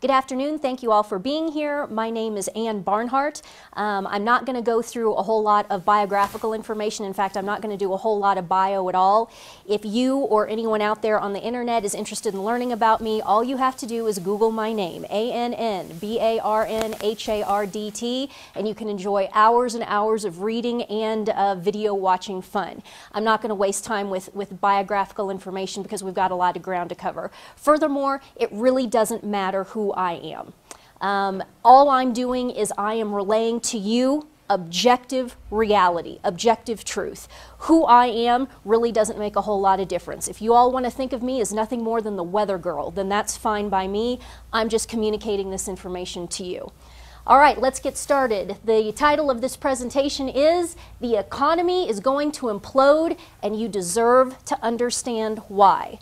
Good afternoon. Thank you all for being here. My name is Ann Barnhardt. Um, I'm not going to go through a whole lot of biographical information. In fact, I'm not going to do a whole lot of bio at all. If you or anyone out there on the internet is interested in learning about me, all you have to do is Google my name, A-N-N-B-A-R-N-H-A-R-D-T, and you can enjoy hours and hours of reading and uh, video watching fun. I'm not going to waste time with, with biographical information because we've got a lot of ground to cover. Furthermore, it really doesn't matter who I am. Um, all I'm doing is I am relaying to you objective reality, objective truth. Who I am really doesn't make a whole lot of difference. If you all want to think of me as nothing more than the weather girl, then that's fine by me. I'm just communicating this information to you. All right, let's get started. The title of this presentation is The Economy is Going to Implode and You Deserve to Understand Why.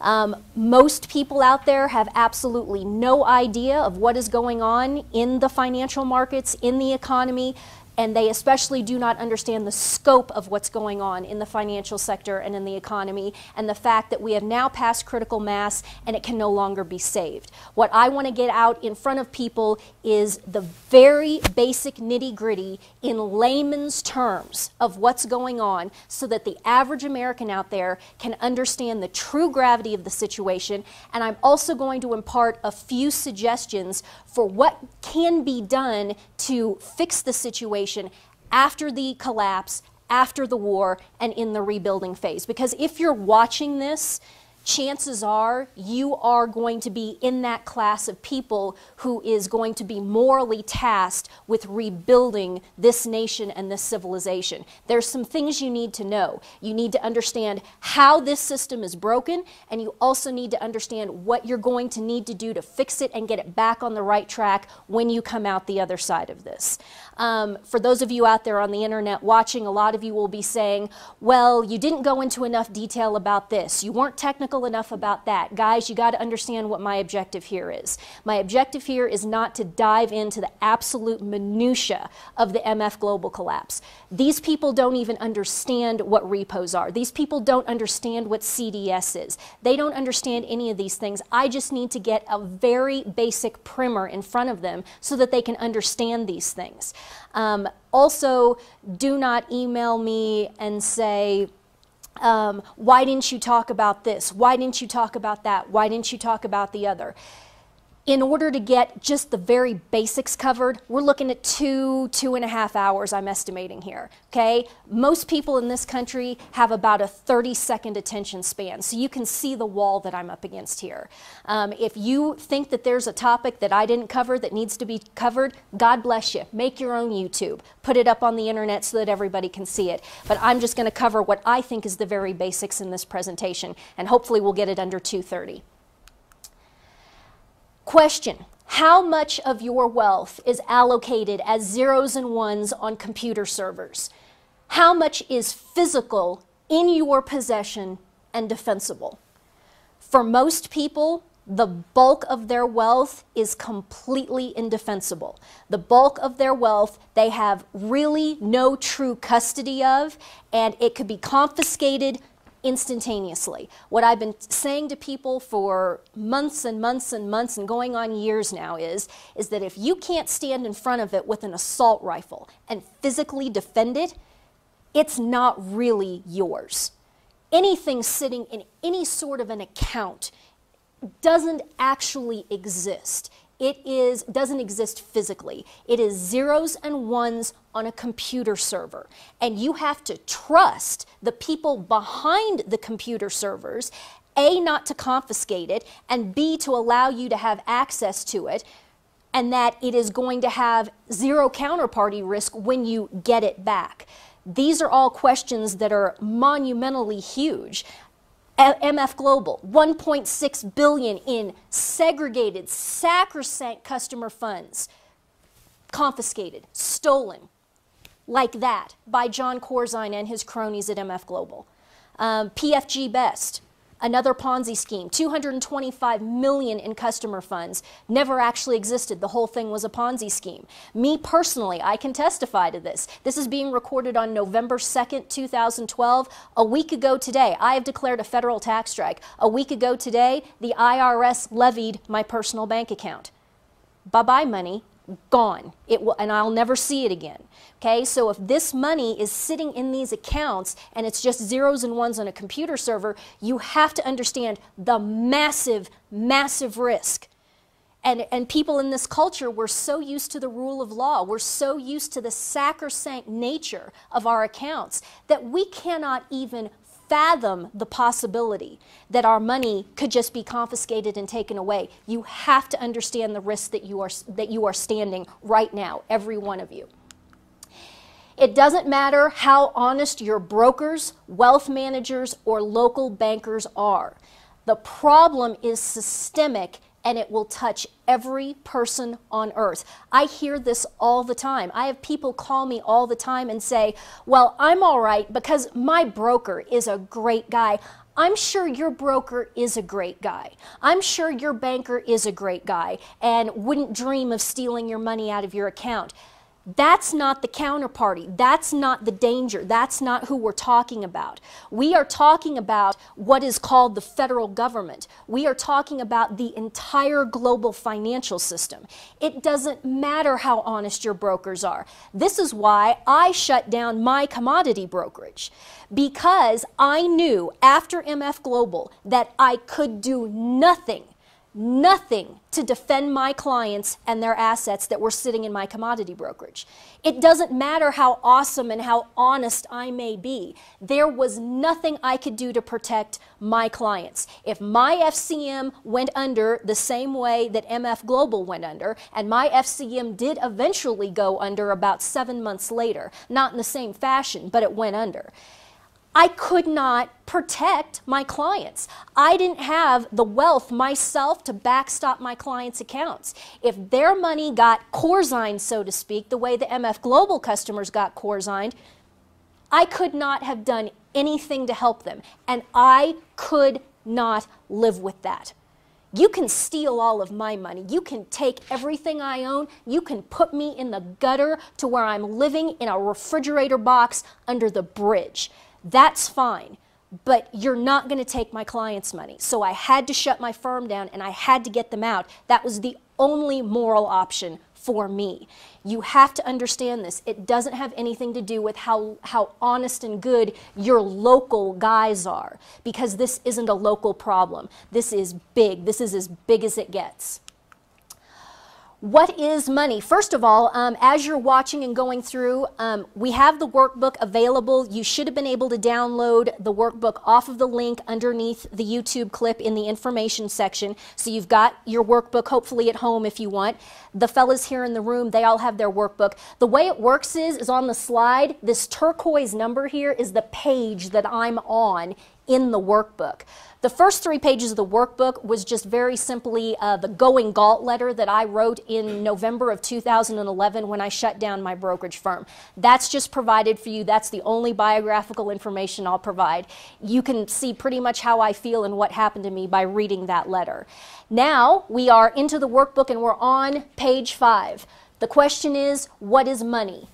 Um, most people out there have absolutely no idea of what is going on in the financial markets, in the economy, and they especially do not understand the scope of what's going on in the financial sector and in the economy and the fact that we have now passed critical mass and it can no longer be saved. What I want to get out in front of people is the very basic nitty gritty in layman's terms of what's going on so that the average American out there can understand the true gravity of the situation. And I'm also going to impart a few suggestions for what can be done to fix the situation after the collapse, after the war, and in the rebuilding phase. Because if you're watching this, chances are you are going to be in that class of people who is going to be morally tasked with rebuilding this nation and this civilization. There's some things you need to know. You need to understand how this system is broken, and you also need to understand what you're going to need to do to fix it and get it back on the right track when you come out the other side of this. Um, for those of you out there on the internet watching, a lot of you will be saying, well, you didn't go into enough detail about this. You weren't technical enough about that. Guys, you got to understand what my objective here is. My objective here is not to dive into the absolute minutia of the MF global collapse. These people don't even understand what repos are. These people don't understand what CDS is. They don't understand any of these things. I just need to get a very basic primer in front of them so that they can understand these things. Um, also, do not email me and say, um, why didn't you talk about this? Why didn't you talk about that? Why didn't you talk about the other? In order to get just the very basics covered, we're looking at two, two and a half hours, I'm estimating here. Okay? Most people in this country have about a 30 second attention span, so you can see the wall that I'm up against here. Um, if you think that there's a topic that I didn't cover that needs to be covered, God bless you. Make your own YouTube. Put it up on the internet so that everybody can see it. But I'm just going to cover what I think is the very basics in this presentation, and hopefully we'll get it under 230. Question How much of your wealth is allocated as zeros and ones on computer servers? How much is physical in your possession and defensible? For most people, the bulk of their wealth is completely indefensible. The bulk of their wealth they have really no true custody of, and it could be confiscated, instantaneously. What I've been saying to people for months and months and months and going on years now is, is that if you can't stand in front of it with an assault rifle and physically defend it, it's not really yours. Anything sitting in any sort of an account doesn't actually exist it is doesn't exist physically. It is zeros and ones on a computer server. And you have to trust the people behind the computer servers, A, not to confiscate it, and B, to allow you to have access to it, and that it is going to have zero counterparty risk when you get it back. These are all questions that are monumentally huge. MF Global, 1.6 billion in segregated, sacrosanct customer funds, confiscated, stolen, like that by Jon Corzine and his cronies at MF Global. Um, PFG Best, Another Ponzi scheme, 225 million in customer funds, never actually existed. The whole thing was a Ponzi scheme. Me personally, I can testify to this. This is being recorded on November 2nd, 2012. A week ago today, I have declared a federal tax strike. A week ago today, the IRS levied my personal bank account. Bye-bye money, gone. It will, and I'll never see it again. Okay, so if this money is sitting in these accounts and it's just zeros and ones on a computer server, you have to understand the massive, massive risk. And, and people in this culture, we're so used to the rule of law, we're so used to the sacrosanct nature of our accounts that we cannot even fathom the possibility that our money could just be confiscated and taken away. You have to understand the risk that you are, that you are standing right now, every one of you. It doesn't matter how honest your brokers, wealth managers, or local bankers are. The problem is systemic and it will touch every person on earth. I hear this all the time. I have people call me all the time and say, Well, I'm all right because my broker is a great guy. I'm sure your broker is a great guy. I'm sure your banker is a great guy and wouldn't dream of stealing your money out of your account. That's not the counterparty. That's not the danger. That's not who we're talking about. We are talking about what is called the federal government. We are talking about the entire global financial system. It doesn't matter how honest your brokers are. This is why I shut down my commodity brokerage because I knew after MF Global that I could do nothing nothing to defend my clients and their assets that were sitting in my commodity brokerage. It doesn't matter how awesome and how honest I may be. There was nothing I could do to protect my clients. If my FCM went under the same way that MF Global went under, and my FCM did eventually go under about seven months later, not in the same fashion, but it went under. I could not protect my clients. I didn't have the wealth myself to backstop my clients' accounts. If their money got corzined, so to speak, the way the MF Global customers got corzined, I could not have done anything to help them. And I could not live with that. You can steal all of my money. You can take everything I own. You can put me in the gutter to where I'm living in a refrigerator box under the bridge that's fine. But you're not going to take my client's money. So I had to shut my firm down and I had to get them out. That was the only moral option for me. You have to understand this. It doesn't have anything to do with how, how honest and good your local guys are, because this isn't a local problem. This is big. This is as big as it gets. What is money? First of all, um, as you're watching and going through, um, we have the workbook available. You should have been able to download the workbook off of the link underneath the YouTube clip in the information section. So you've got your workbook hopefully at home if you want. The fellas here in the room, they all have their workbook. The way it works is, is on the slide, this turquoise number here is the page that I'm on in the workbook. The first three pages of the workbook was just very simply uh, the going galt letter that I wrote in November of 2011 when I shut down my brokerage firm. That's just provided for you. That's the only biographical information I'll provide. You can see pretty much how I feel and what happened to me by reading that letter. Now we are into the workbook and we're on page five. The question is, what is money?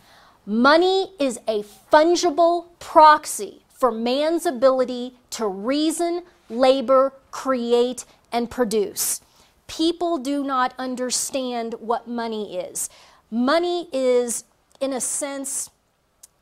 Money is a fungible proxy for man's ability to reason, labor, create, and produce. People do not understand what money is. Money is, in a sense,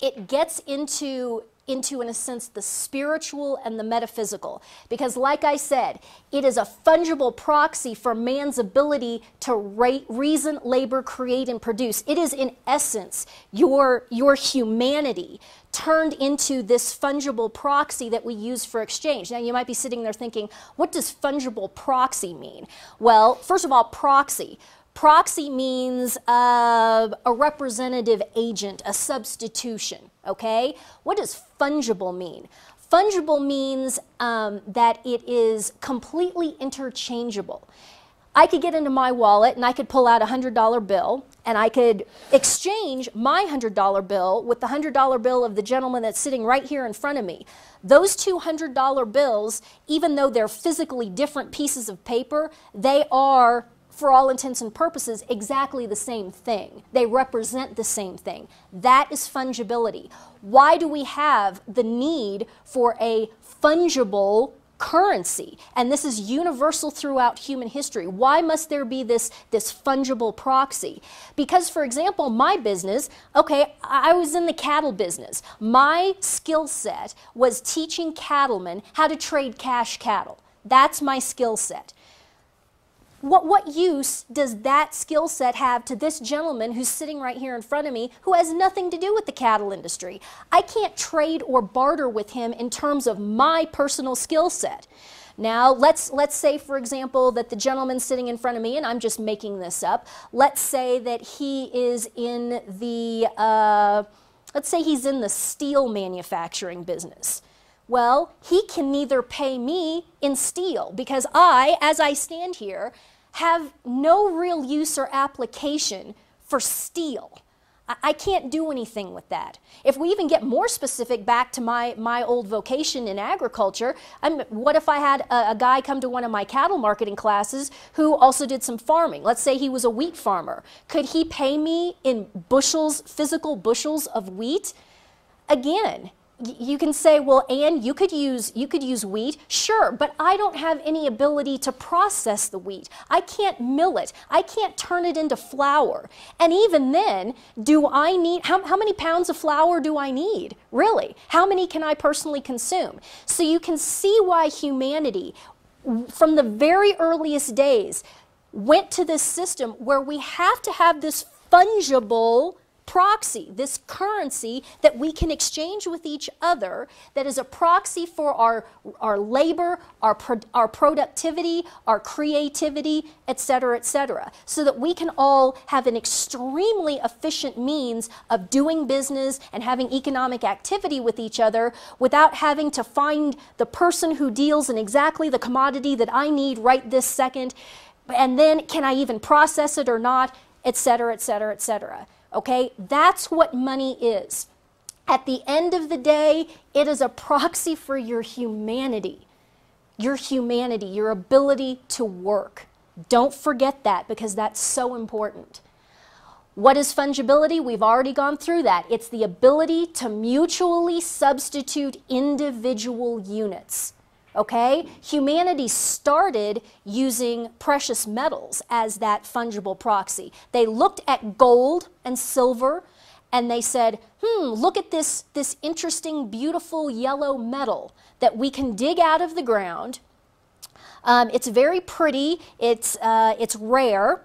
it gets into into, in a sense, the spiritual and the metaphysical. Because, like I said, it is a fungible proxy for man's ability to rate, reason, labor, create, and produce. It is, in essence, your, your humanity turned into this fungible proxy that we use for exchange. Now, you might be sitting there thinking, what does fungible proxy mean? Well, first of all, proxy. Proxy means uh, a representative agent, a substitution, okay? What does fungible mean? Fungible means um, that it is completely interchangeable. I could get into my wallet and I could pull out a $100 bill and I could exchange my $100 bill with the $100 bill of the gentleman that's sitting right here in front of me. Those two $100 bills, even though they're physically different pieces of paper, they are for all intents and purposes, exactly the same thing. They represent the same thing. That is fungibility. Why do we have the need for a fungible currency. And this is universal throughout human history. Why must there be this, this fungible proxy? Because, for example, my business, okay, I was in the cattle business. My skill set was teaching cattlemen how to trade cash cattle. That's my skill set. What, what use does that skill set have to this gentleman who's sitting right here in front of me who has nothing to do with the cattle industry? I can't trade or barter with him in terms of my personal skill set. Now, let's, let's say, for example, that the gentleman sitting in front of me, and I'm just making this up, let's say that he is in the, uh, let's say he's in the steel manufacturing business. Well, he can neither pay me in steel because I, as I stand here, have no real use or application for steel. I can't do anything with that. If we even get more specific back to my, my old vocation in agriculture, I'm, what if I had a, a, guy come to one of my cattle marketing classes who also did some farming? Let's say he was a wheat farmer. Could he pay me in bushels, physical bushels of wheat? Again, you can say, well, Ann, you could use you could use wheat, sure, but I don't have any ability to process the wheat. I can't mill it. I can't turn it into flour. And even then, do I need how, how many pounds of flour do I need? Really? How many can I personally consume? So you can see why humanity, from the very earliest days, went to this system where we have to have this fungible proxy, this currency that we can exchange with each other that is a proxy for our, our labor, our, pro our productivity, our creativity, etc., etc., so that we can all have an extremely efficient means of doing business and having economic activity with each other without having to find the person who deals in exactly the commodity that I need right this second, and then can I even process it or not, etc., etc., etc. Okay? That's what money is. At the end of the day, it is a proxy for your humanity. Your humanity, your ability to work. Don't forget that because that's so important. What is fungibility? We've already gone through that. It's the ability to mutually substitute individual units okay? Humanity started using precious metals as that fungible proxy. They looked at gold and silver and they said, hmm, look at this, this interesting, beautiful yellow metal that we can dig out of the ground. Um, it's very pretty, it's, uh, it's rare,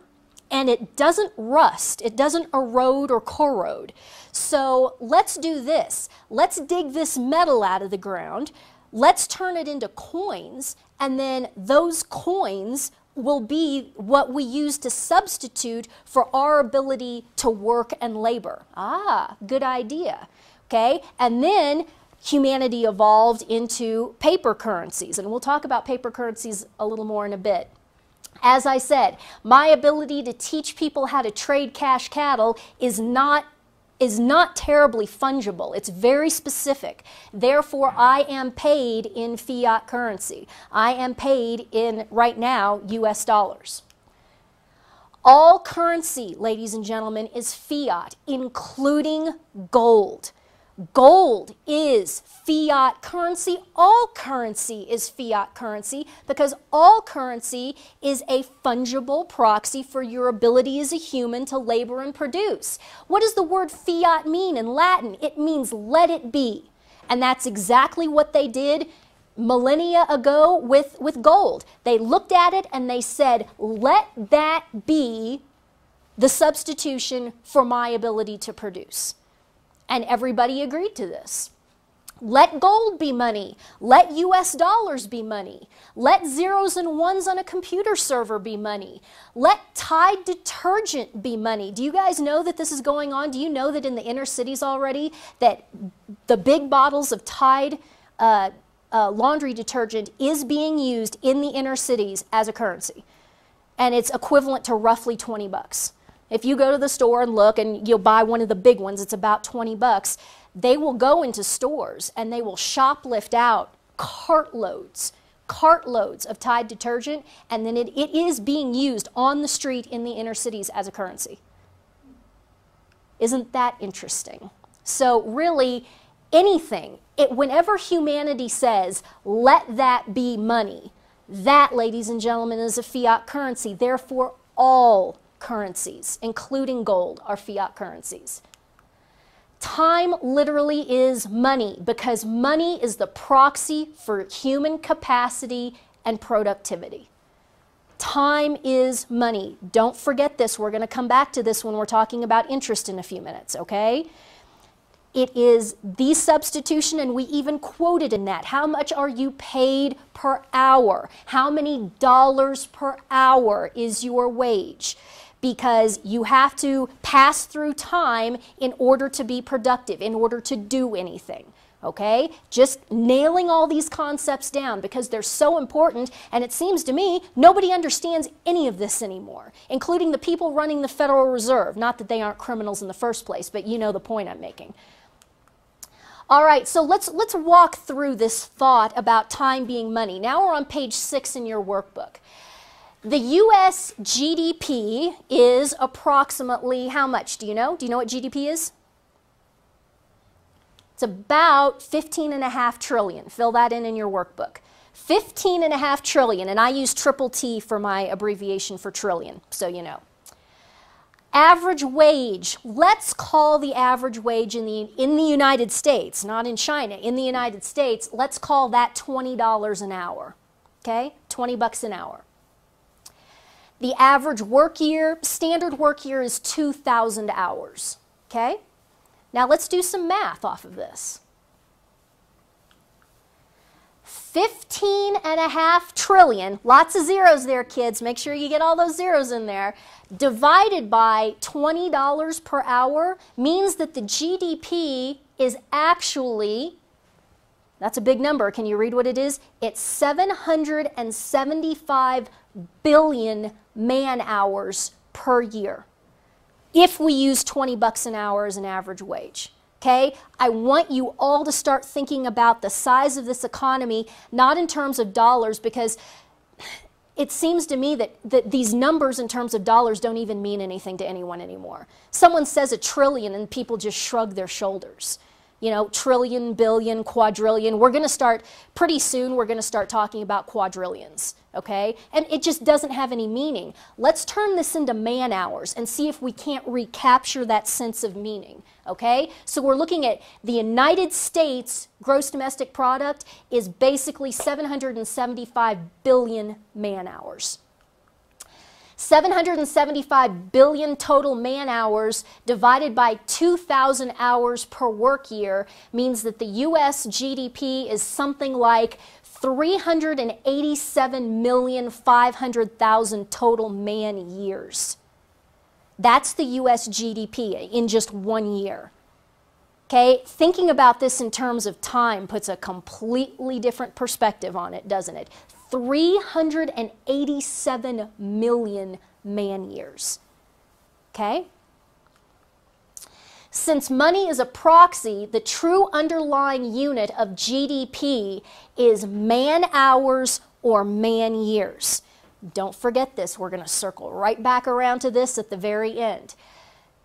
and it doesn't rust, it doesn't erode or corrode. So let's do this. Let's dig this metal out of the ground. Let's turn it into coins, and then those coins will be what we use to substitute for our ability to work and labor. Ah, good idea. Okay, and then humanity evolved into paper currencies, and we'll talk about paper currencies a little more in a bit. As I said, my ability to teach people how to trade cash cattle is not is not terribly fungible. It's very specific. Therefore, I am paid in fiat currency. I am paid in, right now, US dollars. All currency, ladies and gentlemen, is fiat, including gold. Gold is fiat currency. All currency is fiat currency because all currency is a fungible proxy for your ability as a human to labor and produce. What does the word fiat mean in Latin? It means let it be. And that's exactly what they did millennia ago with, with gold. They looked at it and they said, let that be the substitution for my ability to produce. And everybody agreed to this. Let gold be money. Let US dollars be money. Let zeros and ones on a computer server be money. Let Tide detergent be money. Do you guys know that this is going on? Do you know that in the inner cities already that the big bottles of Tide uh, uh, laundry detergent is being used in the inner cities as a currency? and it's equivalent to roughly 20 bucks. If you go to the store and look and you'll buy one of the big ones, it's about 20 bucks. They will go into stores and they will shoplift out cartloads, cartloads of Tide detergent, and then it, it is being used on the street in the inner cities as a currency. Isn't that interesting? So, really, anything, it, whenever humanity says, let that be money, that, ladies and gentlemen, is a fiat currency. Therefore, all currencies, including gold, are fiat currencies. Time literally is money because money is the proxy for human capacity and productivity. Time is money. Don't forget this. We're going to come back to this when we're talking about interest in a few minutes, okay? It is the substitution, and we even quoted in that. How much are you paid per hour? How many dollars per hour is your wage? Because you have to pass through time in order to be productive, in order to do anything okay? Just nailing all these concepts down because they're so important, and it seems to me nobody understands any of this anymore, including the people running the Federal Reserve. Not that they aren't criminals in the first place, but you know the point I'm making. All right, so let's, let's walk through this thought about time being money. Now we're on page six in your workbook. The US GDP is approximately how much? Do you know? Do you know what GDP is? It's about 15 and a half trillion. Fill that in in your workbook. 15 and a half trillion, and I use triple T for my abbreviation for trillion, so you know. Average wage, let's call the average wage in the, in the United States, not in China, in the United States, let's call that $20 an hour, okay? 20 bucks an hour. The average work year, standard work year is 2,000 hours, okay? Now let's do some math off of this. 15 and a half trillion, lots of zeros there, kids. Make sure you get all those zeros in there. Divided by $20 per hour means that the GDP is actually, that's a big number. Can you read what it is? It's 775 billion man hours per year if we use 20 bucks an hour as an average wage. Okay? I want you all to start thinking about the size of this economy, not in terms of dollars, because it seems to me that, that these numbers in terms of dollars don't even mean anything to anyone anymore. Someone says a trillion and people just shrug their shoulders you know, trillion, billion, quadrillion. We're going to start, pretty soon, we're going to start talking about quadrillions, okay? And it just doesn't have any meaning. Let's turn this into man hours and see if we can't recapture that sense of meaning, okay? So we're looking at the United States gross domestic product is basically 775 billion man hours. 775 billion total man hours divided by 2,000 hours per work year means that the US GDP is something like 387,500,000 total man years. That's the US GDP in just one year. Okay, thinking about this in terms of time puts a completely different perspective on it, doesn't it? 387 million man years. Okay? Since money is a proxy, the true underlying unit of GDP is man hours or man years. Don't forget this. We're going to circle right back around to this at the very end.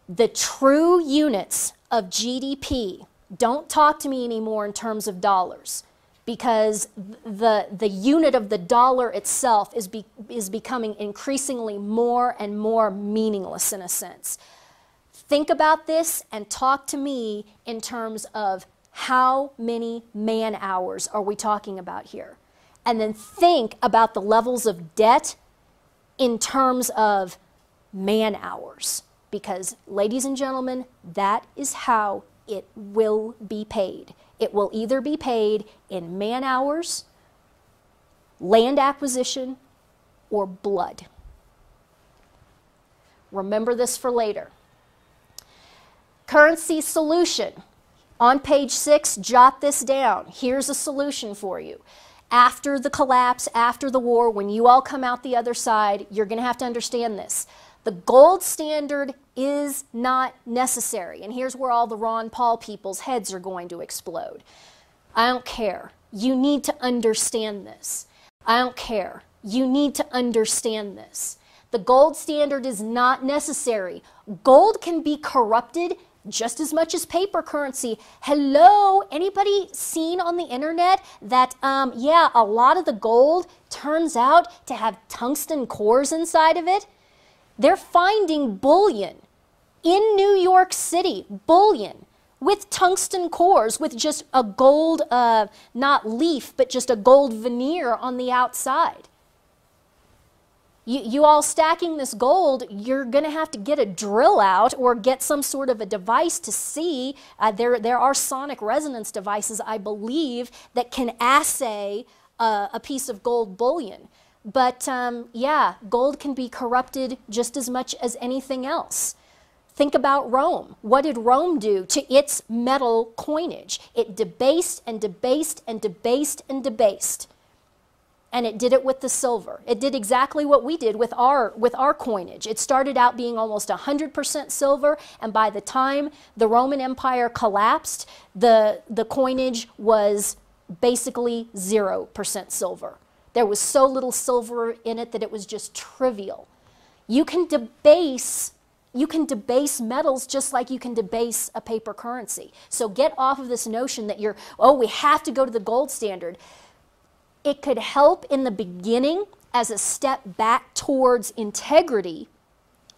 The true units of GDP, don't talk to me anymore in terms of dollars because the, the unit of the dollar itself is, be, is becoming increasingly more and more meaningless in a sense. Think about this and talk to me in terms of how many man hours are we talking about here? And then think about the levels of debt in terms of man hours. Because, ladies and gentlemen, that is how it will be paid. It will either be paid in man hours, land acquisition, or blood. Remember this for later. Currency solution. On page six, jot this down. Here's a solution for you. after the collapse, after the war, when you all come out the other side, you're going to have to understand this. The gold standard is not necessary. And here's where all the Ron Paul people's heads are going to explode. I don't care. You need to understand this. I don't care. You need to understand this. The gold standard is not necessary. Gold can be corrupted just as much as paper currency. Hello, anybody seen on the internet that, um, yeah, a lot of the gold turns out to have tungsten cores inside of it? They're finding bullion in New York City, bullion with tungsten cores, with just a gold, uh, not leaf, but just a gold veneer on the outside. You, you all stacking this gold, you're going to have to get a drill out or get some sort of a device to see. Uh, there, there are sonic resonance devices, I believe, that can assay uh, a piece of gold bullion. But um, yeah, gold can be corrupted just as much as anything else. Think about Rome. What did Rome do to its metal coinage? It debased and debased and debased and debased. And it did it with the silver. It did exactly what we did with our, with our coinage. It started out being almost 100% silver, and by the time the Roman Empire collapsed, the, the coinage was basically 0% silver. There was so little silver in it that it was just trivial. You can debase you can debase metals just like you can debase a paper currency. So get off of this notion that you're, oh, we have to go to the gold standard. It could help in the beginning as a step back towards integrity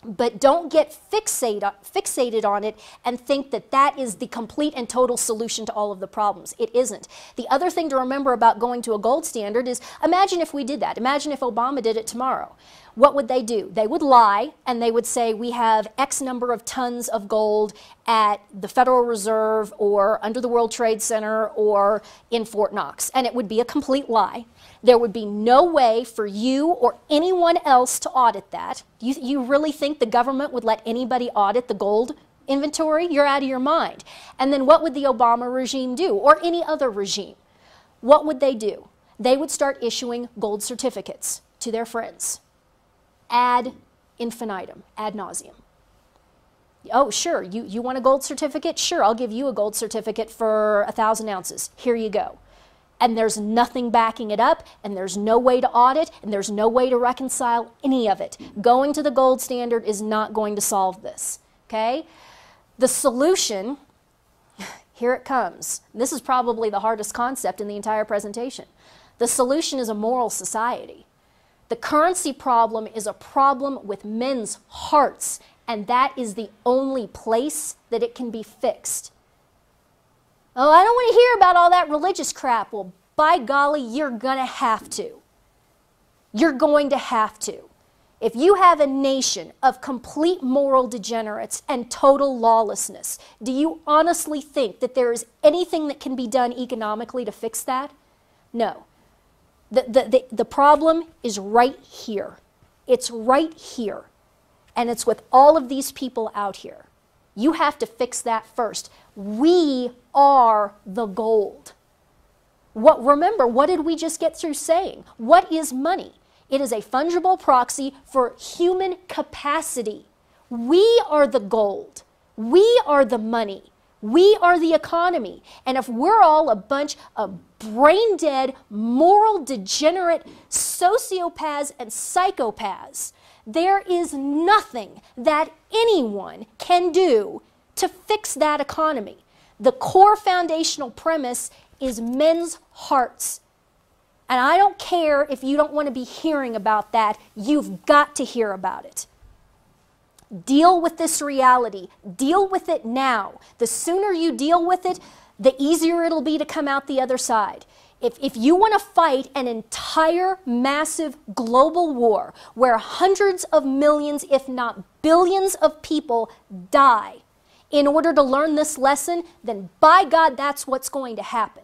but don't get fixate, fixated on it and think that that is the complete and total solution to all of the problems. It isn't. The other thing to remember about going to a gold standard is imagine if we did that. Imagine if Obama did it tomorrow. What would they do? They would lie and they would say we have X number of tons of gold at the Federal Reserve or under the World Trade Center or in Fort Knox. And it would be a complete lie. There would be no way for you or anyone else to audit that. You, you really think the government would let anybody audit the gold inventory? You're out of your mind. And then what would the Obama regime do, or any other regime? What would they do? They would start issuing gold certificates to their friends ad infinitum, ad nauseum. Oh, sure, you, you want a gold certificate? Sure, I'll give you a gold certificate for a thousand ounces. Here you go and there's nothing backing it up, and there's no way to audit, and there's no way to reconcile any of it. Going to the gold standard is not going to solve this. Okay? The solution, here it comes. This is probably the hardest concept in the entire presentation. The solution is a moral society. The currency problem is a problem with men's hearts, and that is the only place that it can be fixed. Oh, I don't want to hear about all that religious crap. Well, by golly, you're going to have to. You're going to have to. If you have a nation of complete moral degenerates and total lawlessness, do you honestly think that there is anything that can be done economically to fix that? No. The, the, the, the problem is right here. It's right here. And it's with all of these people out here. You have to fix that first. We are the gold. What, remember, what did we just get through saying? What is money? It is a fungible proxy for human capacity. We are the gold. We are the money. We are the economy. And if we're all a bunch of brain dead, moral degenerate sociopaths and psychopaths, there is nothing that anyone can do to fix that economy. The core foundational premise is men's hearts. And I don't care if you don't want to be hearing about that, you've got to hear about it. Deal with this reality. Deal with it now. The sooner you deal with it, the easier it'll be to come out the other side. If, if you want to fight an entire massive global war where hundreds of millions, if not billions of people die in order to learn this lesson, then by God, that's what's going to happen.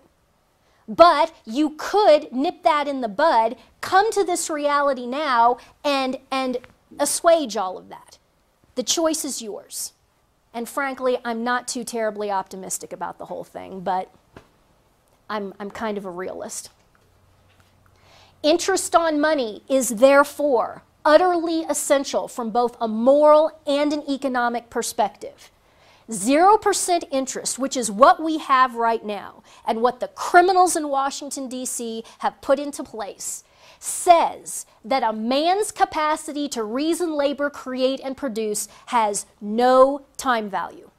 But you could nip that in the bud, come to this reality now, and, and assuage all of that. The choice is yours. And frankly, I'm not too terribly optimistic about the whole thing, but I'm, I'm kind of a realist. Interest on money is therefore utterly essential from both a moral and an economic perspective. 0% interest, which is what we have right now, and what the criminals in Washington, D.C. have put into place, says that a man's capacity to reason, labor, create, and produce has no time value.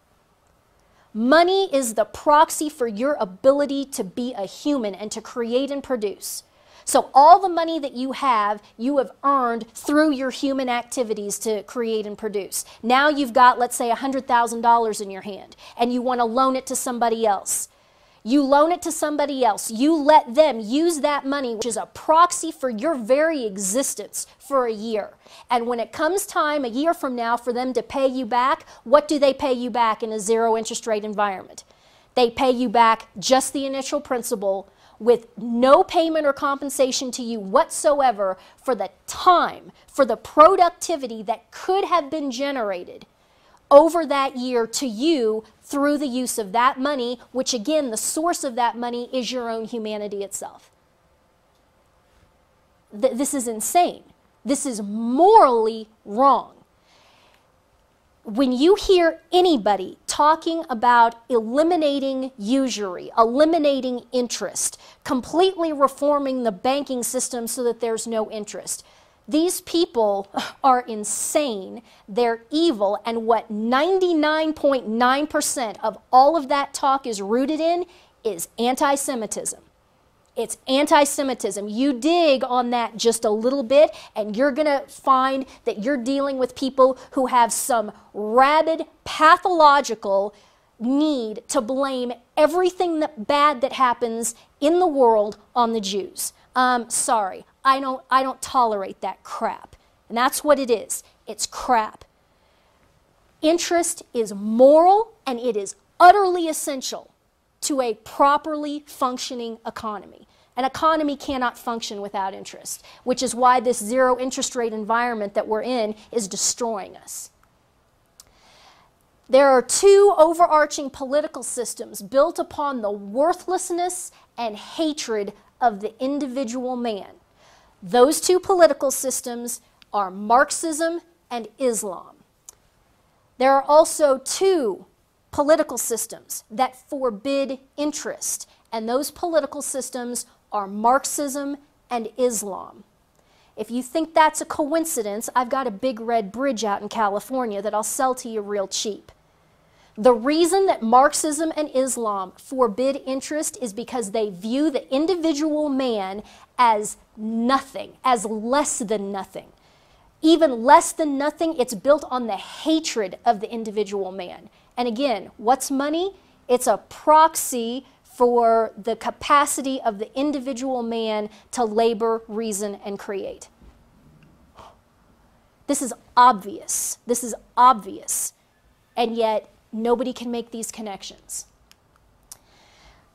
Money is the proxy for your ability to be a human and to create and produce. So, all the money that you have, you have earned through your human activities to create and produce. Now you've got, let's say, $100,000 in your hand, and you want to loan it to somebody else. You loan it to somebody else. You let them use that money, which is a proxy for your very existence for a year. And when it comes time a year from now for them to pay you back, what do they pay you back in a zero interest rate environment? They pay you back just the initial principal with no payment or compensation to you whatsoever for the time, for the productivity that could have been generated over that year to you through the use of that money, which again, the source of that money is your own humanity itself. Th- this is insane. This is morally wrong. When you hear anybody talking about eliminating usury, eliminating interest, completely reforming the banking system so that there's no interest, these people are insane, they're evil, and what 99.9% of all of that talk is rooted in is anti Semitism. It's anti Semitism. You dig on that just a little bit, and you're going to find that you're dealing with people who have some rabid, pathological need to blame everything that bad that happens in the world on the Jews. Um, sorry, I don't, I don't tolerate that crap. And that's what it is it's crap. Interest is moral and it is utterly essential to a properly functioning economy. An economy cannot function without interest, which is why this zero interest rate environment that we're in is destroying us. There are two overarching political systems built upon the worthlessness and hatred of the individual man. Those two political systems are Marxism and Islam. There are also two political systems that forbid interest, and those political systems are Marxism and Islam. If you think that's a coincidence, I've got a big red bridge out in California that I'll sell to you real cheap. The reason that Marxism and Islam forbid interest is because they view the individual man as nothing, as less than nothing. Even less than nothing, it's built on the hatred of the individual man. And again, what's money? It's a proxy for the capacity of the individual man to labor, reason, and create. This is obvious. This is obvious. And yet, nobody can make these connections.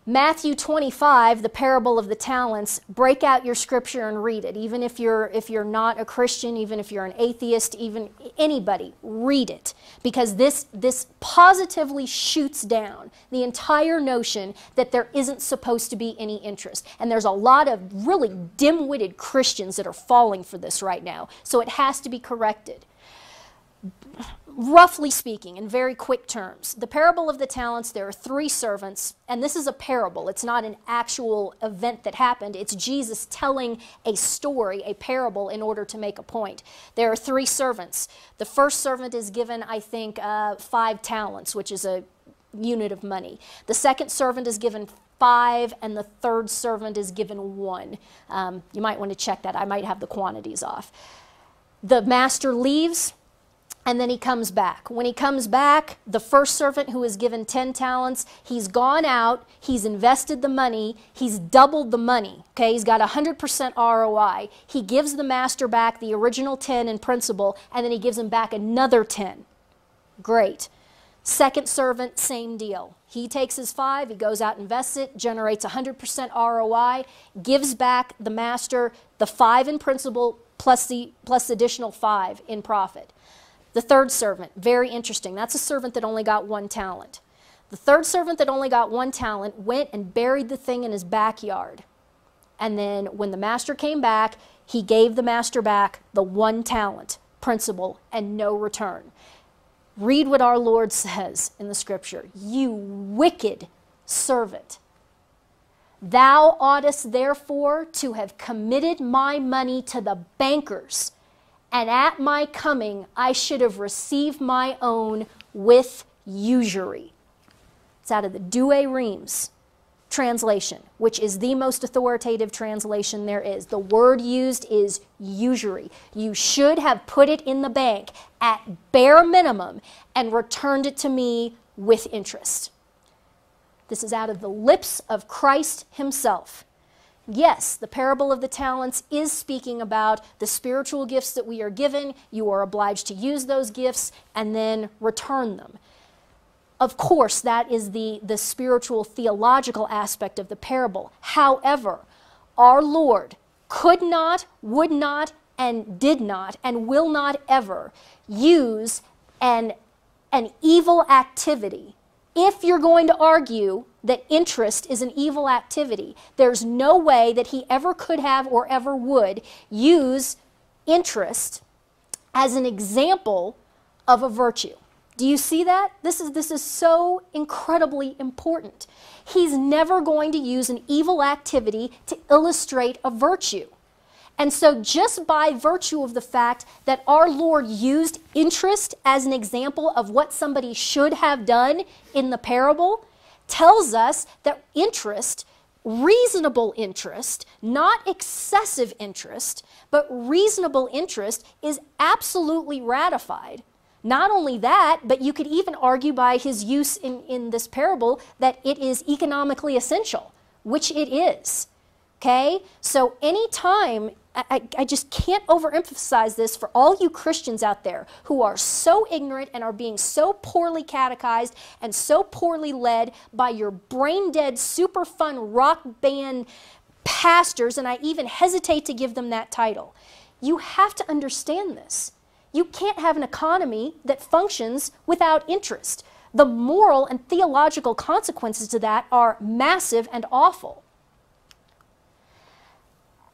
Matthew 25, the parable of the talents, break out your scripture and read it. Even if you're if you're not a Christian, even if you're an atheist, even anybody, read it because this this positively shoots down the entire notion that there isn't supposed to be any interest. And there's a lot of really dim-witted Christians that are falling for this right now. So it has to be corrected roughly speaking, in very quick terms, the parable of the talents, there are three servants, and this is a parable. It's not an actual event that happened. It's Jesus telling a story, a parable, in order to make a point. There are three servants. The first servant is given, I think, uh, five talents, which is a unit of money. The second servant is given five, and the third servant is given one. Um, you might want to check that. I might have the quantities off. The master leaves and then he comes back. When he comes back, the first servant who is given 10 talents, he's gone out, he's invested the money, he's doubled the money. Okay, he's got 100% ROI. He gives the master back the original 10 in principle, and then he gives him back another 10. Great. Second servant, same deal. He takes his five, he goes out, invests it, generates 100% ROI, gives back the master the five in principle plus the plus additional five in profit. The third servant, very interesting. That's a servant that only got one talent. The third servant that only got one talent went and buried the thing in his backyard. And then when the master came back, he gave the master back the one talent principle and no return. Read what our Lord says in the scripture You wicked servant. Thou oughtest therefore to have committed my money to the bankers, and at my coming I should have received my own with usury. It's out of the Douay Rheims translation, which is the most authoritative translation there is. The word used is usury. You should have put it in the bank at bare minimum and returned it to me with interest. This is out of the lips of Christ himself. Yes, the parable of the talents is speaking about the spiritual gifts that we are given. You are obliged to use those gifts and then return them. Of course, that is the, the spiritual theological aspect of the parable. However, our Lord could not, would not, and did not, and will not ever use an, an evil activity. If you're going to argue that interest is an evil activity, there's no way that he ever could have or ever would use interest as an example of a virtue. Do you see that? This is, this is so incredibly important. He's never going to use an evil activity to illustrate a virtue. And so, just by virtue of the fact that our Lord used interest as an example of what somebody should have done in the parable, tells us that interest, reasonable interest, not excessive interest, but reasonable interest, is absolutely ratified not only that, but you could even argue by his use in, in this parable that it is economically essential, which it is. Okay? So anytime, I, I just can't overemphasize this for all you Christians out there who are so ignorant and are being so poorly catechized and so poorly led by your brain dead, super fun rock band pastors, and I even hesitate to give them that title. You have to understand this. You can't have an economy that functions without interest. The moral and theological consequences to that are massive and awful.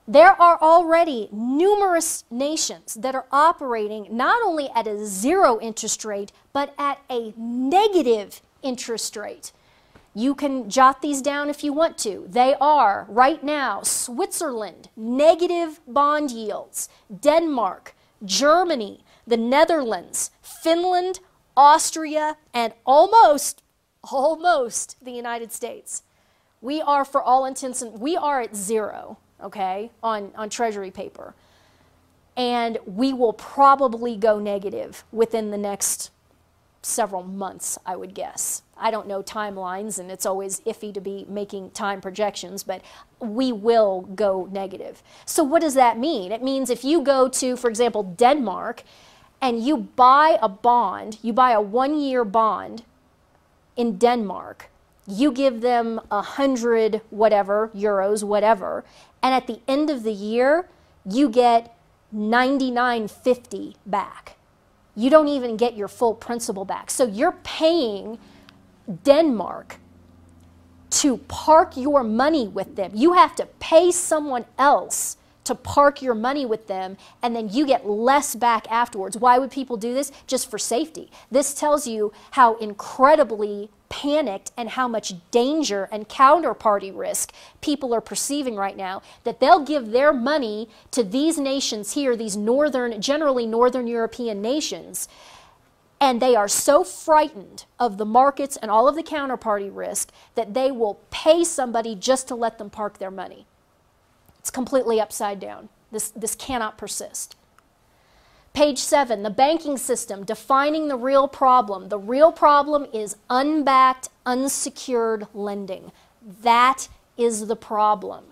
There are already numerous nations that are operating not only at a zero interest rate, but at a negative interest rate. You can jot these down if you want to. They are, right now, Switzerland, negative bond yields, Denmark, Germany, the Netherlands, Finland, Austria, and almost, almost the United States. We are, for all intents and we are at zero, okay, on, on Treasury paper. And we will probably go negative within the next several months, I would guess. I don't know timelines, and it's always iffy to be making time projections, but we will go negative. So, what does that mean? It means if you go to, for example, Denmark and you buy a bond, you buy a one year bond in Denmark, you give them a hundred whatever, euros, whatever, and at the end of the year, you get 99.50 back. You don't even get your full principal back. So you're paying Denmark to park your money with them. You have to pay someone else to park your money with them and then you get less back afterwards. Why would people do this? Just for safety. This tells you how incredibly panicked and how much danger and counterparty risk people are perceiving right now that they'll give their money to these nations here, these northern, generally northern European nations, and they are so frightened of the markets and all of the counterparty risk that they will pay somebody just to let them park their money. It's completely upside down. This, this cannot persist. Page seven, the banking system, defining the real problem. The real problem is unbacked, unsecured lending. That is the problem.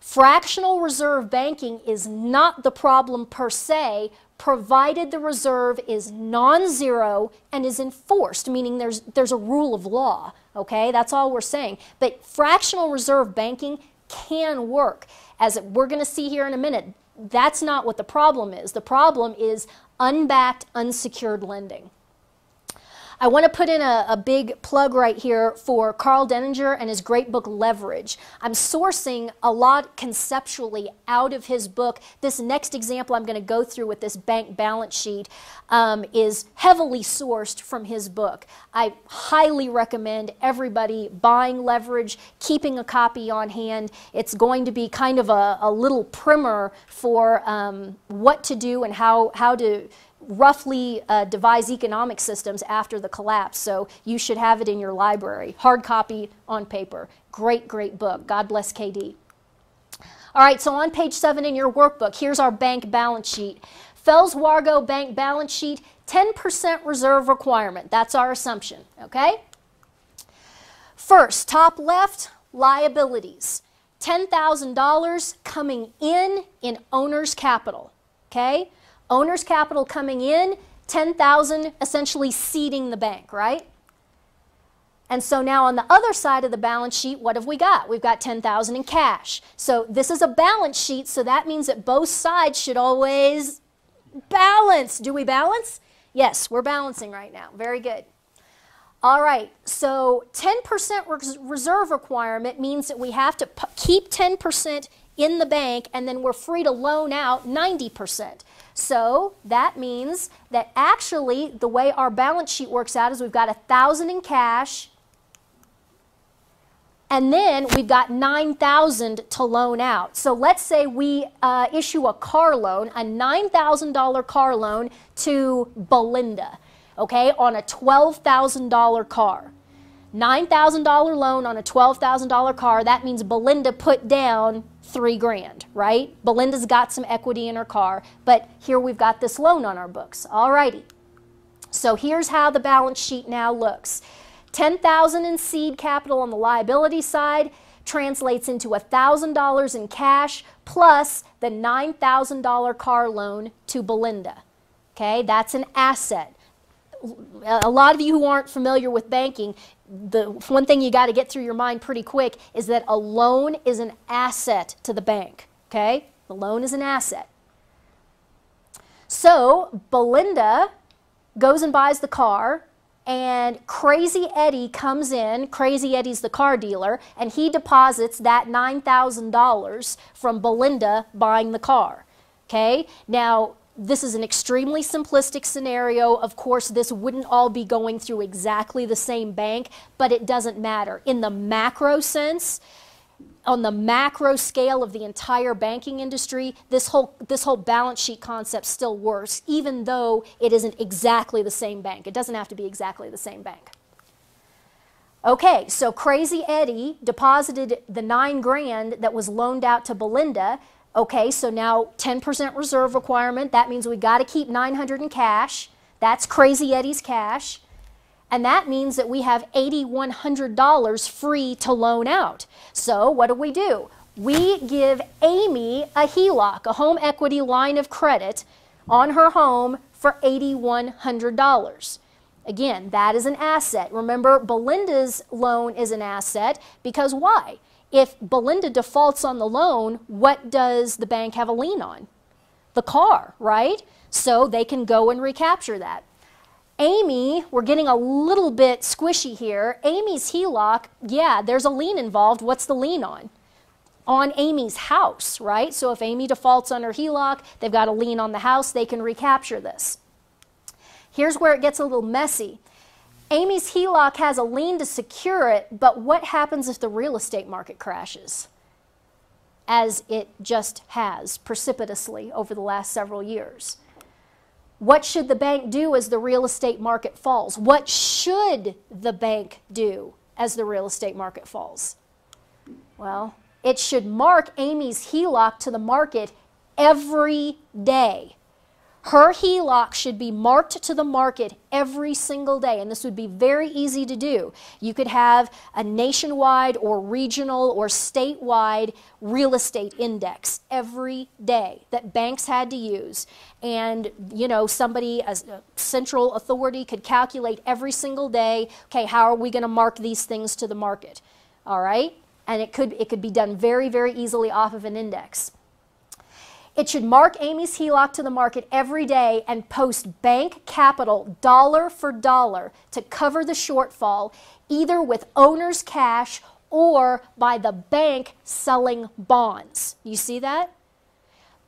Fractional reserve banking is not the problem per se, provided the reserve is non zero and is enforced, meaning there's, there's a rule of law. Okay, that's all we're saying. But fractional reserve banking can work. As we're going to see here in a minute, that's not what the problem is. The problem is unbacked, unsecured lending. I want to put in a, a, big plug right here for Karl Denninger and his great book Leverage. I'm sourcing a lot conceptually out of his book. This next example I'm going to go through with this bank balance sheet um, is heavily sourced from his book. I highly recommend everybody buying Leverage, keeping a copy on hand. It's going to be kind of a, a little primer for um, what to do and how, how to roughly uh, devise economic systems after the collapse. So you should have it in your library. Hard copy on paper. Great, great book. God bless KD. All right, so on page seven in your workbook, here's our bank balance sheet. Fells Wargo Bank balance sheet, 10% reserve requirement. That's our assumption, okay? First, top left, liabilities. $10,000 coming in in owner's capital, okay? Owner's capital coming in, 10,000 essentially seeding the bank, right? And so now on the other side of the balance sheet, what have we got? We've got 10,000 in cash. So this is a balance sheet, so that means that both sides should always balance. Do we balance? Yes, we're balancing right now. Very good. All right, so 10% reserve requirement means that we have to keep 10% in the bank and then we're free to loan out 90%. So that means that actually the way our balance sheet works out is we've got a thousand in cash and then we've got 9,000 to loan out. So let's say we uh, issue a car loan, a $9,000 car loan to Belinda, okay, on a $12,000 car. $9,000 loan on a $12,000 car, that means Belinda put down three grand, right? Belinda's got some equity in her car, but here we've got this loan on our books. All righty. So here's how the balance sheet now looks. 10,000 in seed capital on the liability side translates into $1,000 in cash plus the $9,000 car loan to Belinda. Okay, that's an asset. A lot of you who aren't familiar with banking, the one thing you got to get through your mind pretty quick is that a loan is an asset to the bank. Okay? The loan is an asset. So Belinda goes and buys the car, and Crazy Eddie comes in. Crazy Eddie's the car dealer, and he deposits that $9,000 from Belinda buying the car. Okay? Now, this is an extremely simplistic scenario. Of course, this wouldn't all be going through exactly the same bank, but it doesn't matter. In the macro sense, on the macro scale of the entire banking industry, this whole, this whole balance sheet concept still works, even though it isn't exactly the same bank. It doesn't have to be exactly the same bank. Okay, so Crazy Eddie deposited the nine grand that was loaned out to Belinda Okay, so now 10% reserve requirement. That means we got to keep 900 in cash. That's Crazy Eddie's cash. And that means that we have $8,100 free to loan out. So what do we do? We give Amy a HELOC, a home equity line of credit, on her home for $8,100. Again, that is an asset. Remember, Belinda's loan is an asset because why? If Belinda defaults on the loan, what does the bank have a lien on? The car, right? So they can go and recapture that. Amy, we're getting a little bit squishy here. Amy's HELOC, yeah, there's a lien involved. What's the lien on? On Amy's house, right? So if Amy defaults on her HELOC, they've got a lien on the house, they can recapture this. Here's where it gets a little messy. Amy's HELOC has a lien to secure it, but what happens if the real estate market crashes? As it just has precipitously over the last several years. What should the bank do as the real estate market falls? What should the bank do as the real estate market falls? Well, it should mark Amy's HELOC to the market every day. Her HELOC should be marked to the market every single day, and this would be very easy to do. You could have a nationwide or regional or statewide real estate index every day that banks had to use. And, you know, somebody, a central authority could calculate every single day, okay, how are we going to mark these things to the market? All right? And it could, it could be done very, very easily off of an index. It should mark Amy's HELOC to the market every day and post bank capital dollar for dollar to cover the shortfall, either with owner's cash or by the bank selling bonds. You see that?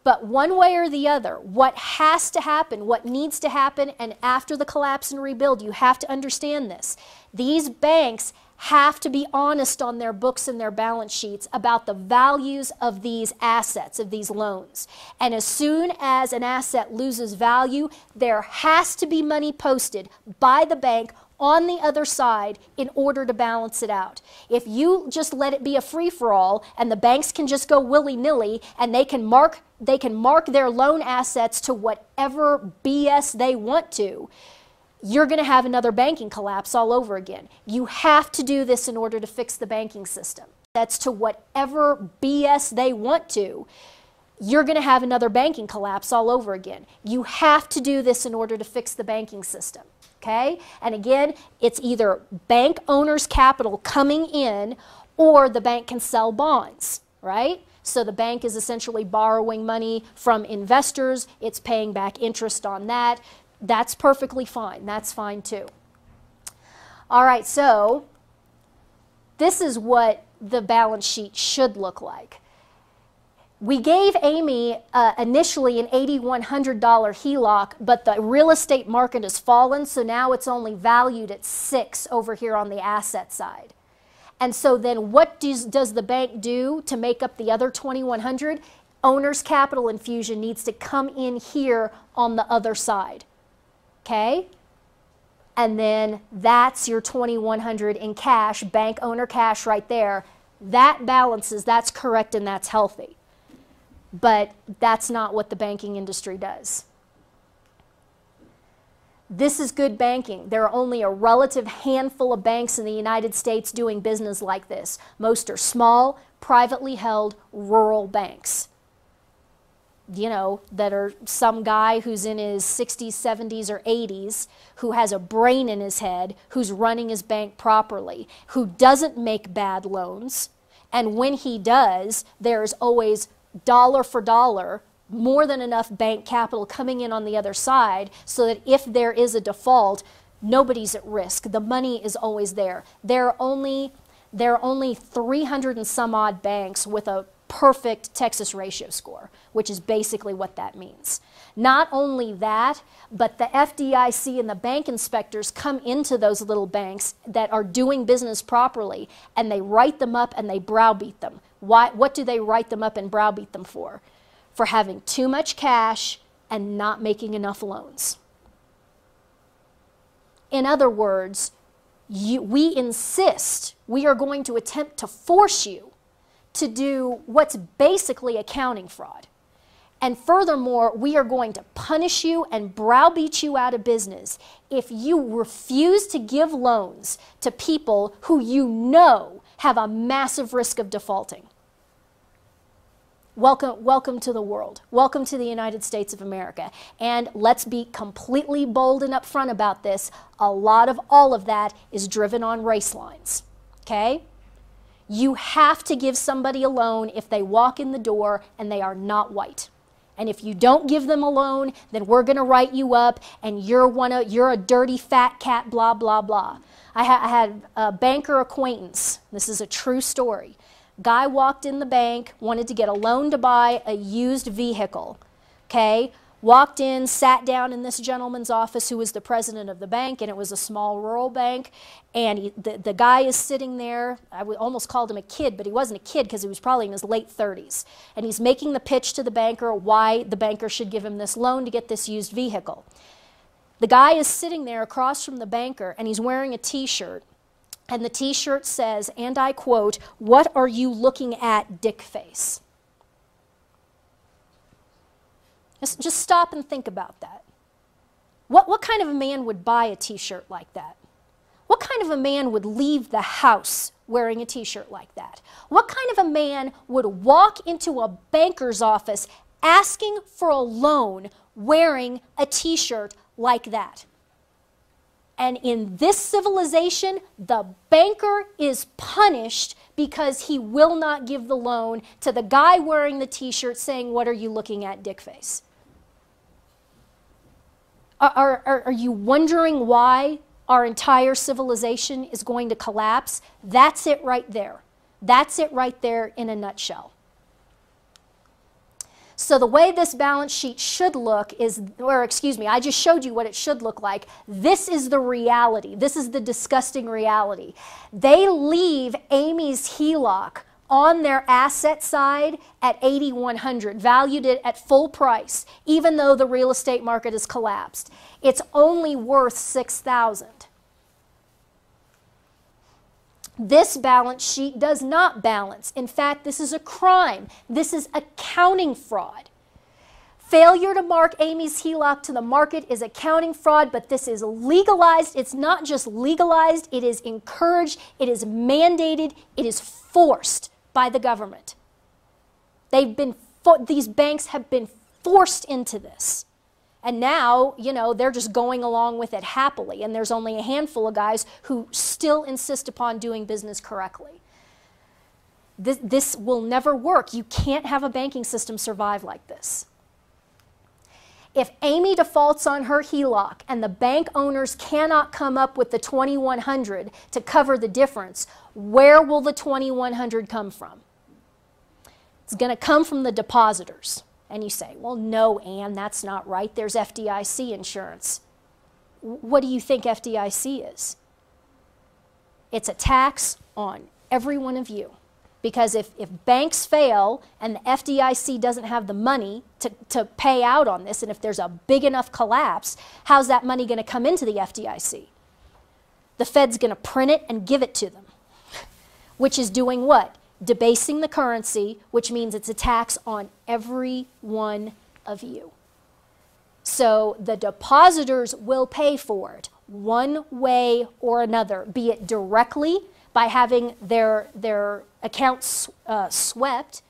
But one way or the other, what has to happen, what needs to happen, and after the collapse and rebuild, you have to understand this. These banks have to be honest on their books and their balance sheets about the values of these assets, of these loans. And as soon as an asset loses value, there has to be money posted by the bank on the other side in order to balance it out. If you just let it be a free for all and the banks can just go willy nilly and they can mark they can mark their loan assets to whatever BS they want to, you're going to have another banking collapse all over again. You have to do this in order to fix the banking system. That's to whatever BS they want to. You're going to have another banking collapse all over again. You have to do this in order to fix the banking system okay? And again, it's either bank owner's capital coming in or the bank can sell bonds, right? So the bank is essentially borrowing money from investors, it's paying back interest on that. That's perfectly fine. That's fine too. All right, so this is what the balance sheet should look like. We gave Amy uh, initially an $8,100 HELOC, but the real estate market has fallen, so now it's only valued at six over here on the asset side. And so then what does, does the bank do to make up the other 2100 Owner's capital infusion needs to come in here on the other side. Okay? And then that's your 2100 in cash, bank owner cash right there. That balances, that's correct and that's healthy. But that's not what the banking industry does. This is good banking. There are only a relative handful of banks in the United States doing business like this. Most are small, privately held, rural banks. You know, that are some guy who's in his 60s, 70s, or 80s who has a brain in his head, who's running his bank properly, who doesn't make bad loans. And when he does, there's always dollar for dollar more than enough bank capital coming in on the other side so that if there is a default, nobody's at risk. The money is always there. There are only there are only 300 and some odd banks with a perfect Texas ratio score, which is basically what that means. Not only that, but the FDIC and the bank inspectors come into those little banks that are doing business properly and they write them up and they browbeat them. Why, what do they write them up and browbeat them for? For having too much cash and not making enough loans. In other words, you, we insist we are going to attempt to force you to do what's basically accounting fraud. And furthermore, we are going to punish you and browbeat you out of business if you refuse to give loans to people who you know have a massive risk of defaulting. Welcome, welcome to the world. Welcome to the United States of America. And let's be completely bold and upfront about this. A lot of all of that is driven on race lines. Okay? You have to give somebody a loan if they walk in the door and they are not white. And if you don't give them a loan, then we're going to write you up and you're one of, you're a dirty fat cat, blah, blah, blah. I, ha I had a banker acquaintance. This is a true story Guy walked in the bank, wanted to get a loan to buy a used vehicle. Okay, walked in, sat down in this gentleman's office who was the president of the bank, and it was a small rural bank. And he, the, the guy is sitting there. I almost called him a kid, but he wasn't a kid because he was probably in his late 30s. And he's making the pitch to the banker why the banker should give him this loan to get this used vehicle. The guy is sitting there across from the banker, and he's wearing a t shirt. And the t shirt says, and I quote, What are you looking at, dick face? Just, just stop and think about that. What, what kind of a man would buy a t shirt like that? What kind of a man would leave the house wearing a t shirt like that? What kind of a man would walk into a banker's office asking for a loan wearing a t shirt like that? And in this civilization, the banker is punished because he will not give the loan to the guy wearing the t shirt saying, What are you looking at, dickface? Are, are, are you wondering why our entire civilization is going to collapse? That's it right there. That's it right there in a nutshell. So the way this balance sheet should look is, or excuse me, I just showed you what it should look like. This is the reality. This is the disgusting reality. They leave Amy's HELOC on their asset side at 8100 valued it at full price even though the real estate market has collapsed it's only worth 6000 this balance sheet does not balance. In fact, this is a crime. This is accounting fraud. Failure to mark Amy's HELOC to the market is accounting fraud, but this is legalized. It's not just legalized, it is encouraged, it is mandated, it is forced by the government. They've been these banks have been forced into this. And now, you know, they're just going along with it happily. And there's only a handful of guys who still insist upon doing business correctly. This, this will never work. You can't have a banking system survive like this. If Amy defaults on her HELOC and the bank owners cannot come up with the 2100 to cover the difference, where will the 2100 come from? It's going to come from the depositors. And you say, well, no, Ann, that's not right. There's FDIC insurance. What do you think FDIC is? It's a tax on every one of you. Because if, if banks fail and the FDIC doesn't have the money to, to pay out on this, and if there's a big enough collapse, how's that money going to come into the FDIC? The Fed's going to print it and give it to them, which is doing what? debasing the currency, which means it's a tax on every one of you. So the depositors will pay for it one way or another, be it directly by having their, their accounts uh, swept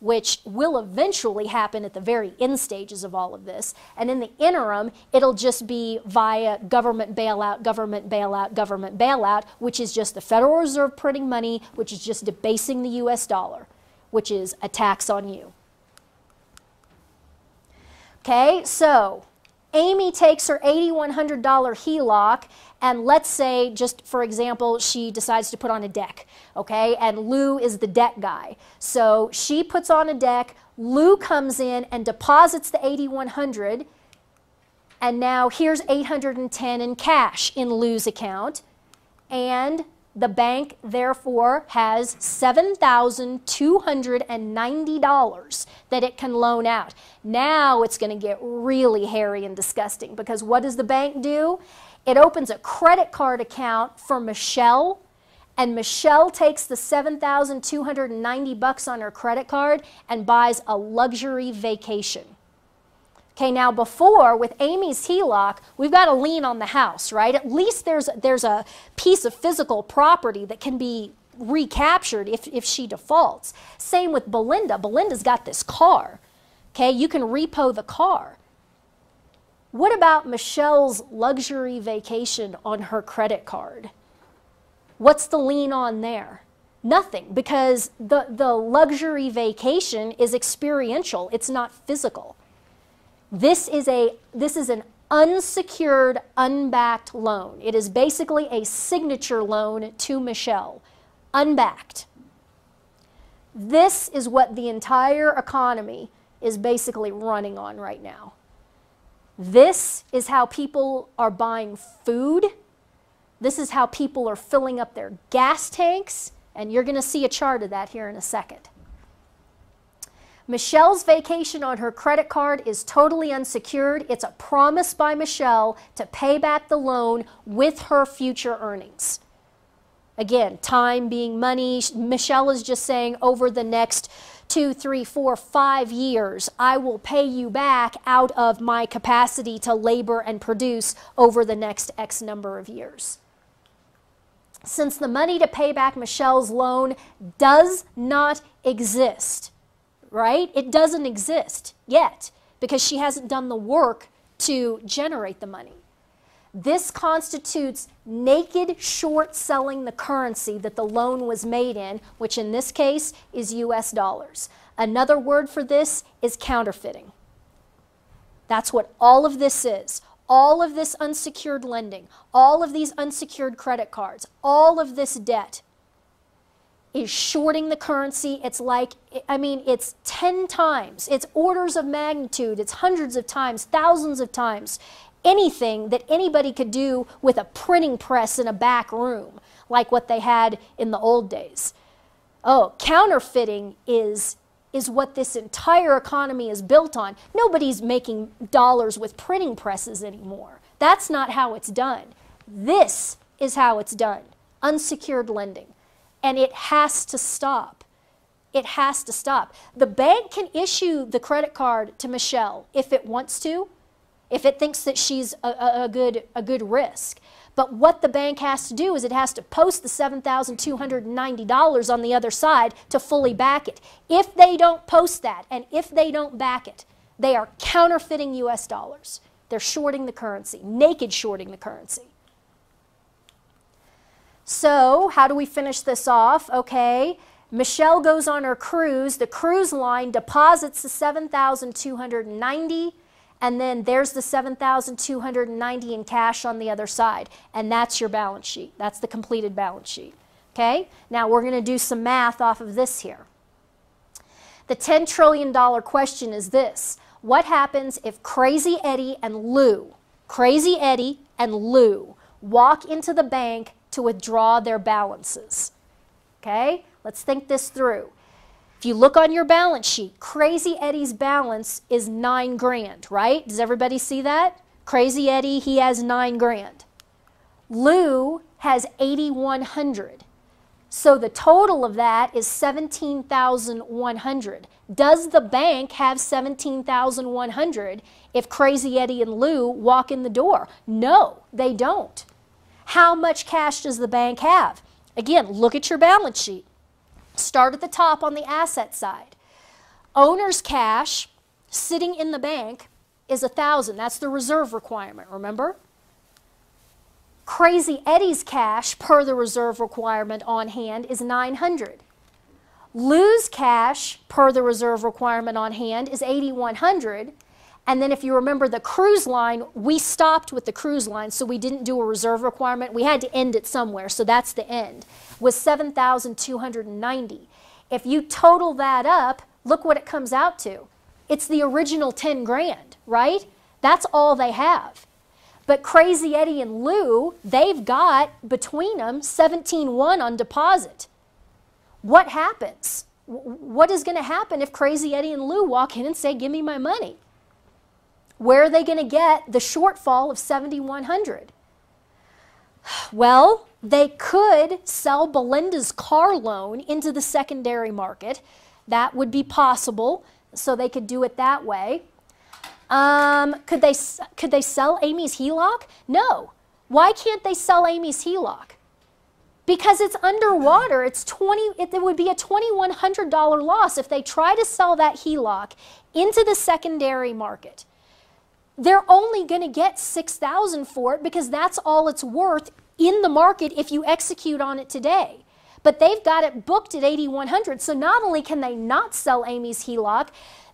which will eventually happen at the very end stages of all of this. And in the interim, it'll just be via government bailout, government bailout, government bailout, which is just the Federal Reserve printing money, which is just debasing the US dollar, which is a tax on you. Okay, so Amy takes her $8,100 HELOC and let's say, just for example, she decides to put on a deck, okay? And Lou is the deck guy. So she puts on a deck, Lou comes in and deposits the 8100 and now here's 810 in cash in Lou's account. And the bank, therefore, has $7,290 that it can loan out. Now it's going to get really hairy and disgusting because what does the bank do? It opens a credit card account for Michelle and Michelle takes the 7,290 bucks on her credit card and buys a luxury vacation. Okay, now before with Amy's HELOC, we've got a lien on the house, right? At least there's there's a piece of physical property that can be recaptured if, if she defaults. Same with Belinda. Belinda's got this car. Okay, you can repo the car. What about Michelle's luxury vacation on her credit card? What's the lien on there? Nothing, because the, the luxury vacation is experiential, it's not physical. This is, a, this is an unsecured, unbacked loan. It is basically a signature loan to Michelle, unbacked. This is what the entire economy is basically running on right now. This is how people are buying food. This is how people are filling up their gas tanks. And you're going to see a chart of that here in a second. Michelle's vacation on her credit card is totally unsecured. It's a promise by Michelle to pay back the loan with her future earnings. Again, time being money. Michelle is just saying over the next two, three, four, five years, I will pay you back out of my capacity to labor and produce over the next X number of years. Since the money to pay back Michelle's loan does not exist, right? It doesn't exist yet because she hasn't done the work to generate the money. This constitutes naked short selling the currency that the loan was made in, which in this case is US dollars. Another word for this is counterfeiting. That's what all of this is. All of this unsecured lending, all of these unsecured credit cards, all of this debt is shorting the currency. It's like, I mean, it's 10 times, it's orders of magnitude, it's hundreds of times, thousands of times anything that anybody could do with a printing press in a back room, like what they had in the old days. Oh, counterfeiting is is what this entire economy is built on. Nobody's making dollars with printing presses anymore. That's not how it's done. This is how it's done unsecured lending. And it has to stop. It has to stop. The bank can issue the credit card to Michelle if it wants to, if it thinks that she's a, a, good, a good risk. But what the bank has to do is it has to post the $7,290 on the other side to fully back it. If they don't post that and if they don't back it, they are counterfeiting US dollars. They're shorting the currency, naked shorting the currency. So, how do we finish this off? Okay, Michelle goes on her cruise. The cruise line deposits the 7,290 and then there's the 7,290 in cash on the other side. And that's your balance sheet. That's the completed balance sheet. Okay? Now we're going to do some math off of this here. The $10 trillion question is this. What happens if Crazy Eddie and Lou, Crazy Eddie and Lou, walk into the bank to withdraw their balances? Okay? Let's think this through. You look on your balance sheet, Crazy Eddie's balance is nine grand, right? Does everybody see that? Crazy Eddie, he has nine grand. Lou has 8,100. So the total of that is 17,100. Does the bank have 17,100 if Crazy Eddie and Lou walk in the door? No, they don't. How much cash does the bank have? Again, look at your balance sheet. Start at the top on the asset side. Owner's cash sitting in the bank is a thousand. That's the reserve requirement, remember? Crazy Eddie's cash per the reserve requirement on hand is 900. Lou's cash per the reserve requirement on hand is 8100 and then if you remember the cruise line, we stopped with the cruise line, so we didn't do a reserve requirement. We had to end it somewhere, so that's the end, was 7,290. If you total that up, look what it comes out to. It's the original 10 grand, right? That's all they have. But Crazy Eddie and Lou, they've got between them 17.1 on deposit. What happens? What is going to happen if Crazy Eddie and Lou walk in and say, Give me my money? Where are they going to get the shortfall of 7,100? Well, they could sell Belinda's car loan into the secondary market. That would be possible, so they could do it that way. Um, could, they, could they sell Amy's HELOC? No. Why can't they sell Amy's HELOC? Because it's underwater. It's 20, it, it would be a $2,100 loss if they try to sell that HELOC into the secondary market they're only going to get 6000 for it because that's all it's worth in the market if you execute on it today. But they've got it booked at 8100 so not only can they not sell Amy's HELOC,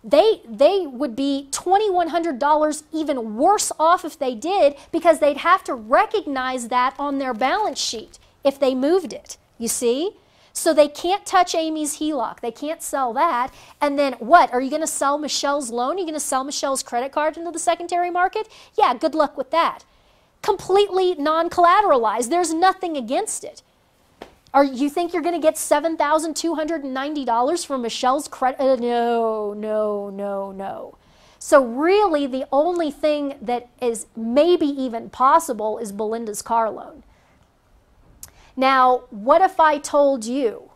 they, they would be $2,100 even worse off if they did because they'd have to recognize that on their balance sheet if they moved it. You see? So they can't touch Amy's HELOC. They can't sell that. And then what? Are you going to sell Michelle's loan? Are you going to sell Michelle's credit card into the secondary market? Yeah, good luck with that. Completely non collateralized. There's nothing against it. Are you think you're going to get $7,290 from Michelle's credit? Uh, no, no, no, no. So really the only thing that is maybe even possible is Belinda's car loan. Now, what if I told you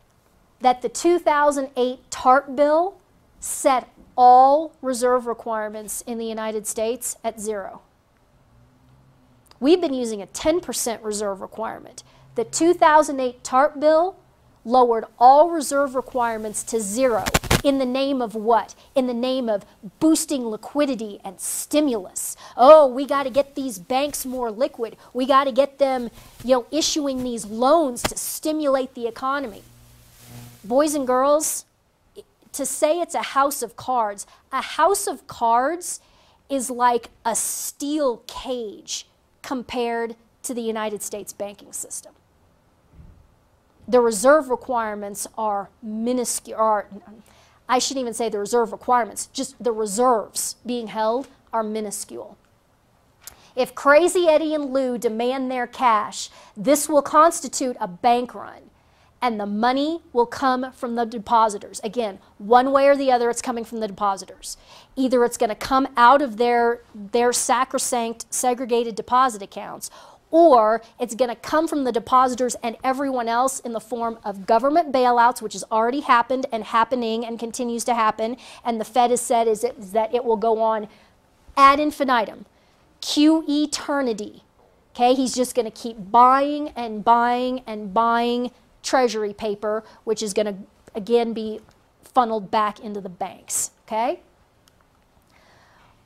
that the 2008 TARP bill set all reserve requirements in the United States at zero? We've been using a 10% reserve requirement. The 2008 TARP bill lowered all reserve requirements to zero In the name of what? In the name of boosting liquidity and stimulus. Oh, we got to get these banks more liquid. We got to get them, you know, issuing these loans to stimulate the economy. Boys and girls, to say it's a house of cards, a house of cards is like a steel cage compared to the United States banking system. The reserve requirements are minuscule, I shouldn't even say the reserve requirements, just the reserves being held are minuscule. If Crazy Eddie and Lou demand their cash, this will constitute a bank run and the money will come from the depositors. Again, one way or the other, it's coming from the depositors. Either it's going to come out of their, their sacrosanct segregated deposit accounts, or it's going to come from the depositors and everyone else in the form of government bailouts, which has already happened and happening and continues to happen. And the Fed has said is, it, is that it will go on ad infinitum, Q eternity. Okay, he's just going to keep buying and buying and buying treasury paper, which is going to again be funneled back into the banks. Okay?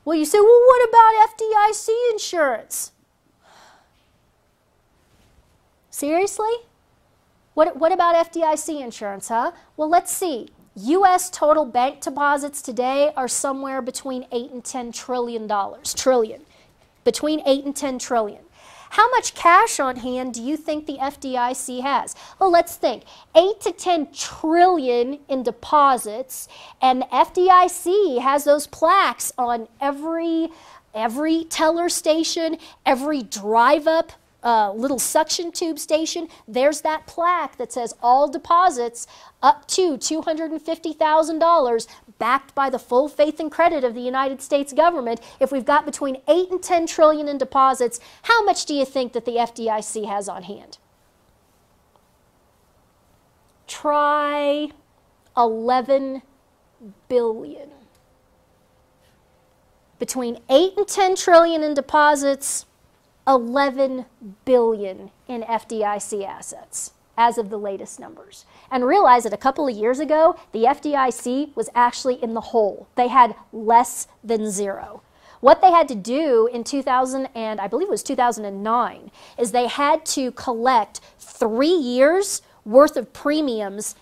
Well, you say, well, what about FDIC insurance? Seriously? What, what about FDIC insurance, huh? Well, let's see. U.S. total bank deposits today are somewhere between 8 and 10 trillion dollars. Trillion. Between 8 and 10 trillion. How much cash on hand do you think the FDIC has? Well, let's think. 8 to 10 trillion in deposits, and the FDIC has those plaques on every every teller station, every drive up uh, little suction tube station, there's that plaque that says all deposits up to $250,000 backed by the full faith and credit of the United States government. If we've got between 8 and 10 trillion in deposits, how much do you think that the FDIC has on hand? Try 11 billion. Between 8 and 10 trillion in deposits, 11 billion in FDIC assets as of the latest numbers. And realize that a couple of years ago, the FDIC was actually in the hole. They had less than zero. What they had to do in 2000 and I believe it was 2009 is they had to collect 3 years worth of premiums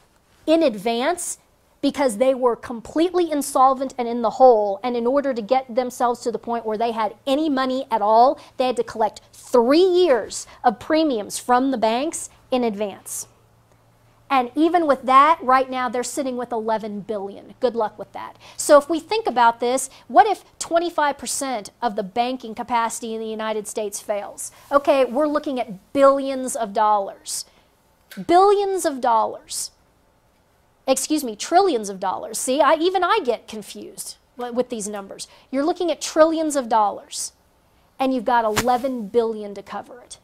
in advance because they were completely insolvent and in the hole. And in order to get themselves to the point where they had any money at all, they had to collect three years of premiums from the banks in advance. And even with that, right now they're sitting with 11 billion. Good luck with that. So if we think about this, what if 25% of the banking capacity in the United States fails? Okay, we're looking at billions of dollars. Billions of dollars excuse me, trillions of dollars. See, I, even I get confused with these numbers. You're looking at trillions of dollars, and you've got 11 billion to cover it.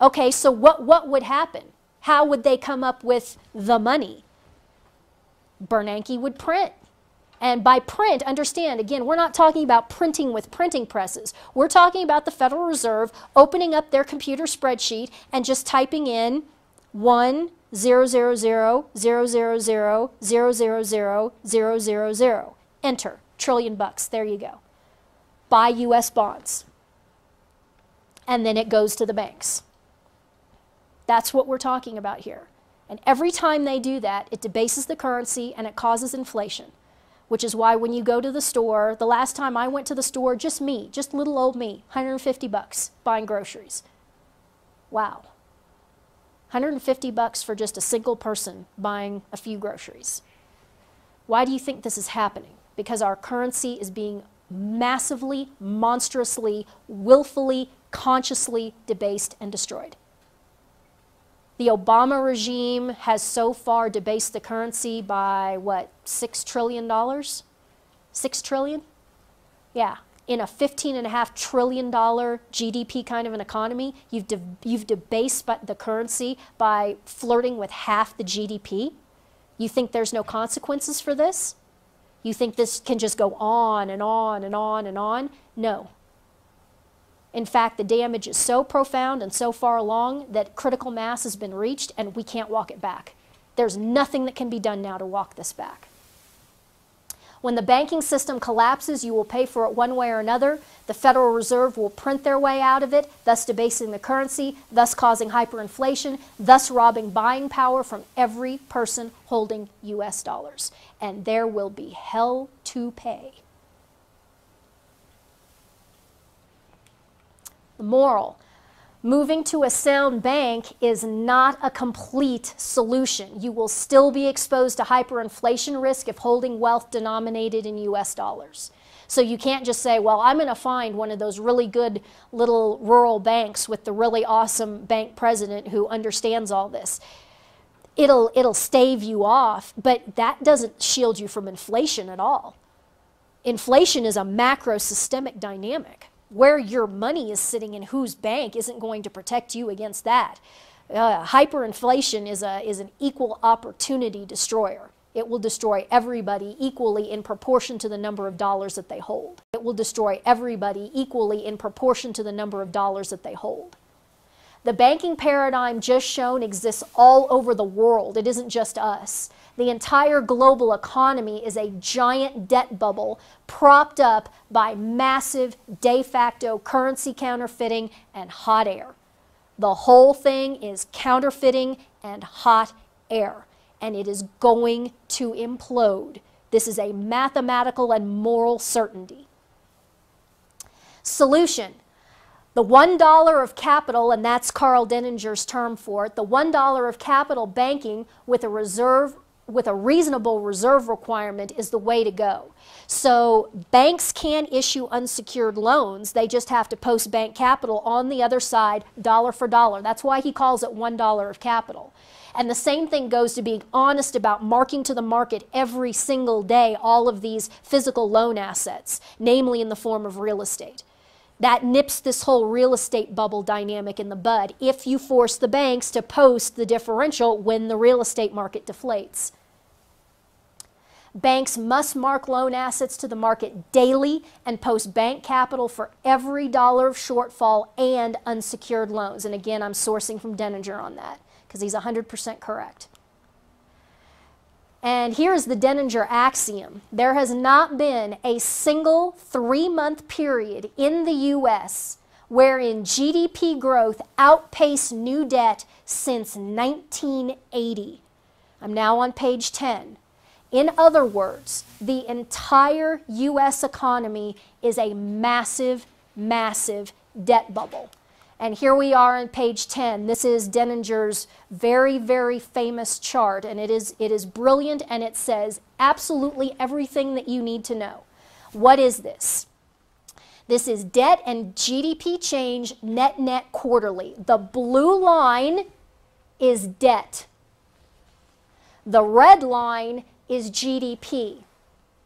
Okay, so what, what would happen? How would they come up with the money? Bernanke would print. And by print, understand, again, we're not talking about printing with printing presses. We're talking about the Federal Reserve opening up their computer spreadsheet and just typing in one, 000 000 Enter. Trillion bucks. There you go. Buy U.S. bonds. And then it goes to the banks. That's what we're talking about here. And every time they do that, it debases the currency and it causes inflation, which is why when you go to the store, the last time I went to the store, just me, just little old me, 150 bucks buying groceries. Wow. 150 bucks for just a single person buying a few groceries. Why do you think this is happening? Because our currency is being massively, monstrously, willfully, consciously debased and destroyed. The Obama regime has so far debased the currency by what, $6 trillion? 6 trillion? Yeah, in a $15.5 trillion GDP kind of an economy, you've, de you've debased the currency by flirting with half the GDP. You think there's no consequences for this? You think this can just go on and on and on and on? No. In fact, the damage is so profound and so far along that critical mass has been reached and we can't walk it back. There's nothing that can be done now to walk this back. When the banking system collapses, you will pay for it one way or another. The Federal Reserve will print their way out of it, thus debasing the currency, thus causing hyperinflation, thus robbing buying power from every person holding US dollars. And there will be hell to pay. The moral moving to a sound bank is not a complete solution. You will still be exposed to hyperinflation risk if holding wealth denominated in US dollars. So you can't just say, well, I'm going to find one of those really good little rural banks with the really awesome bank president who understands all this. It'll, it'll stave you off, but that doesn't shield you from inflation at all. Inflation is a macro systemic dynamic where your money is sitting in whose bank isn't going to protect you against that. Uh, hyperinflation is, a, is an equal opportunity destroyer. It will destroy everybody equally in proportion to the number of dollars that they hold. It will destroy everybody equally in proportion to the number of dollars that they hold. The banking paradigm just shown exists all over the world. It isn't just us. The entire global economy is a giant debt bubble propped up by massive de facto currency counterfeiting and hot air. The whole thing is counterfeiting and hot air, and it is going to implode. This is a mathematical and moral certainty. Solution the $1 of capital, and that's Karl Denninger's term for it, the $1 of capital banking with a reserve with a reasonable reserve requirement is the way to go. So banks can issue unsecured loans. They just have to post bank capital on the other side, dollar for dollar. That's why he calls it $1 of capital. And the same thing goes to being honest about marking to the market every single day all of these physical loan assets, namely in the form of real estate. That nips this whole real estate bubble dynamic in the bud if you force the banks to post the differential when the real estate market deflates. Banks must mark loan assets to the market daily and post bank capital for every dollar of shortfall and unsecured loans. And again, I'm sourcing from Denninger on that because he's 100% correct. And here's the Denninger axiom there has not been a single three month period in the U.S. wherein GDP growth outpaced new debt since 1980. I'm now on page 10. In other words, the entire U.S. economy is a massive, massive debt bubble. And here we are on page 10. This is Denninger's very, very famous chart, and it is, it is brilliant and it says absolutely everything that you need to know. What is this? This is debt and GDP change net net quarterly. The blue line is debt. The red line is GDP.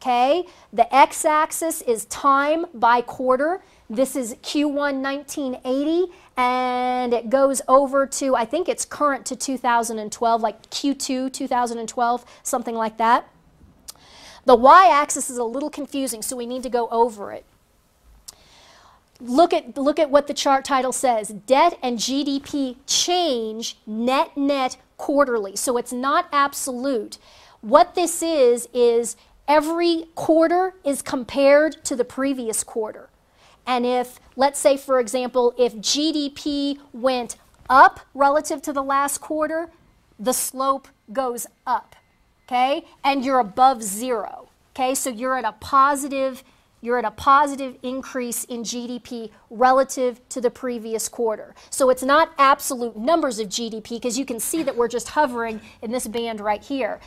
Okay? The x axis is time by quarter. This is Q1 1980, and it goes over to, I think it's current to 2012, like Q2 2012, something like that. The y axis is a little confusing, so we need to go over it. Look at, look at what the chart title says debt and GDP change net net quarterly. So it's not absolute. What this is, is every quarter is compared to the previous quarter. And if, let's say, for example, if GDP went up relative to the last quarter, the slope goes up, okay? And you're above zero, okay? So you're at a positive you're at a positive increase in GDP relative to the previous quarter. So it's not absolute numbers of GDP because you can see that we're just hovering in this band right here.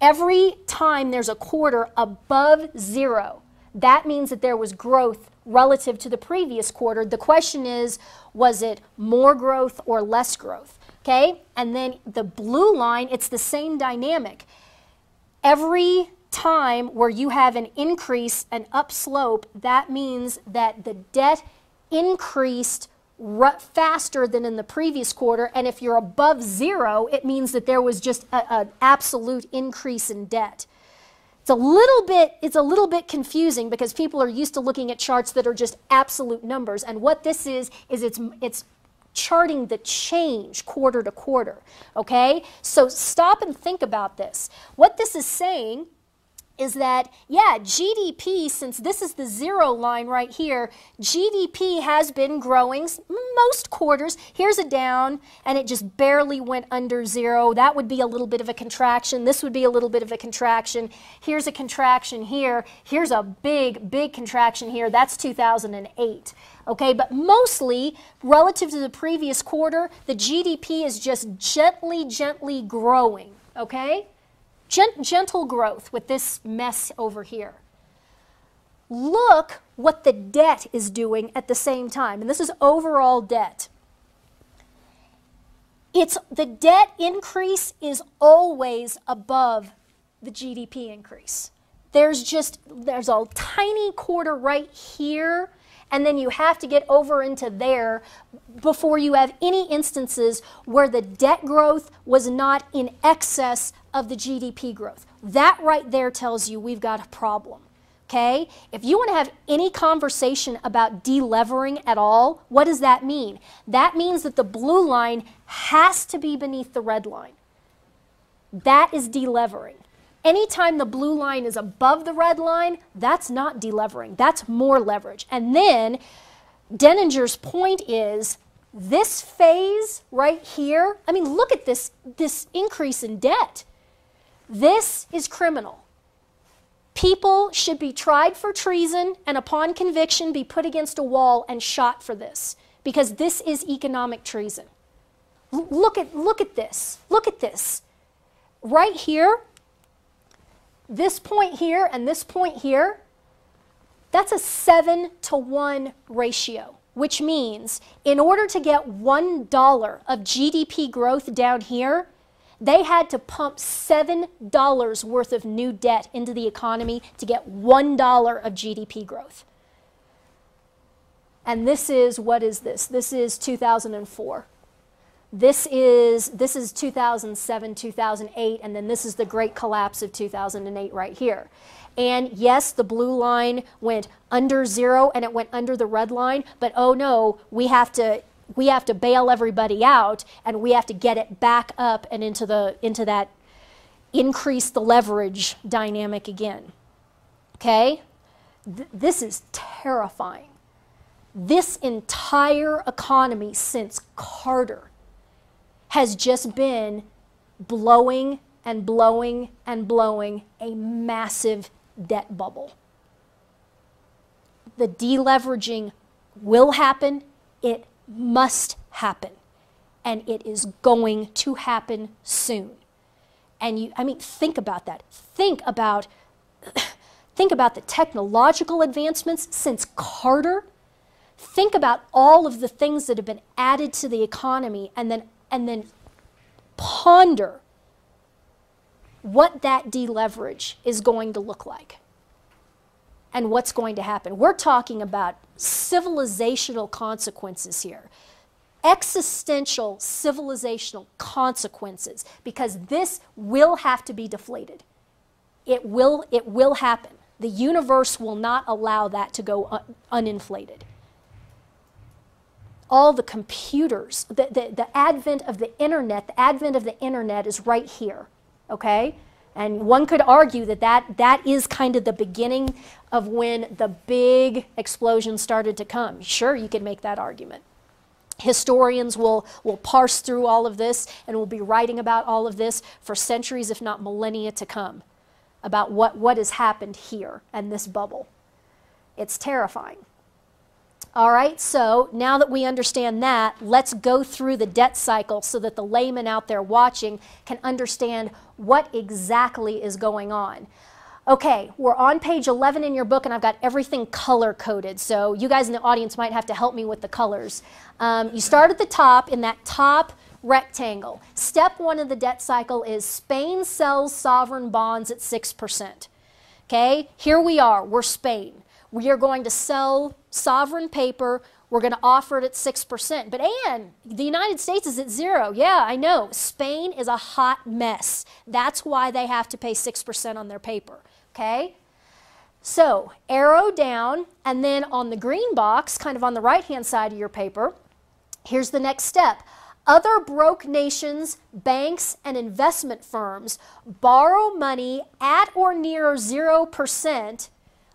Every time there's a quarter above zero, that means that there was growth relative to the previous quarter. The question is, was it more growth or less growth? Okay, and then the blue line, it's the same dynamic. Every time where you have an increase, an upslope, that means that the debt increased faster than in the previous quarter. And if you're above zero, it means that there was just an absolute increase in debt. It's a little bit it's a little bit confusing because people are used to looking at charts that are just absolute numbers. And what this is is it's it's charting the change quarter to quarter. Okay? So stop and think about this. What this is saying is that, yeah, GDP, since this is the zero line right here, GDP has been growing most quarters. Here's a down, and it just barely went under zero. That would be a little bit of a contraction. This would be a little bit of a contraction. Here's a contraction here. Here's a big, big contraction here. That's 2008. Okay, but mostly relative to the previous quarter, the GDP is just gently, gently growing. Okay? Gent gentle growth with this mess over here. Look what the debt is doing at the same time. And this is overall debt. It's the debt increase is always above the GDP increase. There's just there's a tiny quarter right here and then you have to get over into there before you have any instances where the debt growth was not in excess of the GDP growth. That right there tells you we've got a problem. Okay? If you want to have any conversation about delevering at all, what does that mean? That means that the blue line has to be beneath the red line. That is delevering. Anytime the blue line is above the red line, that's not delevering. That's more leverage. And then Denninger's point is this phase right here, I mean, look at this, this increase in debt. This is criminal. People should be tried for treason and upon conviction be put against a wall and shot for this because this is economic treason. L look at look at this. Look at this. Right here, this point here and this point here, that's a 7 to 1 ratio, which means in order to get $1 of GDP growth down here, they had to pump $7 worth of new debt into the economy to get $1 of GDP growth. And this is, what is this? This is 2004. This is, this is 2007, 2008, and then this is the great collapse of 2008 right here. And yes, the blue line went under zero and it went under the red line, but oh no, we have to we have to bail everybody out and we have to get it back up and into the into that increase the leverage dynamic again. Okay? Th this is terrifying. This entire economy since Carter has just been blowing and blowing and blowing a massive debt bubble. The deleveraging will happen. It must happen. And it is going to happen soon. And you, I mean, think about that. Think about, think about the technological advancements since Carter. Think about all of the things that have been added to the economy and then, and then ponder what that deleverage is going to look like and what's going to happen. We're talking about civilizational consequences here, existential civilizational consequences, because this will have to be deflated. It will, it will happen. The universe will not allow that to go un uninflated. All the computers, the, the, the advent of the internet, the advent of the internet is right here, okay? And one could argue that, that that is kind of the beginning of when the big explosion started to come. Sure, you could make that argument. Historians will, will parse through all of this and will be writing about all of this for centuries, if not millennia to come, about what, what has happened here and this bubble. It's terrifying. All right, so now that we understand that, let's go through the debt cycle so that the layman out there watching can understand what exactly is going on. Okay, we're on page 11 in your book, and I've got everything color coded. So you guys in the audience might have to help me with the colors. Um, you start at the top in that top rectangle. Step one of the debt cycle is Spain sells sovereign bonds at 6%. Okay, here we are, we're Spain. We are going to sell sovereign paper. We're going to offer it at 6%. But Ann, the United States is at zero. Yeah, I know. Spain is a hot mess. That's why they have to pay 6% on their paper. Okay? So, arrow down, and then on the green box, kind of on the right hand side of your paper, here's the next step Other broke nations, banks, and investment firms borrow money at or near 0%.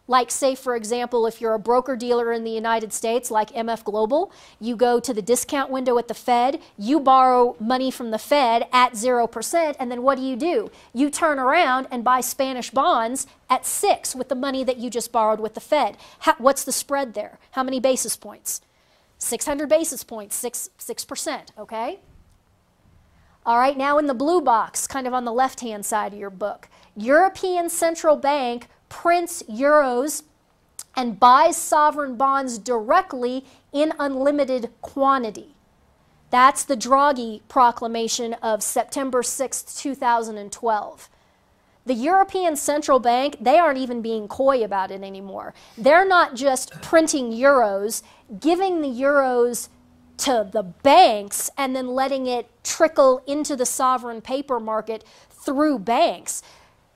Like, say, for example, if you're a broker dealer in the United States, like MF Global, you go to the discount window at the Fed, you borrow money from the Fed at 0%, and then what do you do? You turn around and buy Spanish bonds at 6 with the money that you just borrowed with the Fed. How, what's the spread there? How many basis points? 600 basis points, 6, 6%, okay? All right, now in the blue box, kind of on the left hand side of your book, European Central Bank prints euros and buys sovereign bonds directly in unlimited quantity. That's the Draghi proclamation of September 6, 2012. The European Central Bank, they aren't even being coy about it anymore. They're not just printing euros, giving the euros to the banks and then letting it trickle into the sovereign paper market through banks.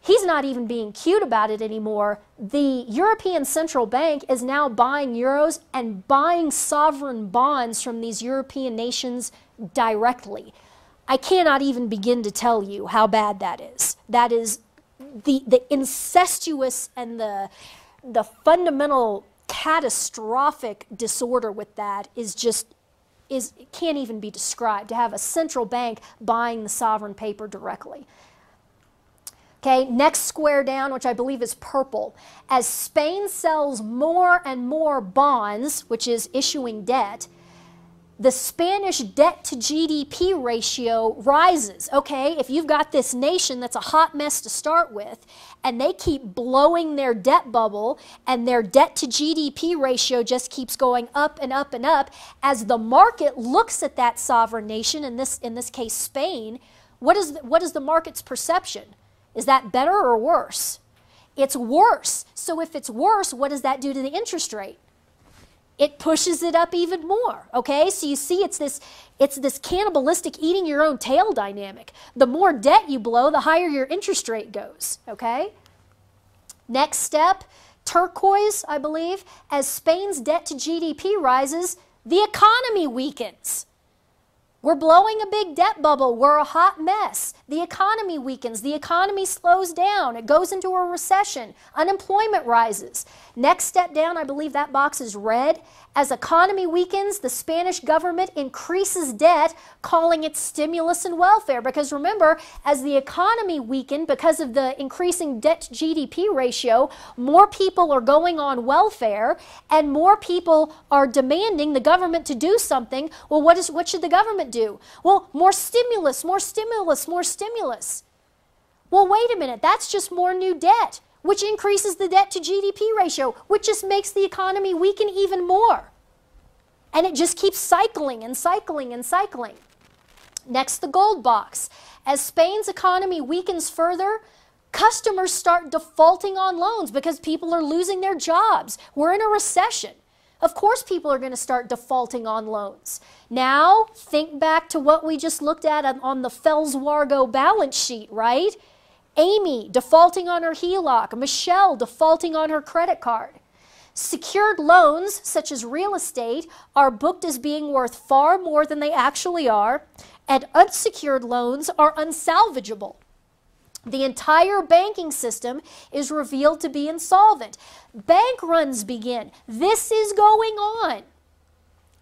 He's not even being cute about it anymore. The European Central Bank is now buying euros and buying sovereign bonds from these European nations directly. I cannot even begin to tell you how bad that is. That is the, the incestuous and the, the fundamental catastrophic disorder with that is just is can't even be described to have a central bank buying the sovereign paper directly. Okay, next square down, which I believe is purple. As Spain sells more and more bonds, which is issuing debt, the Spanish debt to GDP ratio rises. Okay, if you've got this nation that's a hot mess to start with, and they keep blowing their debt bubble, and their debt to GDP ratio just keeps going up and up and up, as the market looks at that sovereign nation, in this, in this case Spain, what is, what is the market's perception? Is that better or worse? It's worse. So if it's worse, what does that do to the interest rate? it pushes it up even more. Okay, so you see, it's this it's this cannibalistic eating your own tail dynamic. The more debt you blow, the higher your interest rate goes. Okay. Next step, turquoise, I believe, as Spain's debt to GDP rises, the economy weakens. We're blowing a big debt bubble. We're a hot mess. The economy weakens. The economy slows down. It goes into a recession. Unemployment rises. Next step down, I believe that box is red. As economy weakens, the Spanish government increases debt, calling it stimulus and welfare. Because remember, as the economy weakened because of the increasing debt GDP ratio, more people are going on welfare and more people are demanding the government to do something. Well, what, is, what should the government do? Well, more stimulus, more stimulus, more stimulus. Well, wait a minute, that's just more new debt which increases the debt to GDP ratio, which just makes the economy weaken even more. And it just keeps cycling and cycling and cycling. Next, the gold box. As Spain's economy weakens further, customers start defaulting on loans because people are losing their jobs. We're in a recession. Of course, people are going to start defaulting on loans. Now, think back to what we just looked at on the Fells Wargo balance sheet, right? Amy defaulting on her HELOC, Michelle defaulting on her credit card. Secured loans, such as real estate, are booked as being worth far more than they actually are, and unsecured loans are unsalvageable. The entire banking system is revealed to be insolvent. Bank runs begin. This is going on.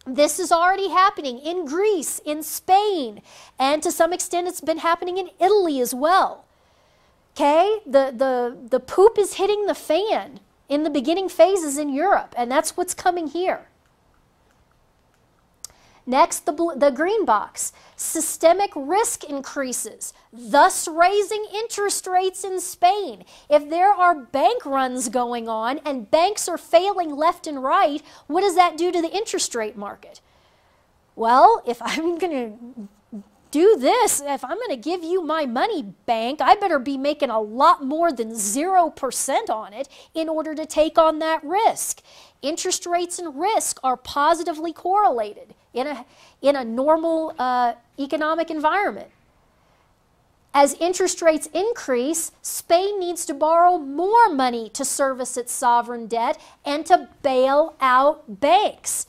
This is already happening in Greece, in Spain, and to some extent it's been happening in Italy as well. Okay? The, the, the poop is hitting the fan in the beginning phases in Europe, and that's what's coming here. Next, the, the green box. Systemic risk increases, thus raising interest rates in Spain. If there are bank runs going on and banks are failing left and right, what does that do to the interest rate market? Well, if I'm going to do this. If I'm going to give you my money, bank, I better be making a lot more than 0% on it in order to take on that risk. Interest rates and risk are positively correlated in a, in a normal uh, economic environment. As interest rates increase, Spain needs to borrow more money to service its sovereign debt and to bail out banks.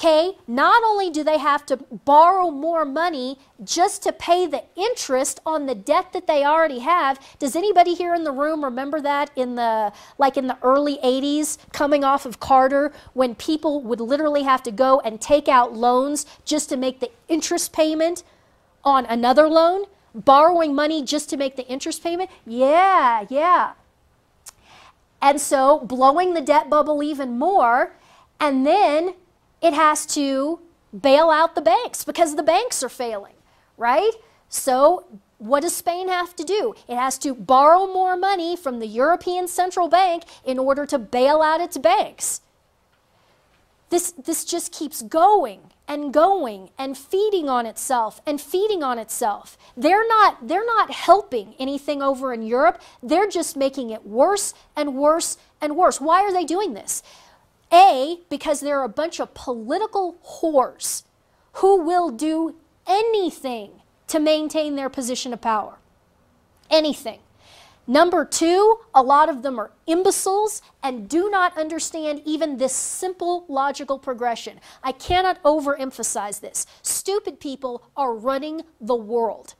Okay, not only do they have to borrow more money just to pay the interest on the debt that they already have. Does anybody here in the room remember that in the like in the early 80s coming off of Carter when people would literally have to go and take out loans just to make the interest payment on another loan? Borrowing money just to make the interest payment? Yeah, yeah. And so blowing the debt bubble even more and then it has to bail out the banks because the banks are failing, right? So, what does Spain have to do? It has to borrow more money from the European Central Bank in order to bail out its banks. This, this just keeps going and going and feeding on itself and feeding on itself. They're not, they're not helping anything over in Europe. They're just making it worse and worse and worse. Why are they doing this? A, because they're a bunch of political whores who will do anything to maintain their position of power. Anything. Number two, a lot of them are imbeciles and do not understand even this simple logical progression. I cannot overemphasize this. Stupid people are running the world.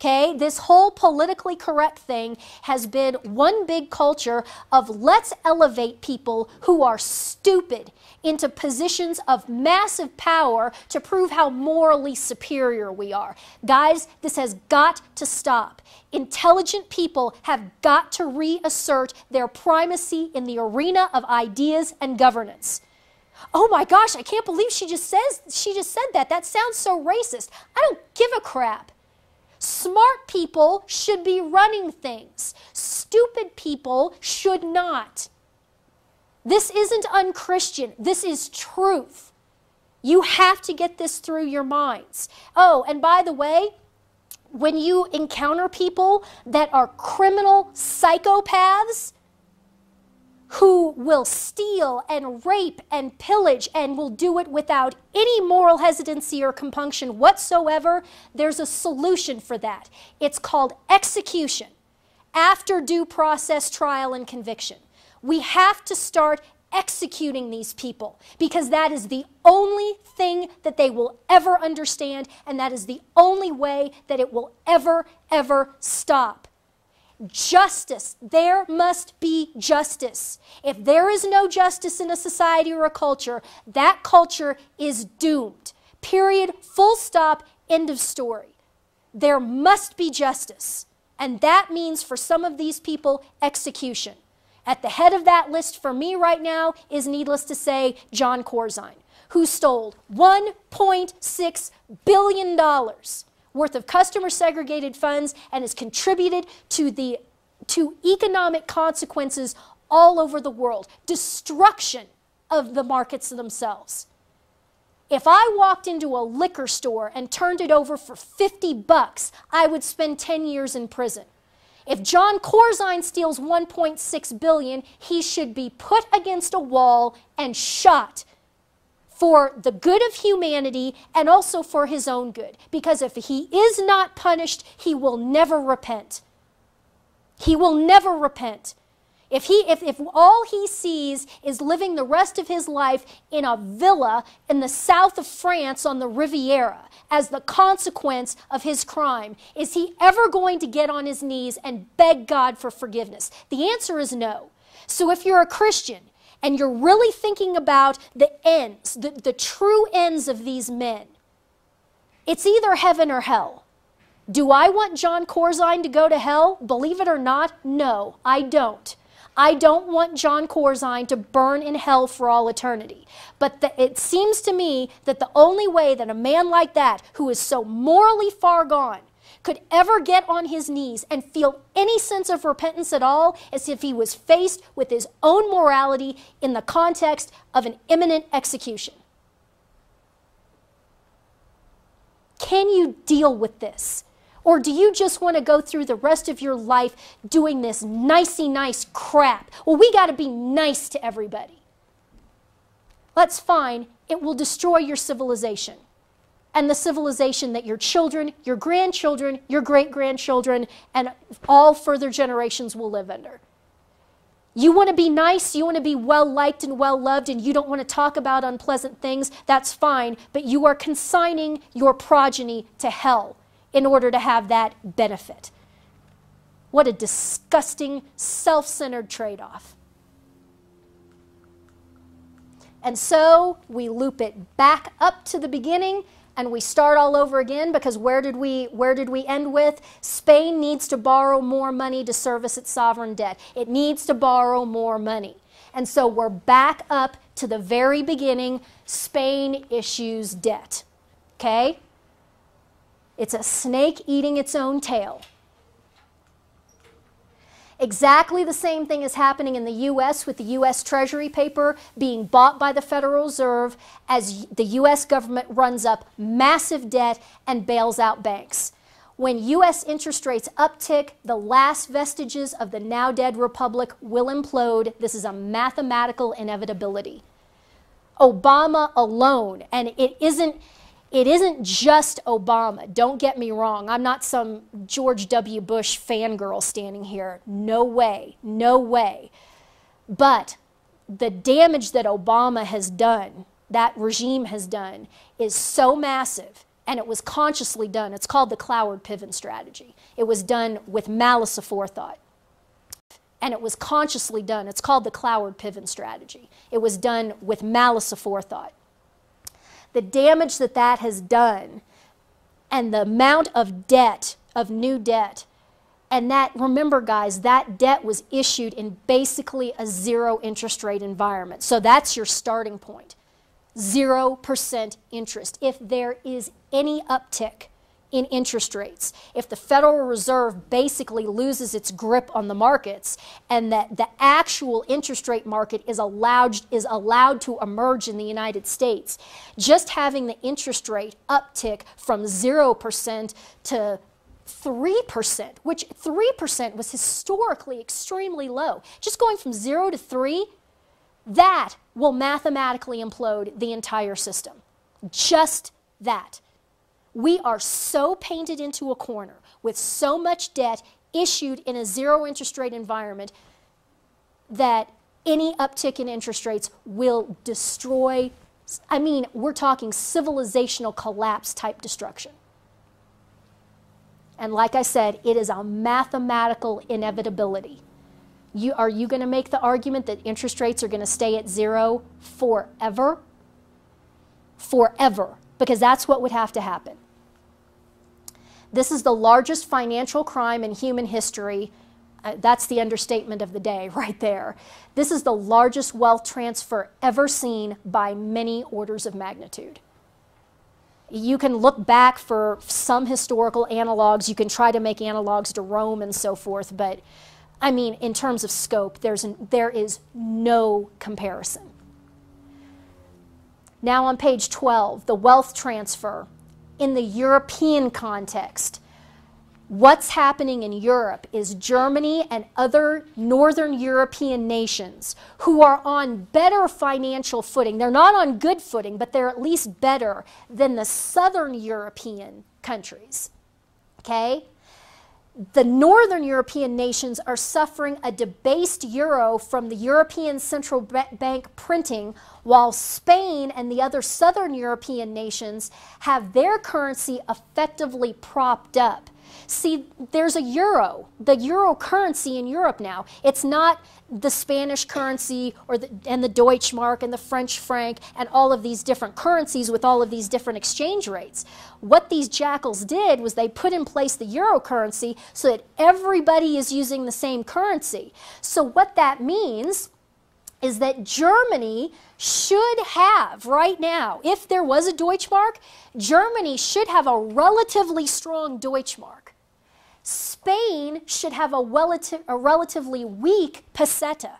Okay, this whole politically correct thing has been one big culture of let's elevate people who are stupid into positions of massive power to prove how morally superior we are. Guys, this has got to stop. Intelligent people have got to reassert their primacy in the arena of ideas and governance. Oh my gosh, I can't believe she just says she just said that. That sounds so racist. I don't give a crap. Smart people should be running things. Stupid people should not. This isn't unchristian. This is truth. You have to get this through your minds. Oh, and by the way, when you encounter people that are criminal psychopaths, who will steal and rape and pillage and will do it without any moral hesitancy or compunction whatsoever, there's a solution for that. It's called execution after due process, trial, and conviction. We have to start executing these people because that is the only thing that they will ever understand and that is the only way that it will ever, ever stop justice. There must be justice. If there is no justice in a society or a culture, that culture is doomed. Period. Full stop. End of story. There must be justice. And that means for some of these people, execution. At the head of that list for me right now is, needless to say, Jon Corzine, who stole $1.6 billion worth of customer segregated funds and has contributed to the to economic consequences all over the world, destruction of the markets themselves. If I walked into a liquor store and turned it over for 50 bucks, I would spend 10 years in prison. If Jon Corzine steals 1.6 billion, he should be put against a wall and shot for the good of humanity and also for his own good. Because if he is not punished, he will never repent. He will never repent. If, he, if, if all he sees is living the rest of his life in a villa in the south of France on the Riviera as the consequence of his crime, is he ever going to get on his knees and beg God for forgiveness? The answer is no. So if you're a Christian and you're really thinking about the ends, the, the true ends of these men, it's either heaven or hell. Do I want Jon Corzine to go to hell? Believe it or not, no, I don't. I don't want Jon Corzine to burn in hell for all eternity. But the, it seems to me that the only way that a man like that, who is so morally far gone, could ever get on his knees and feel any sense of repentance at all as if he was faced with his own morality in the context of an imminent execution. Can you deal with this? Or do you just want to go through the rest of your life doing this nicey nice crap? Well, we got to be nice to everybody. That's fine. It will destroy your civilization and the civilization that your children, your grandchildren, your great grandchildren, and all further generations will live under. You want to be nice, you want to be well liked and well loved, and you don't want to talk about unpleasant things, that's fine, but you are consigning your progeny to hell in order to have that benefit. What a disgusting, self centered trade off. And so we loop it back up to the beginning and we start all over again because where did we where did we end with Spain needs to borrow more money to service its sovereign debt. It needs to borrow more money. And so we're back up to the very beginning Spain issues debt. Okay? It's a snake eating its own tail. Exactly the same thing is happening in the U.S. with the U.S. Treasury paper being bought by the Federal Reserve as the U.S. government runs up massive debt and bails out banks. When U.S. interest rates uptick, the last vestiges of the now dead republic will implode. This is a mathematical inevitability. Obama alone, and it isn't it isn't just Obama. Don't get me wrong. I'm not some George W. Bush fangirl standing here. No way. No way. But the damage that Obama has done, that regime has done, is so massive. And it was consciously done. It's called the Cloward Piven strategy. It was done with malice aforethought. And it was consciously done. It's called the Cloward Piven strategy. It was done with malice aforethought the damage that that has done and the amount of debt, of new debt. And that, remember, guys, that debt was issued in basically a zero interest rate environment. So that's your starting point 0% interest. If there is any uptick in interest rates. If the Federal Reserve basically loses its grip on the markets and that the actual interest rate market is allowed, is allowed to emerge in the United States, just having the interest rate uptick from 0% to 3%, which 3% was historically extremely low, just going from 0 to 3, that will mathematically implode the entire system. Just that. We are so painted into a corner with so much debt issued in a zero interest rate environment that any uptick in interest rates will destroy, I mean, we're talking civilizational collapse type destruction. And like I said, it is a mathematical inevitability. You, are you going to make the argument that interest rates are going to stay at zero forever? Forever because that's what would have to happen. This is the largest financial crime in human history. Uh, that's the understatement of the day right there. This is the largest wealth transfer ever seen by many orders of magnitude. You can look back for some historical analogs. You can try to make analogs to Rome and so forth, but I mean, in terms of scope, there's an, there is no comparison. Now on page 12, the wealth transfer in the European context. What's happening in Europe is Germany and other northern European nations who are on better financial footing. They're not on good footing, but they're at least better than the southern European countries. Okay? The northern European nations are suffering a debased euro from the European Central Bank printing, while Spain and the other southern European nations have their currency effectively propped up. See, there's a euro, the euro currency in Europe now. It's not the Spanish currency or the, and the Deutschmark and the French franc and all of these different currencies with all of these different exchange rates. What these jackals did was they put in place the euro currency so that everybody is using the same currency. So what that means is that Germany should have right now, if there was a Deutschmark, Germany should have a relatively strong Deutschmark. Spain should have a, a relatively weak peseta.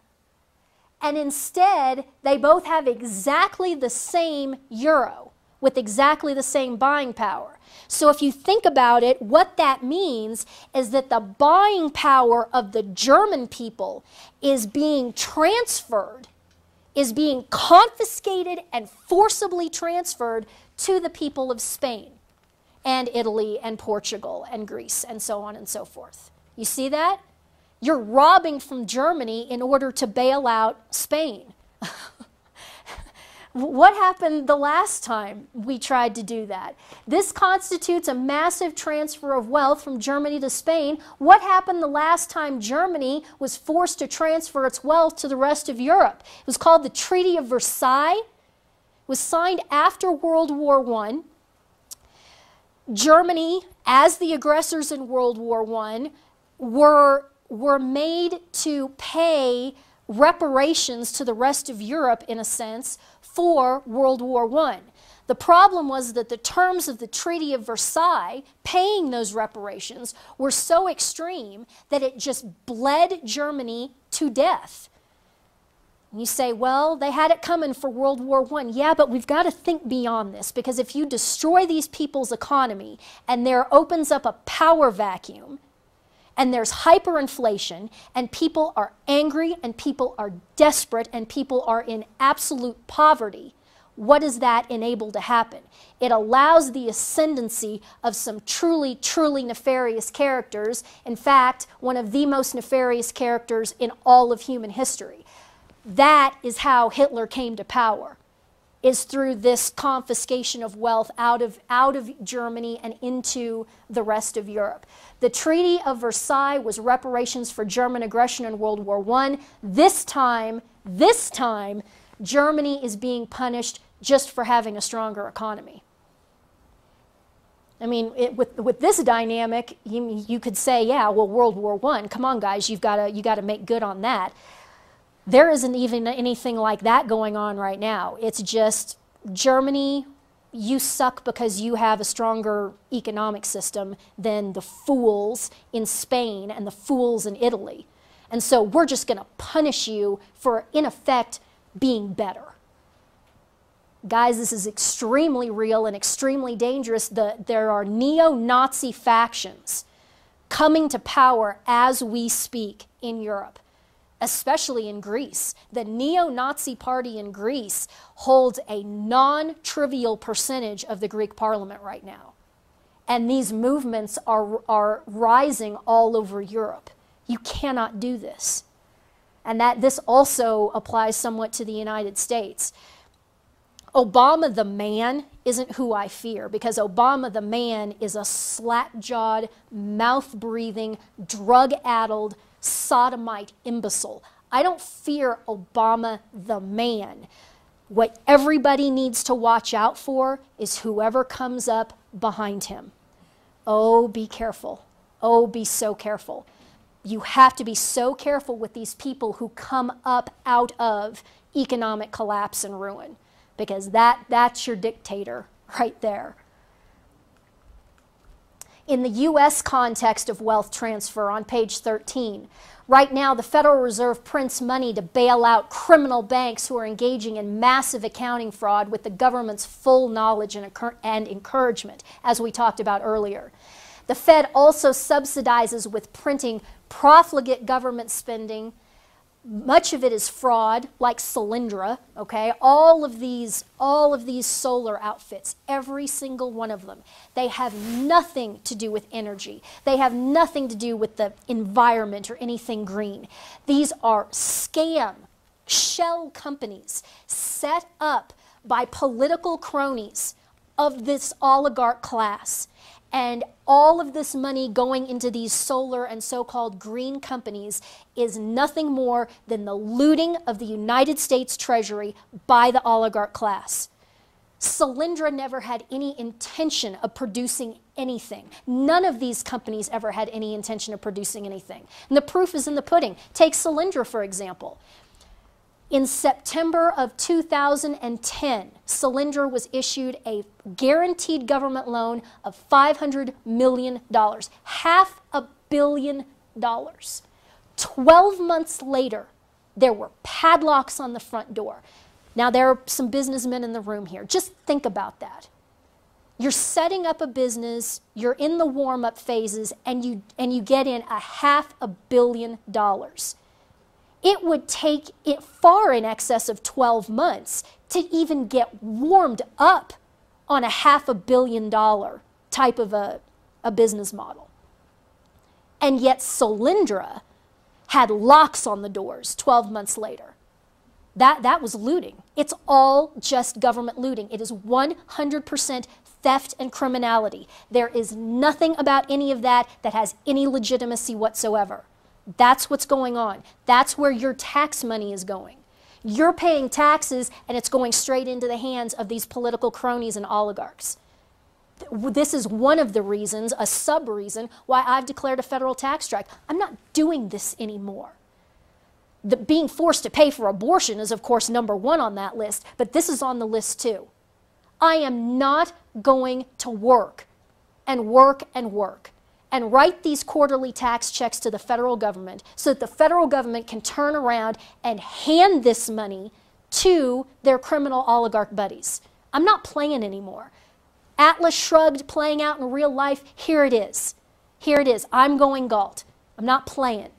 And instead, they both have exactly the same euro with exactly the same buying power. So if you think about it, what that means is that the buying power of the German people is being transferred, is being confiscated and forcibly transferred to the people of Spain and Italy and Portugal and Greece and so on and so forth. You see that? You're robbing from Germany in order to bail out Spain. What happened the last time we tried to do that? This constitutes a massive transfer of wealth from Germany to Spain. What happened the last time Germany was forced to transfer its wealth to the rest of Europe? It was called the Treaty of Versailles. It was signed after World War I. Germany, as the aggressors in World War I, were, were made to pay reparations to the rest of Europe, in a sense, for World War I. The problem was that the terms of the Treaty of Versailles, paying those reparations, were so extreme that it just bled Germany to death. You say, well, they had it coming for World War I. Yeah, but we've got to think beyond this because if you destroy these people's economy and there opens up a power vacuum and there's hyperinflation and people are angry and people are desperate and people are in absolute poverty, what does that enable to happen? It allows the ascendancy of some truly, truly nefarious characters. In fact, one of the most nefarious characters in all of human history. That is how Hitler came to power is through this confiscation of wealth out of, out of Germany and into the rest of Europe. The Treaty of Versailles was reparations for German aggression in World War I. This time, this time, Germany is being punished just for having a stronger economy. I mean, it, with, with this dynamic, you, you could say, yeah, well, World War I, come on, guys, you've got to you got to make good on that. There isn't even anything like that going on right now. It's just Germany, you suck because you have a stronger economic system than the fools in Spain and the fools in Italy. And so we're just going to punish you for, in effect, being better. Guys, this is extremely real and extremely dangerous. The, there are neo Nazi factions coming to power as we speak in Europe especially in Greece. The neo Nazi party in Greece holds a non trivial percentage of the Greek parliament right now. And these movements are, are rising all over Europe. You cannot do this. And that this also applies somewhat to the United States. Obama the man isn't who I fear because Obama the man is a slack jawed, mouth breathing, drug addled, sodomite imbecile. I don't fear Obama the man. What everybody needs to watch out for is whoever comes up behind him. Oh, be careful. Oh, be so careful. You have to be so careful with these people who come up out of economic collapse and ruin because that, that's your dictator right there in the U.S. context of wealth transfer on page 13. Right now, the Federal Reserve prints money to bail out criminal banks who are engaging in massive accounting fraud with the government's full knowledge and, and encouragement, as we talked about earlier. The Fed also subsidizes with printing profligate government spending much of it is fraud, like Solyndra, okay? All of these, all of these solar outfits, every single one of them, they have nothing to do with energy. They have nothing to do with the environment or anything green. These are scam, shell companies set up by political cronies of this oligarch class. And all of this money going into these solar and so called green companies is nothing more than the looting of the United States Treasury by the oligarch class. Solyndra never had any intention of producing anything. None of these companies ever had any intention of producing anything. And the proof is in the pudding. Take Solyndra, for example. In September of 2010, Solyndra was issued a guaranteed government loan of $500 million, half a billion dollars. 12 months later, there were padlocks on the front door. Now, there are some businessmen in the room here. Just think about that. You're setting up a business, you're in the warm up phases, and you, and you get in a half a billion dollars it would take it far in excess of 12 months to even get warmed up on a half a billion dollar type of a, a business model. And yet, Solyndra had locks on the doors 12 months later. That, that was looting. It's all just government looting. It is 100% theft and criminality. There is nothing about any of that that has any legitimacy whatsoever. That's what's going on. That's where your tax money is going. You're paying taxes and it's going straight into the hands of these political cronies and oligarchs. This is one of the reasons, a sub reason, why I've declared a federal tax strike. I'm not doing this anymore. The, being forced to pay for abortion is, of course, number one on that list, but this is on the list too. I am not going to work and work and work and write these quarterly tax checks to the federal government so that the federal government can turn around and hand this money to their criminal oligarch buddies. I'm not playing anymore. Atlas shrugged playing out in real life. Here it is. Here it is. I'm going Galt. I'm not playing.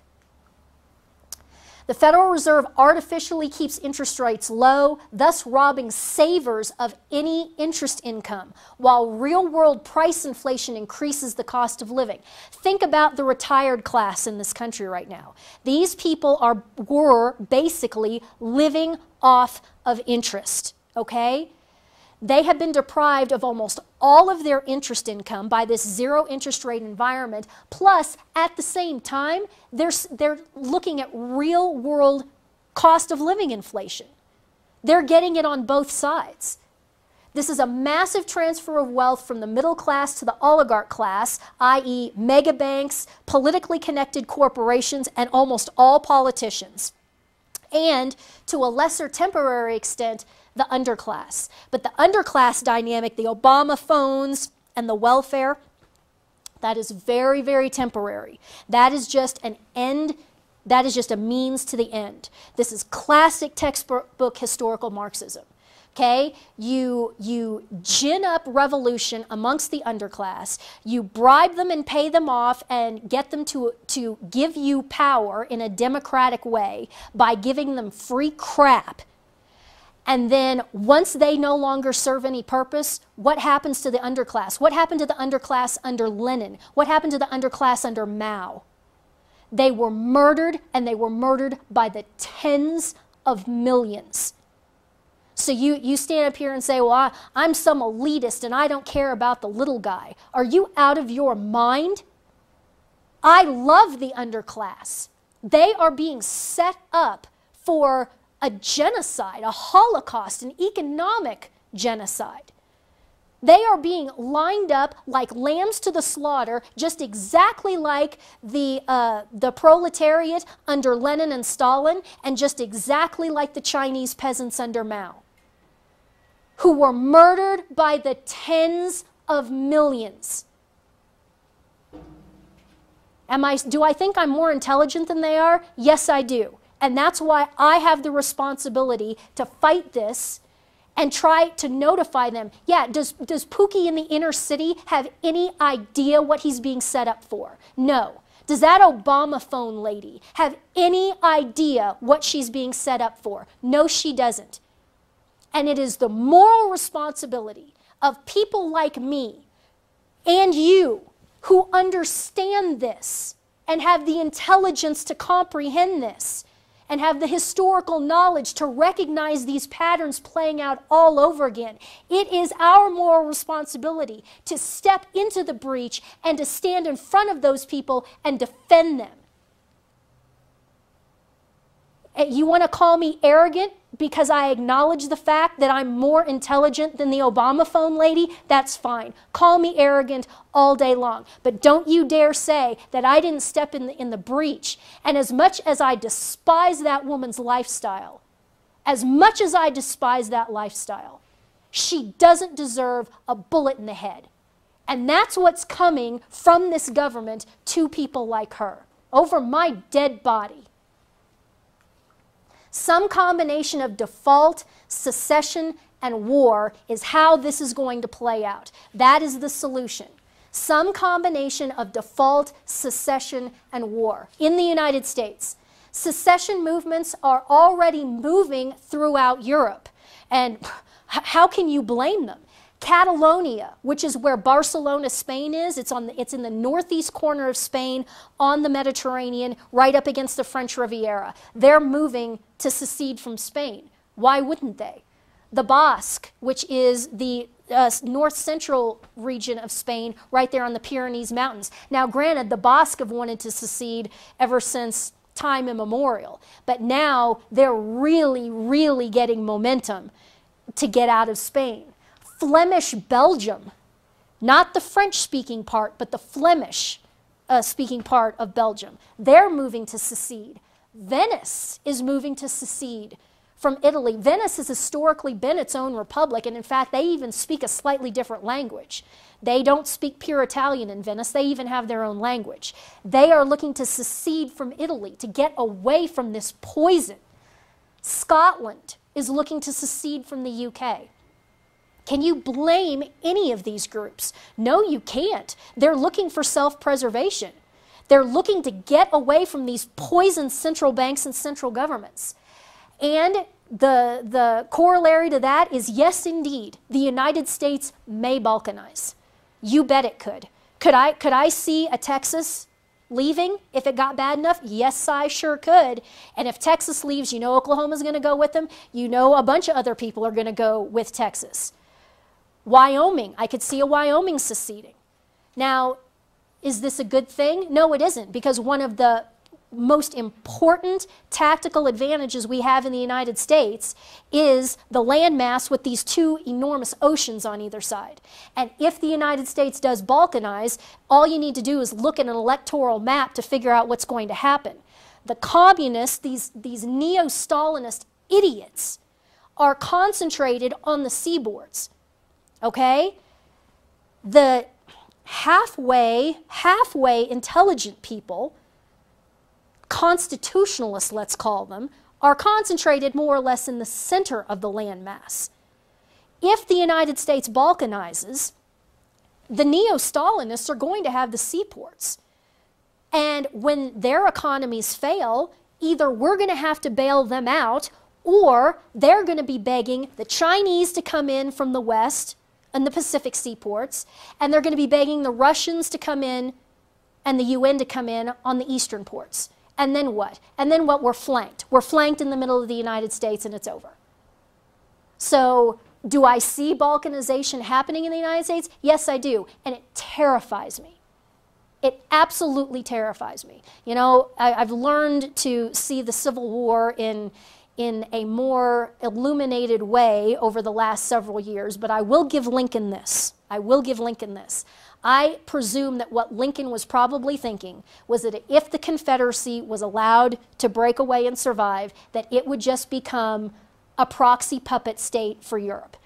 The Federal Reserve artificially keeps interest rates low, thus robbing savers of any interest income, while real world price inflation increases the cost of living. Think about the retired class in this country right now. These people are, were basically living off of interest, okay? They have been deprived of almost all of their interest income by this zero interest rate environment. Plus, at the same time, they're, they're looking at real world cost of living inflation. They're getting it on both sides. This is a massive transfer of wealth from the middle class to the oligarch class, i.e., mega banks, politically connected corporations, and almost all politicians. And to a lesser temporary extent, the underclass. But the underclass dynamic, the Obama phones and the welfare, that is very, very temporary. That is just an end, that is just a means to the end. This is classic textbook historical Marxism. Okay, you you gin up revolution amongst the underclass. You bribe them and pay them off and get them to to give you power in a democratic way by giving them free crap and then once they no longer serve any purpose, what happens to the underclass? What happened to the underclass under Lenin? What happened to the underclass under Mao? They were murdered, and they were murdered by the tens of millions. So you, you stand up here and say, Well, I, I'm some elitist and I don't care about the little guy. Are you out of your mind? I love the underclass. They are being set up for a genocide, a holocaust, an economic genocide. They are being lined up like lambs to the slaughter, just exactly like the, uh, the proletariat under Lenin and Stalin, and just exactly like the Chinese peasants under Mao, who were murdered by the tens of millions. Am I, do I think I'm more intelligent than they are? Yes, I do. And that's why I have the responsibility to fight this and try to notify them. Yeah, does, does Pookie in the inner city have any idea what he's being set up for? No. Does that Obama phone lady have any idea what she's being set up for? No, she doesn't. And it is the moral responsibility of people like me and you who understand this and have the intelligence to comprehend this and have the historical knowledge to recognize these patterns playing out all over again. It is our moral responsibility to step into the breach and to stand in front of those people and defend them. Eh, you want to call me arrogant because I acknowledge the fact that I'm more intelligent than the Obama phone lady? That's fine. Call me arrogant all day long. But don't you dare say that I didn't step in the, in the breach. And as much as I despise that woman's lifestyle, as much as I despise that lifestyle, she doesn't deserve a bullet in the head. And that's what's coming from this government to people like her over my dead body. Some combination of default, secession, and war is how this is going to play out. That is the solution. Some combination of default, secession, and war in the United States. Secession movements are already moving throughout Europe. And how can you blame them? Catalonia, which is where Barcelona, Spain is, it's, on the, it's in the northeast corner of Spain on the Mediterranean, right up against the French Riviera. They're moving to secede from Spain. Why wouldn't they? The Basque, which is the uh, north central region of Spain, right there on the Pyrenees Mountains. Now, granted, the Basque have wanted to secede ever since time immemorial, but now they're really, really getting momentum to get out of Spain. Flemish Belgium, not the French speaking part, but the Flemish uh, speaking part of Belgium. They're moving to secede. Venice is moving to secede from Italy. Venice has historically been its own republic, and in fact, they even speak a slightly different language. They don't speak pure Italian in Venice, they even have their own language. They are looking to secede from Italy, to get away from this poison. Scotland is looking to secede from the UK. Can you blame any of these groups? No, you can't. They're looking for self preservation. They're looking to get away from these poisoned central banks and central governments. And the, the corollary to that is yes, indeed, the United States may balkanize. You bet it could. Could I, could I see a Texas leaving if it got bad enough? Yes, I sure could. And if Texas leaves, you know Oklahoma's going to go with them. You know a bunch of other people are going to go with Texas. Wyoming, I could see a Wyoming seceding. Now, is this a good thing? No, it isn't, because one of the most important tactical advantages we have in the United States is the landmass with these two enormous oceans on either side. And if the United States does balkanize, all you need to do is look at an electoral map to figure out what's going to happen. The communists, these, these neo Stalinist idiots, are concentrated on the seaboards okay? The halfway, halfway intelligent people, constitutionalists, let's call them, are concentrated more or less in the center of the landmass. If the United States balkanizes, the neo Stalinists are going to have the seaports. And when their economies fail, either we're going to have to bail them out or they're going to be begging the Chinese to come in from the West and the Pacific seaports, and they're going to be begging the Russians to come in and the UN to come in on the eastern ports. And then what? And then what? We're flanked. We're flanked in the middle of the United States and it's over. So, do I see balkanization happening in the United States? Yes, I do. And it terrifies me. It absolutely terrifies me. You know, I, have learned to see the Civil War in in a more illuminated way over the last several years, but I will give Lincoln this. I will give Lincoln this. I presume that what Lincoln was probably thinking was that if the Confederacy was allowed to break away and survive, that it would just become a proxy puppet state for Europe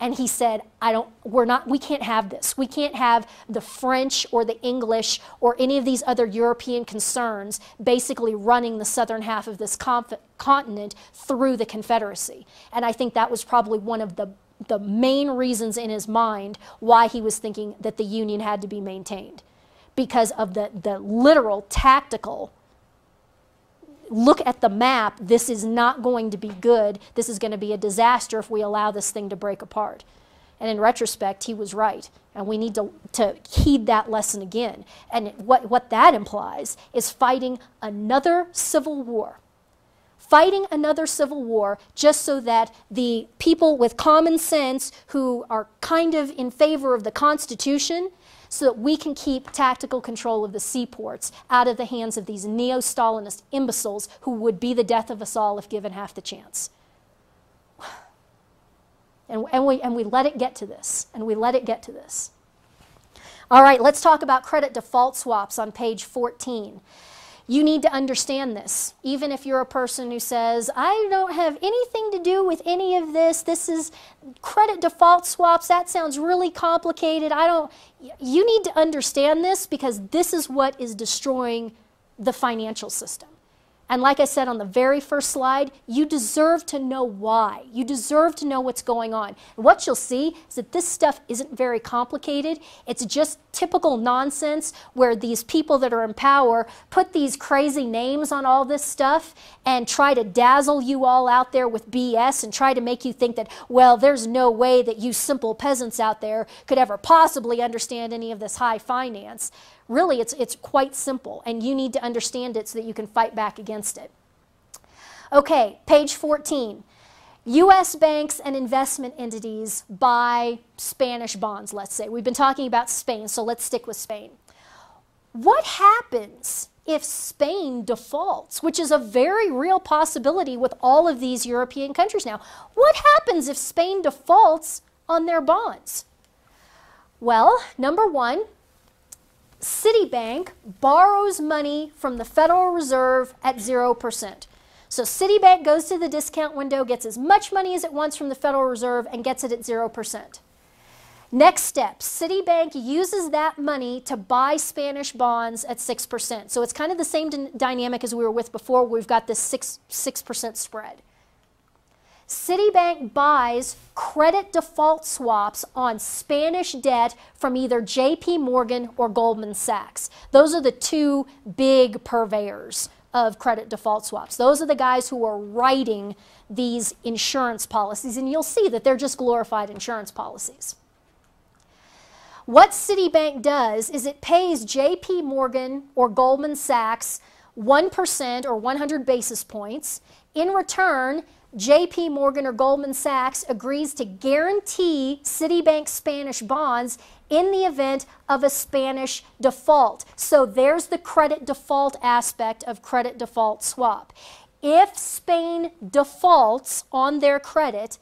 and he said i don't we're not we can't have this. We can't have the french or the english or any of these other european concerns basically running the southern half of this continent through the confederacy. And i think that was probably one of the the main reasons in his mind why he was thinking that the union had to be maintained. Because of the, the literal tactical look at the map, this is not going to be good. This is going to be a disaster if we allow this thing to break apart. And in retrospect, he was right. And we need to, to heed that lesson again. And what, what that implies is fighting another civil war. Fighting another civil war just so that the people with common sense who are kind of in favor of the Constitution so that we can keep tactical control of the seaports out of the hands of these neo Stalinist imbeciles who would be the death of us all if given half the chance. And, and, we, and we let it get to this, and we let it get to this. All right, let's talk about credit default swaps on page 14. You need to understand this. Even if you're a person who says, I don't have anything to do with any of this, this is credit default swaps, that sounds really complicated. I don't, you need to understand this because this is what is destroying the financial system. And like I said on the very first slide, you deserve to know why. You deserve to know what's going on. And what you'll see is that this stuff isn't very complicated. It's just typical nonsense where these people that are in power put these crazy names on all this stuff and try to dazzle you all out there with BS and try to make you think that, well, there's no way that you simple peasants out there could ever possibly understand any of this high finance. Really, it's, it's quite simple, and you need to understand it so that you can fight back against it. Okay, page 14. U.S. banks and investment entities buy Spanish bonds, let's say. We've been talking about Spain, so let's stick with Spain. What happens if Spain defaults, which is a very real possibility with all of these European countries now? What happens if Spain defaults on their bonds? Well, number one, Citibank borrows money from the Federal Reserve at 0%. So Citibank goes to the discount window, gets as much money as it wants from the Federal Reserve, and gets it at 0%. Next step, Citibank uses that money to buy Spanish bonds at 6%. So it's kind of the same dynamic as we were with before. We've got this 6, 6% spread. Citibank buys credit default swaps on Spanish debt from either JP Morgan or Goldman Sachs. Those are the two big purveyors of credit default swaps. Those are the guys who are writing these insurance policies, and you'll see that they're just glorified insurance policies. What Citibank does is it pays JP Morgan or Goldman Sachs 1% or 100 basis points. In return, JP Morgan or Goldman Sachs agrees to guarantee Citibank Spanish bonds in the event of a Spanish default. So there's the credit default aspect of credit default swap. If Spain defaults on their credit,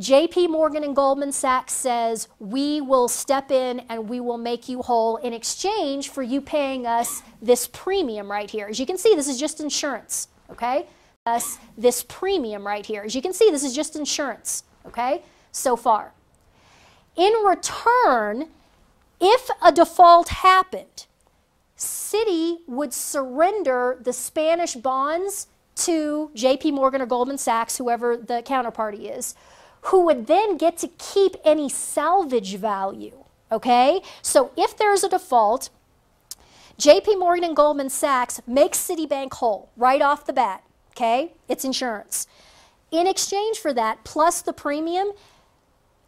JP Morgan and Goldman Sachs says, we will step in and we will make you whole in exchange for you paying us this premium right here. As you can see, this is just insurance, okay? Us this premium right here. As you can see, this is just insurance, okay, so far. In return, if a default happened, Citi would surrender the Spanish bonds to JP Morgan or Goldman Sachs, whoever the counterparty is, who would then get to keep any salvage value, okay? So if there's a default, JP Morgan and Goldman Sachs make Citibank whole right off the bat okay? It's insurance. In exchange for that, plus the premium,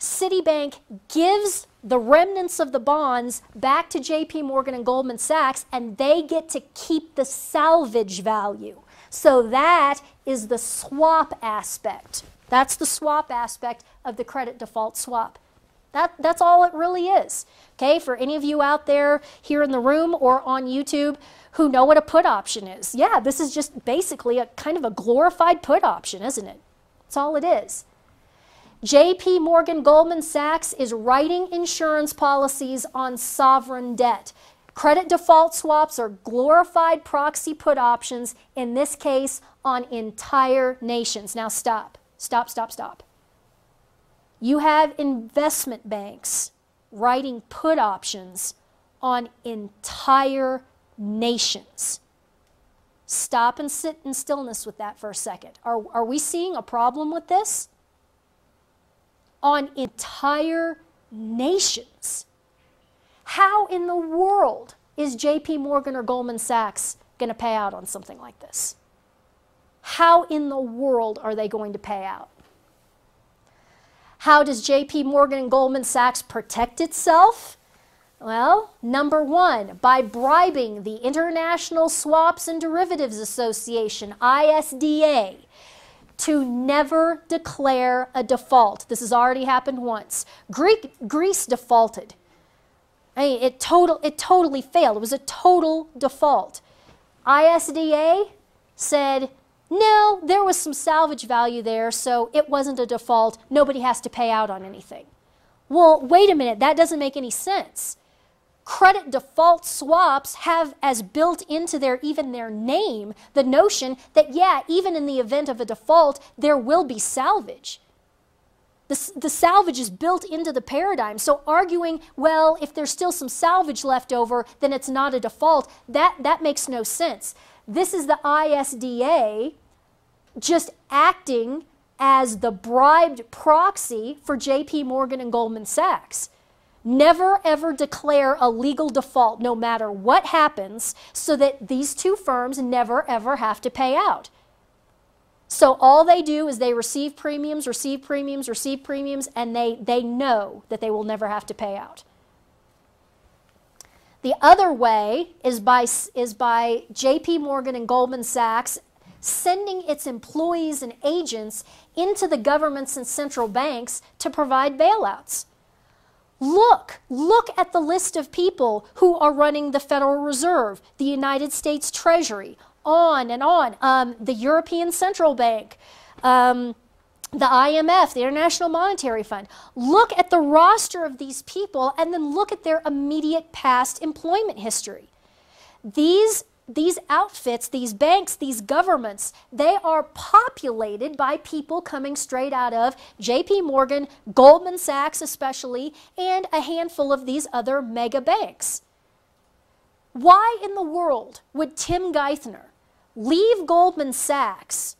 Citibank gives the remnants of the bonds back to JP Morgan and Goldman Sachs, and they get to keep the salvage value. So that is the swap aspect. That's the swap aspect of the credit default swap. That, that's all it really is. Okay, for any of you out there here in the room or on YouTube who know what a put option is. Yeah, this is just basically a kind of a glorified put option, isn't it? That's all it is. JP Morgan Goldman Sachs is writing insurance policies on sovereign debt. Credit default swaps are glorified proxy put options, in this case on entire nations. Now stop, stop, stop, stop. You have investment banks writing put options on entire nations. Stop and sit in stillness with that for a second. Are, are we seeing a problem with this? On entire nations. How in the world is JP Morgan or Goldman Sachs going to pay out on something like this? How in the world are they going to pay out? How does JP Morgan and Goldman Sachs protect itself? Well, number one, by bribing the International Swaps and Derivatives Association, ISDA, to never declare a default. This has already happened once. Greek, Greece defaulted. I mean, it, total, it totally failed. It was a total default. ISDA said, no, there was some salvage value there, so it wasn't a default. Nobody has to pay out on anything. Well, wait a minute, that doesn't make any sense credit default swaps have as built into their even their name the notion that yeah even in the event of a default there will be salvage. The, the salvage is built into the paradigm. So arguing well if there's still some salvage left over then it's not a default that that makes no sense. This is the ISDA just acting as the bribed proxy for JP Morgan and Goldman Sachs. Never ever declare a legal default no matter what happens so that these two firms never ever have to pay out. So all they do is they receive premiums, receive premiums, receive premiums, and they, they know that they will never have to pay out. The other way is by, is by JP Morgan and Goldman Sachs sending its employees and agents into the governments and central banks to provide bailouts. Look, look at the list of people who are running the Federal Reserve, the United States Treasury, on and on. Um, the European Central Bank, um, the IMF, the International Monetary Fund. Look at the roster of these people and then look at their immediate past employment history. These these outfits, these banks, these governments, they are populated by people coming straight out of JP Morgan, Goldman Sachs especially, and a handful of these other mega banks. Why in the world would Tim Geithner leave Goldman Sachs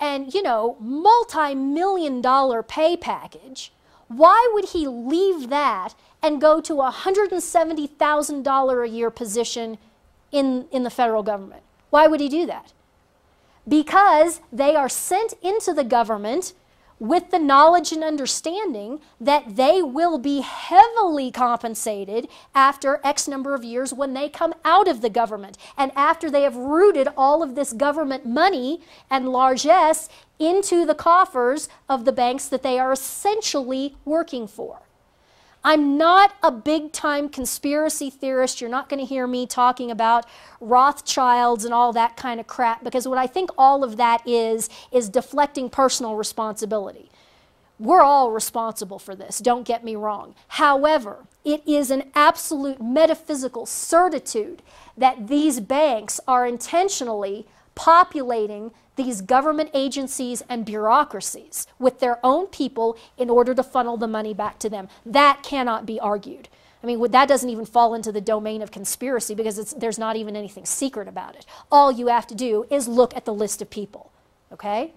and, you know, multi-million dollar pay package? Why would he leave that and go to a $170,000 a year position in, in the federal government. Why would he do that? Because they are sent into the government with the knowledge and understanding that they will be heavily compensated after X number of years when they come out of the government and after they have rooted all of this government money and largesse into the coffers of the banks that they are essentially working for. I'm not a big time conspiracy theorist. You're not going to hear me talking about Rothschilds and all that kind of crap because what I think all of that is, is deflecting personal responsibility. We're all responsible for this, don't get me wrong. However, it is an absolute metaphysical certitude that these banks are intentionally populating these government agencies and bureaucracies with their own people in order to funnel the money back to them. That cannot be argued. I mean, that doesn't even fall into the domain of conspiracy because there's not even anything secret about it. All you have to do is look at the list of people, okay?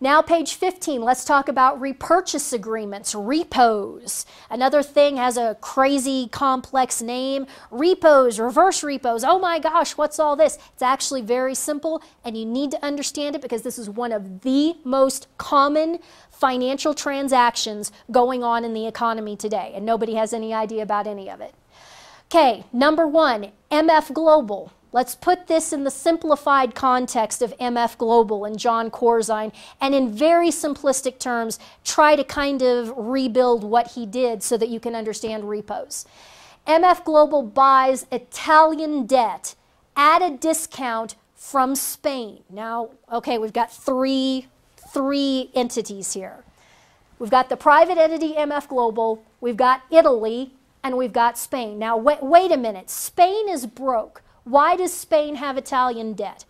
Now, page 15, let's talk about repurchase agreements, repos. Another thing has a crazy complex name repos, reverse repos. Oh my gosh, what's all this? It's actually very simple, and you need to understand it because this is one of the most common financial transactions going on in the economy today, and nobody has any idea about any of it. Okay, number one, MF Global. Let's put this in the simplified context of MF Global and Jon Corzine, and in very simplistic terms, try to kind of rebuild what he did so that you can understand repos. MF Global buys Italian debt at a discount from Spain. Now, okay, we've got three, three entities here. We've got the private entity MF Global, we've got Italy, and we've got Spain. Now, wait, wait a minute. Spain is broke. Why does Spain have Italian debt?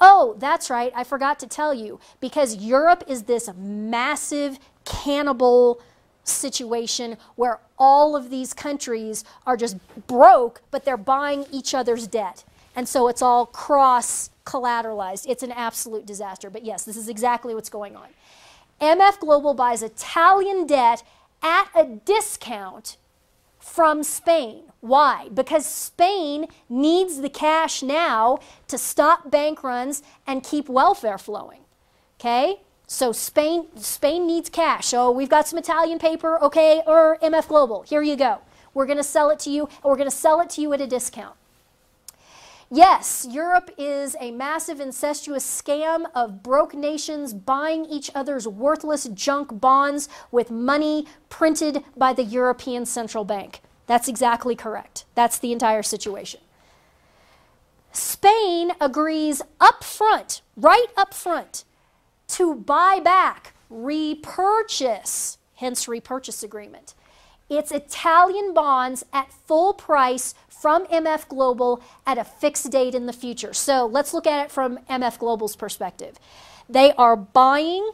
Oh, that's right, I forgot to tell you. Because Europe is this massive cannibal situation where all of these countries are just broke, but they're buying each other's debt. And so it's all cross collateralized. It's an absolute disaster. But yes, this is exactly what's going on. MF Global buys Italian debt at a discount from Spain. Why? Because Spain needs the cash now to stop bank runs and keep welfare flowing. Okay? So Spain Spain needs cash. So we've got some Italian paper, okay, er, or MF Global. Here you go. We're going to sell it to you, and we're going to sell it to you at a discount. Yes, Europe is a massive incestuous scam of broke nations buying each other's worthless junk bonds with money printed by the European Central Bank. That's exactly correct. That's the entire situation. Spain agrees up front, right up front, to buy back, repurchase, hence repurchase agreement. It's Italian bonds at full price from MF Global at a fixed date in the future. So let's look at it from MF Global's perspective. They are buying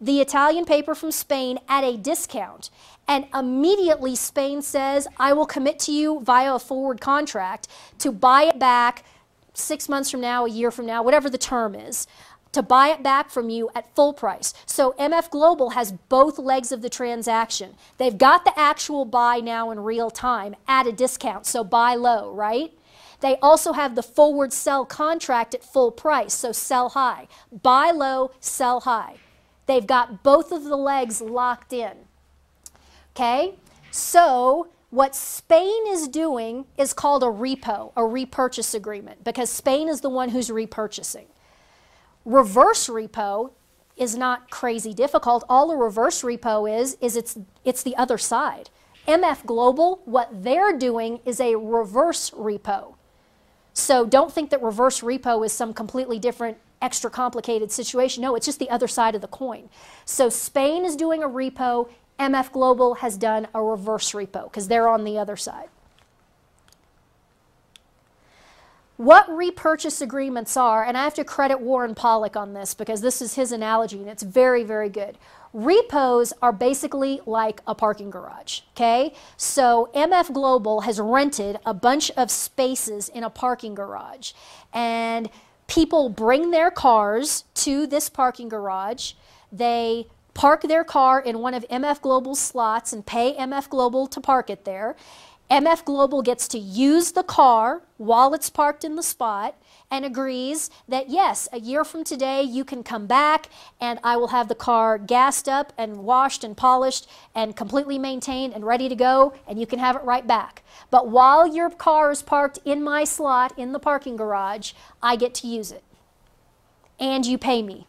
the Italian paper from Spain at a discount. And immediately Spain says, I will commit to you via a forward contract to buy it back six months from now, a year from now, whatever the term is, to buy it back from you at full price. So MF Global has both legs of the transaction. They've got the actual buy now in real time at a discount, so buy low, right? They also have the forward sell contract at full price, so sell high. Buy low, sell high. They've got both of the legs locked in. Okay? So, what Spain is doing is called a repo, a repurchase agreement, because Spain is the one who's repurchasing. Reverse repo is not crazy difficult. All a reverse repo is, is it's, it's the other side. MF Global, what they're doing is a reverse repo. So don't think that reverse repo is some completely different, extra complicated situation. No, it's just the other side of the coin. So Spain is doing a repo, MF Global has done a reverse repo because they're on the other side. What repurchase agreements are, and I have to credit Warren Pollock on this because this is his analogy and it's very, very good. Repos are basically like a parking garage, okay? So MF Global has rented a bunch of spaces in a parking garage, and people bring their cars to this parking garage. They park their car in one of MF Global's slots and pay MF Global to park it there. MF Global gets to use the car while it's parked in the spot and agrees that yes, a year from today you can come back and I will have the car gassed up and washed and polished and completely maintained and ready to go and you can have it right back. But while your car is parked in my slot in the parking garage, I get to use it. And you pay me.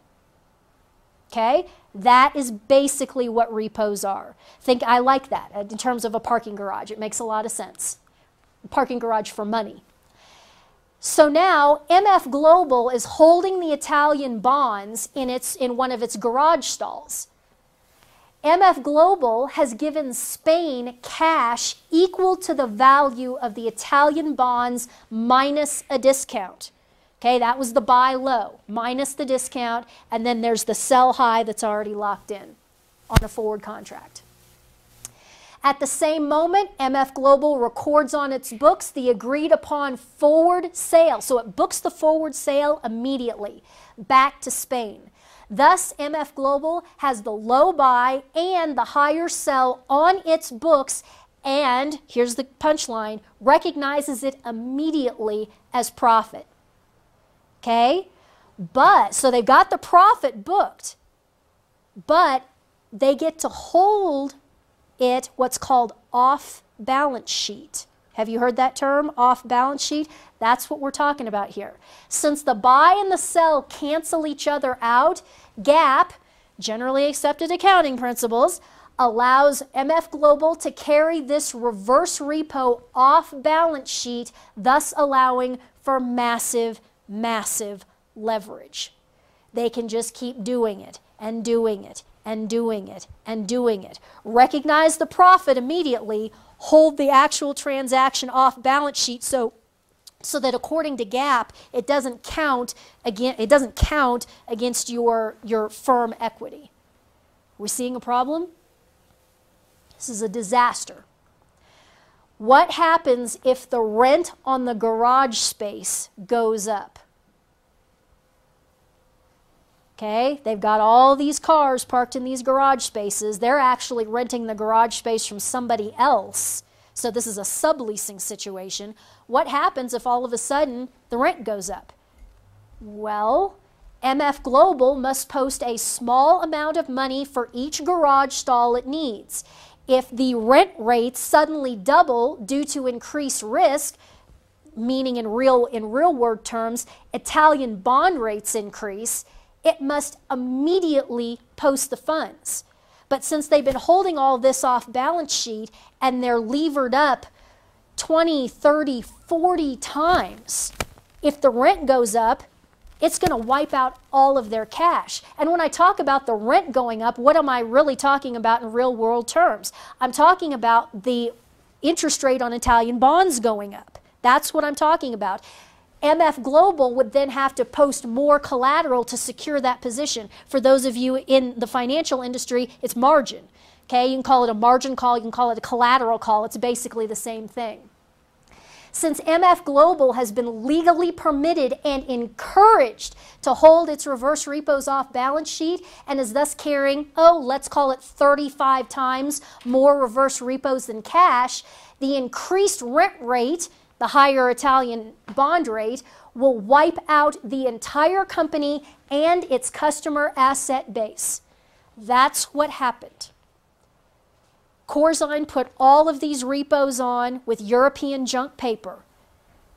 Okay? That is basically what repos are. Think I like that uh, in terms of a parking garage. It makes a lot of sense. Parking garage for money. So now MF Global is holding the Italian bonds in, its, in one of its garage stalls. MF Global has given Spain cash equal to the value of the Italian bonds minus a discount. Okay, that was the buy low minus the discount, and then there's the sell high that's already locked in on a forward contract. At the same moment, MF Global records on its books the agreed upon forward sale. So it books the forward sale immediately back to Spain. Thus, MF Global has the low buy and the higher sell on its books, and here's the punchline recognizes it immediately as profit. Okay? But, so they've got the profit booked, but they get to hold it what's called off balance sheet. Have you heard that term, off balance sheet? That's what we're talking about here. Since the buy and the sell cancel each other out, GAAP, generally accepted accounting principles, allows MF Global to carry this reverse repo off balance sheet, thus allowing for massive, massive leverage. They can just keep doing it and doing it and doing it and doing it. Recognize the profit immediately, hold the actual transaction off balance sheet so so that according to GAAP, it doesn't count again it doesn't count against your your firm equity. We're seeing a problem? This is a disaster. What happens if the rent on the garage space goes up? Okay, they've got all these cars parked in these garage spaces. They're actually renting the garage space from somebody else. So this is a subleasing situation. What happens if all of a sudden the rent goes up? Well, MF Global must post a small amount of money for each garage stall it needs. If the rent rates suddenly double due to increased risk, meaning in real in real word terms, Italian bond rates increase, it must immediately post the funds. But since they've been holding all this off balance sheet and they're levered up 20, 30, 40 times, if the rent goes up, it's going to wipe out all of their cash. And when I talk about the rent going up, what am I really talking about in real world terms? I'm talking about the interest rate on Italian bonds going up. That's what I'm talking about. MF Global would then have to post more collateral to secure that position. For those of you in the financial industry, it's margin. Okay, you can call it a margin call, you can call it a collateral call. It's basically the same thing. Since MF Global has been legally permitted and encouraged to hold its reverse repos off balance sheet and is thus carrying, oh, let's call it 35 times more reverse repos than cash, the increased rent rate, the higher Italian bond rate, will wipe out the entire company and its customer asset base. That's what happened. Corzine put all of these repos on with European junk paper.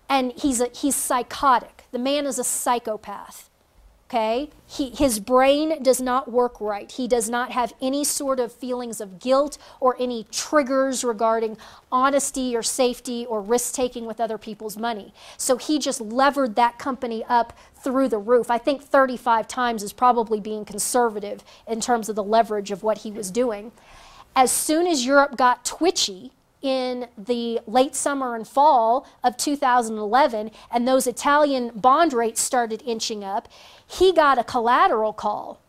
And he's, a, he's psychotic. The man is a psychopath. Okay? He, his brain does not work right. He does not have any sort of feelings of guilt or any triggers regarding honesty or safety or risk taking with other people's money. So he just levered that company up through the roof. I think 35 times is probably being conservative in terms of the leverage of what he was doing. As soon as Europe got twitchy, in the late summer and fall of 2011 and those Italian bond rates started inching up, he got a collateral call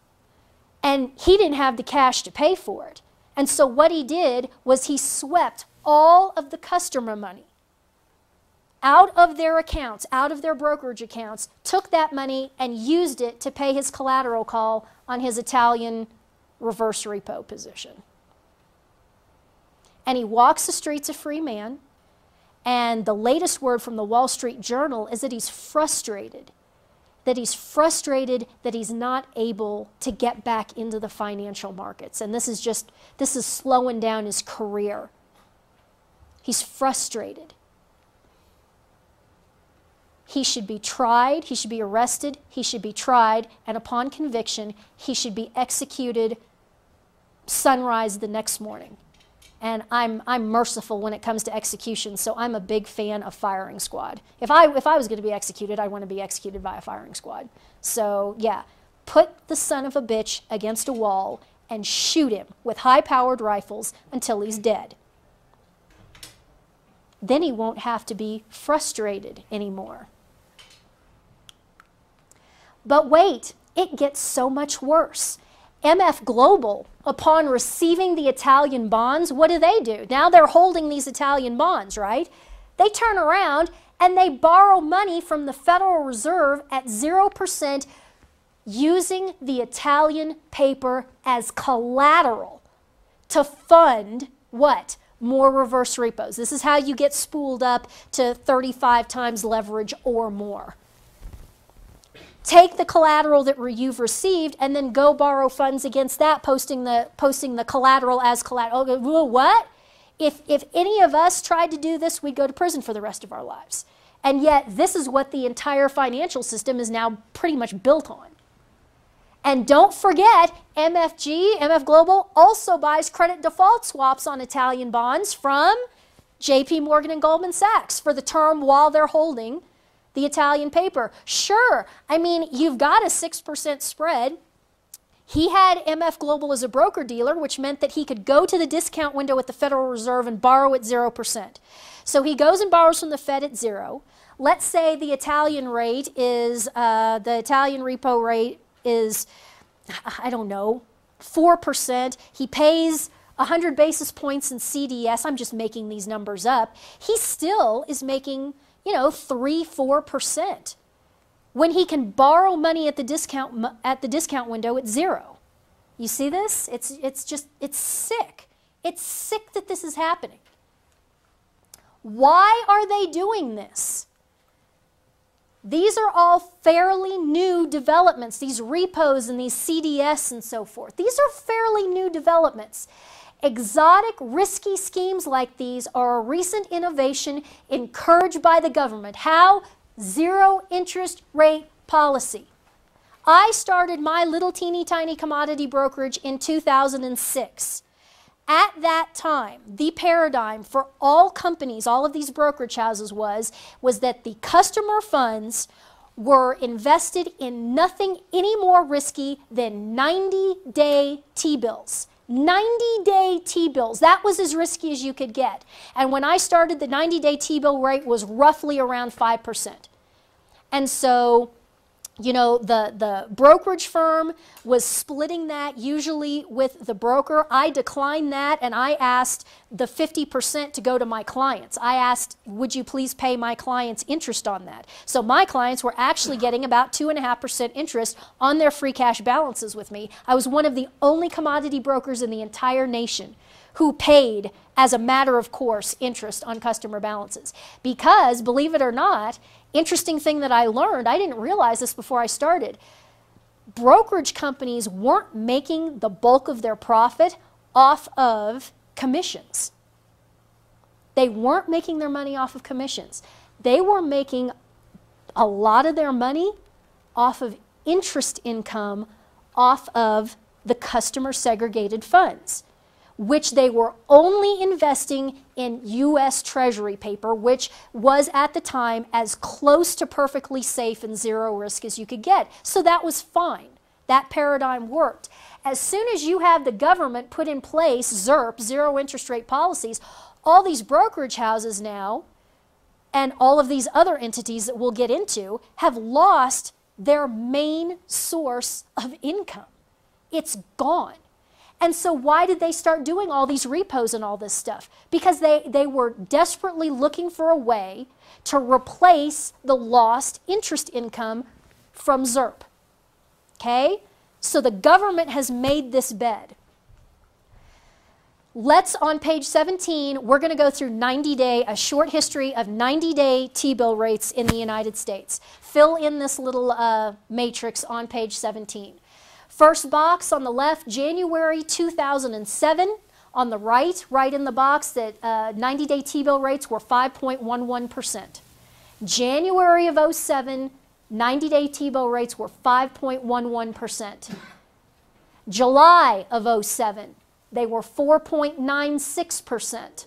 and he didn't have the cash to pay for it. And so what he did was he swept all of the customer money out of their accounts, out of their brokerage accounts, took that money and used it to pay his collateral call on his Italian reverse repo position and he walks the streets a free man. And the latest word from the Wall Street Journal is that he's frustrated. That he's frustrated that he's not able to get back into the financial markets. And this is just, this is slowing down his career. He's frustrated. He should be tried, he should be arrested, he should be tried, and upon conviction, he should be executed sunrise the next morning and I'm, I'm merciful when it comes to execution, so I'm a big fan of firing squad. If I, if I was going to be executed, I want to be executed by a firing squad. So, yeah, put the son of a bitch against a wall and shoot him with high powered rifles until he's dead. Then he won't have to be frustrated anymore. But wait, it gets so much worse. MF Global, upon receiving the Italian bonds, what do they do? Now they're holding these Italian bonds, right? They turn around and they borrow money from the Federal Reserve at 0% using the Italian paper as collateral to fund what? More reverse repos. This is how you get spooled up to 35 times leverage or more take the collateral that you've received and then go borrow funds against that, posting the, posting the collateral as collateral. Oh, well, what? If, if any of us tried to do this, we'd go to prison for the rest of our lives. And yet, this is what the entire financial system is now pretty much built on. And don't forget, MFG, MF Global, also buys credit default swaps on Italian bonds from JP Morgan and Goldman Sachs for the term while they're holding the Italian paper. Sure, I mean, you've got a 6% spread. He had MF Global as a broker dealer, which meant that he could go to the discount window at the Federal Reserve and borrow at 0%. So he goes and borrows from the Fed at zero. Let's say the Italian rate is, uh, the Italian repo rate is, I don't know, 4%. He pays 100 basis points in CDS. I'm just making these numbers up. He still is making you know, three, four percent, when he can borrow money at the discount at the discount window at zero. You see this? It's it's just it's sick. It's sick that this is happening. Why are they doing this? These are all fairly new developments, these repos and these CDS and so forth. These are fairly new developments. Exotic, risky schemes like these are a recent innovation encouraged by the government. How? Zero interest rate policy. I started my little teeny tiny commodity brokerage in 2006. At that time, the paradigm for all companies, all of these brokerage houses was, was that the customer funds were invested in nothing any more risky than 90 day T bills. 90 day T bills. That was as risky as you could get. And when I started, the 90 day T bill rate was roughly around 5%. And so you know the the brokerage firm was splitting that usually with the broker. I declined that and i asked the 50% to go to my clients. I asked would you please pay my clients interest on that? So my clients were actually getting about 2.5% interest on their free cash balances with me. I was one of the only commodity brokers in the entire nation who paid as a matter of course interest on customer balances. Because believe it or not interesting thing that I learned, I didn't realize this before I started. Brokerage companies weren't making the bulk of their profit off of commissions. They weren't making their money off of commissions. They were making a lot of their money off of interest income off of the customer segregated funds which they were only investing in U.S. Treasury paper, which was at the time as close to perfectly safe and zero risk as you could get. So that was fine. That paradigm worked. As soon as you have the government put in place ZIRP, zero interest rate policies, all these brokerage houses now and all of these other entities that we'll get into have lost their main source of income. It's gone. And so why did they start doing all these repos and all this stuff? Because they, they were desperately looking for a way to replace the lost interest income from ZIRP. Okay? So the government has made this bed. Let's, on page 17, we're going to go through 90 day, a short history of 90 day T bill rates in the United States. Fill in this little uh, matrix on page 17. First box on the left, January 2007. On the right, right in the box, that 90-day uh, T-bill rates were 5.11%. January of 07, 90-day T-bill rates were 5.11%. July of 07, they were 4.96%.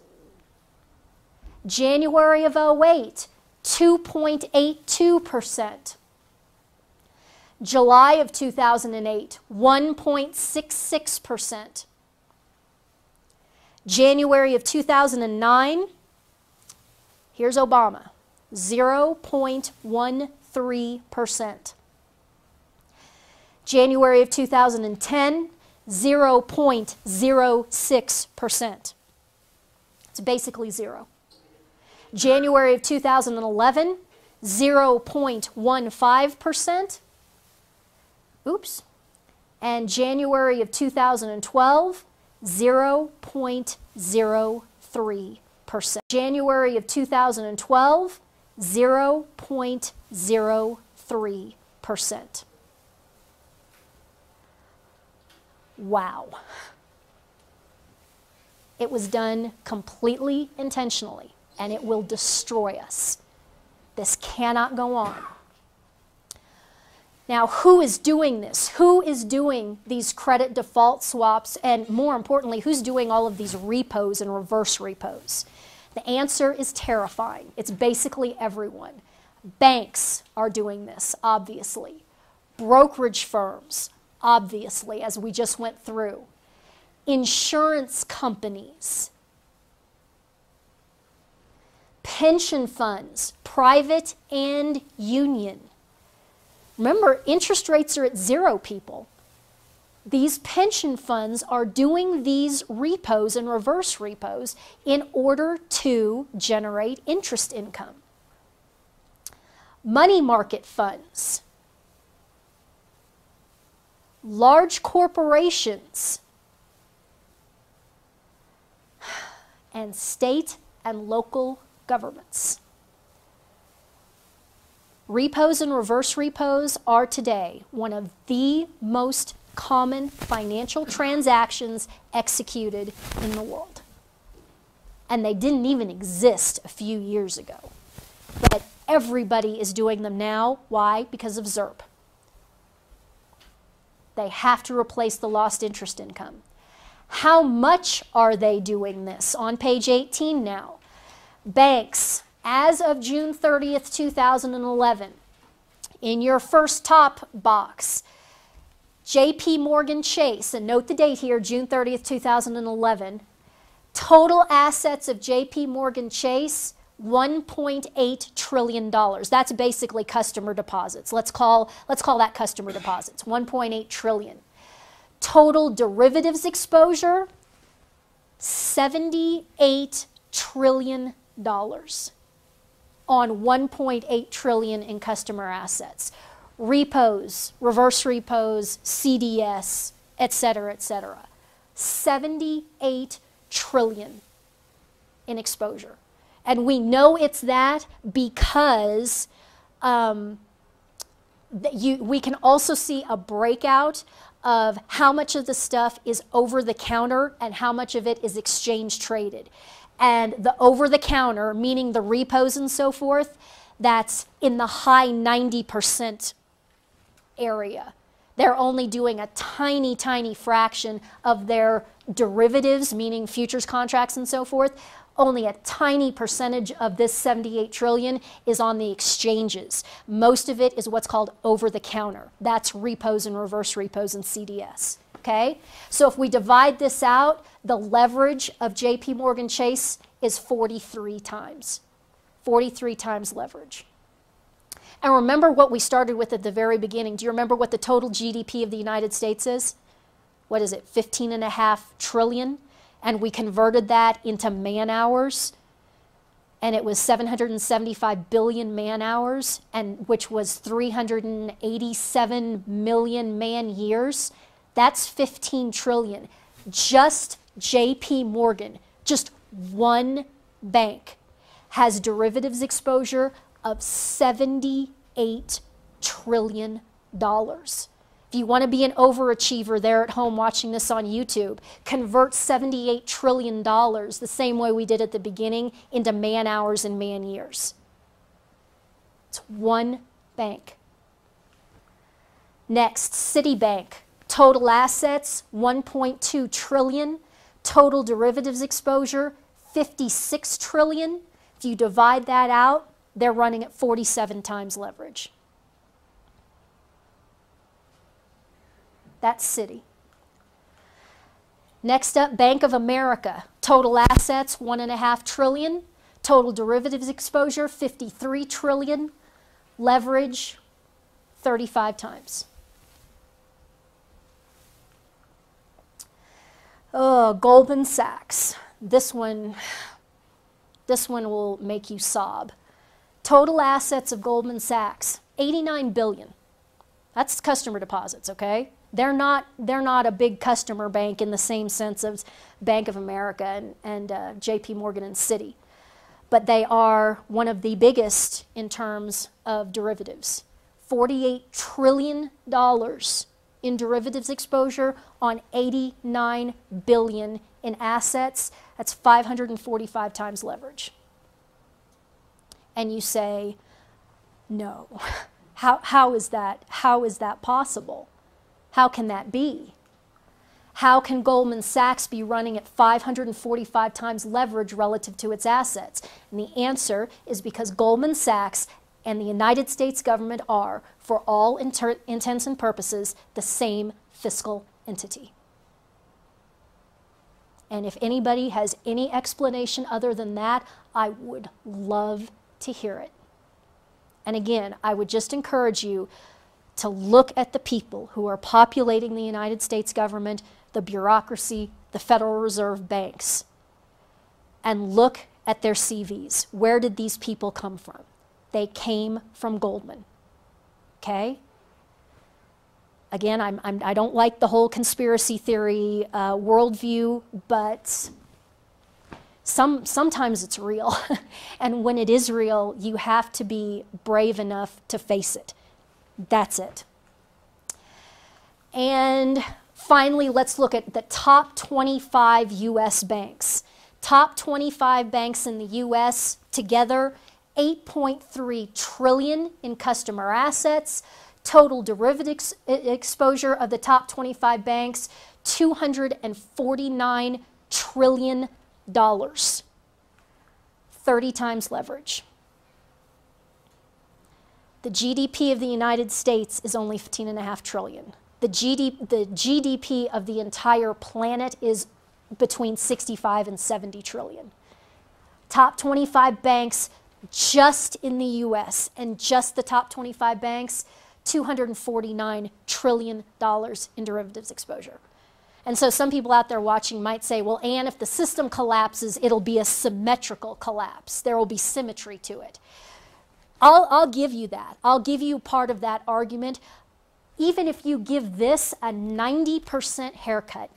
January of 08, 2.82%. July of 2008, 1.66%. January of 2009, here's Obama, 0.13%. January of 2010, 0.06%. It's basically zero. January of 2011, 0.15%. Oops. And January of 2012, 0.03%. January of 2012, 0.03%. Wow. It was done completely intentionally, and it will destroy us. This cannot go on. Now, who is doing this? Who is doing these credit default swaps? And more importantly, who's doing all of these repos and reverse repos? The answer is terrifying. It's basically everyone. Banks are doing this, obviously. Brokerage firms, obviously, as we just went through. Insurance companies. Pension funds, private and union Remember, interest rates are at zero, people. These pension funds are doing these repos and reverse repos in order to generate interest income. Money market funds, large corporations, and state and local governments. Repos and reverse repos are today one of the most common financial transactions executed in the world. And they didn't even exist a few years ago. But everybody is doing them now. Why? Because of ZIRP. They have to replace the lost interest income. How much are they doing this? On page 18 now. Banks, as of June 30th, 2011, in your first top box, JP Morgan Chase, and note the date here, June 30th, 2011, total assets of JP Morgan Chase 1.8 trillion dollars. That's basically customer deposits. Let's call let's call that customer deposits. 1.8 trillion. Total derivatives exposure 78 trillion dollars on 1.8 trillion in customer assets. Repos, reverse repos, CDS, et cetera, et cetera. 78 trillion in exposure. And we know it's that because um, you, we can also see a breakout of how much of the stuff is over the counter and how much of it is exchange traded. And the over the counter, meaning the repos and so forth, that's in the high 90% area. They're only doing a tiny, tiny fraction of their derivatives, meaning futures contracts and so forth, only a tiny percentage of this 78 trillion is on the exchanges. Most of it is what's called over the counter. That's repos and reverse repos and CDS. Okay? So if we divide this out, the leverage of JP Morgan Chase is 43 times. 43 times leverage. And remember what we started with at the very beginning. Do you remember what the total GDP of the United States is? What is it? 15 and a half trillion? and we converted that into man hours and it was 775 billion man hours and which was 387 million man years that's 15 trillion just JP Morgan just one bank has derivatives exposure of 78 trillion dollars if you want to be an overachiever there at home watching this on YouTube, convert $78 trillion the same way we did at the beginning into man hours and man years. It's one bank. Next, Citibank. Total assets 1.2 trillion. Total derivatives exposure 56 trillion. If you divide that out, they're running at 47 times leverage. That's Citi. Next up, Bank of America. Total assets, one and a half trillion. Total derivatives exposure, 53 trillion. Leverage, 35 times. Oh, Goldman Sachs. This one, this one will make you sob. Total assets of Goldman Sachs, 89 billion. That's customer deposits, okay? They're not, they're not a big customer bank in the same sense as Bank of America and, and uh, JP Morgan and Citi. But they are one of the biggest in terms of derivatives. $48 trillion in derivatives exposure on 89 billion in assets. That's 545 times leverage. And you say, no. How, how, is that, how is that possible? How can that be? How can Goldman Sachs be running at 545 times leverage relative to its assets? And the answer is because Goldman Sachs and the United States government are, for all intents and purposes, the same fiscal entity. And if anybody has any explanation other than that, I would love to hear it. And again, I would just encourage you to look at the people who are populating the United States government, the bureaucracy, the Federal Reserve banks, and look at their CVs. Where did these people come from? They came from Goldman. Okay? Again, I'm, I'm, I do not like the whole conspiracy theory uh, worldview, but some, sometimes it's real. and when it is real, you have to be brave enough to face it. That's it. And finally, let's look at the top 25 U.S. banks. Top 25 banks in the U.S. together, 8.3 trillion in customer assets. Total derivatives exposure of the top 25 banks, 249 trillion dollars. 30 times leverage. The GDP of the United States is only 15.5 trillion. The, the GDP of the entire planet is between 65 and 70 trillion. Top 25 banks just in the US and just the top 25 banks, $249 trillion in derivatives exposure. And so some people out there watching might say, well, Ann, if the system collapses, it'll be a symmetrical collapse. There will be symmetry to it. I'll, I'll give you that. I'll give you part of that argument. Even if you give this a 90% haircut,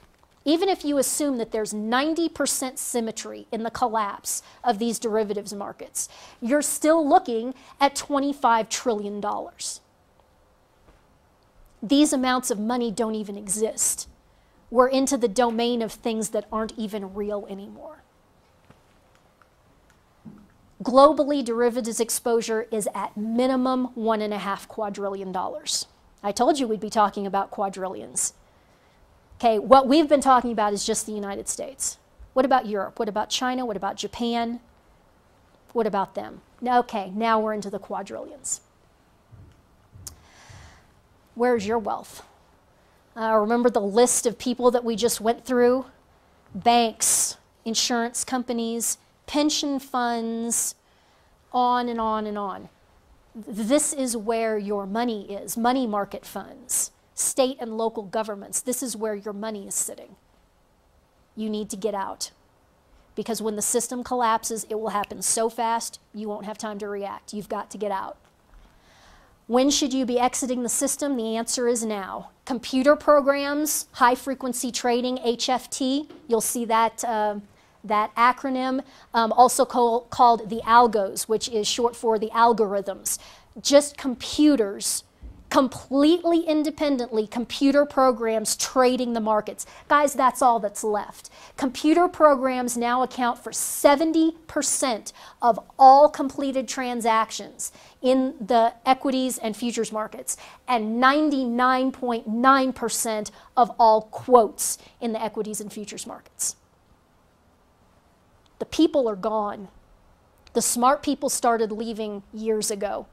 even if you assume that there's 90% symmetry in the collapse of these derivatives markets, you're still looking at $25 trillion. These amounts of money don't even exist. We're into the domain of things that aren't even real anymore. Globally, derivatives exposure is at minimum one and a half quadrillion dollars. I told you we'd be talking about quadrillions. Okay, what we've been talking about is just the United States. What about Europe? What about China? What about Japan? What about them? Okay, now we're into the quadrillions. Where's your wealth? Uh, remember the list of people that we just went through? Banks, insurance companies, pension funds, on and on and on. This is where your money is money market funds, state and local governments. This is where your money is sitting. You need to get out. Because when the system collapses, it will happen so fast, you won't have time to react. You've got to get out. When should you be exiting the system? The answer is now. Computer programs, high frequency trading, HFT, you'll see that, uh, that acronym, um, also call, called the algos, which is short for the algorithms. Just computers completely independently computer programs trading the markets. Guys, that's all that's left. Computer programs now account for 70% of all completed transactions in the equities and futures markets and 99.9% of all quotes in the equities and futures markets. The people are gone. The smart people started leaving years ago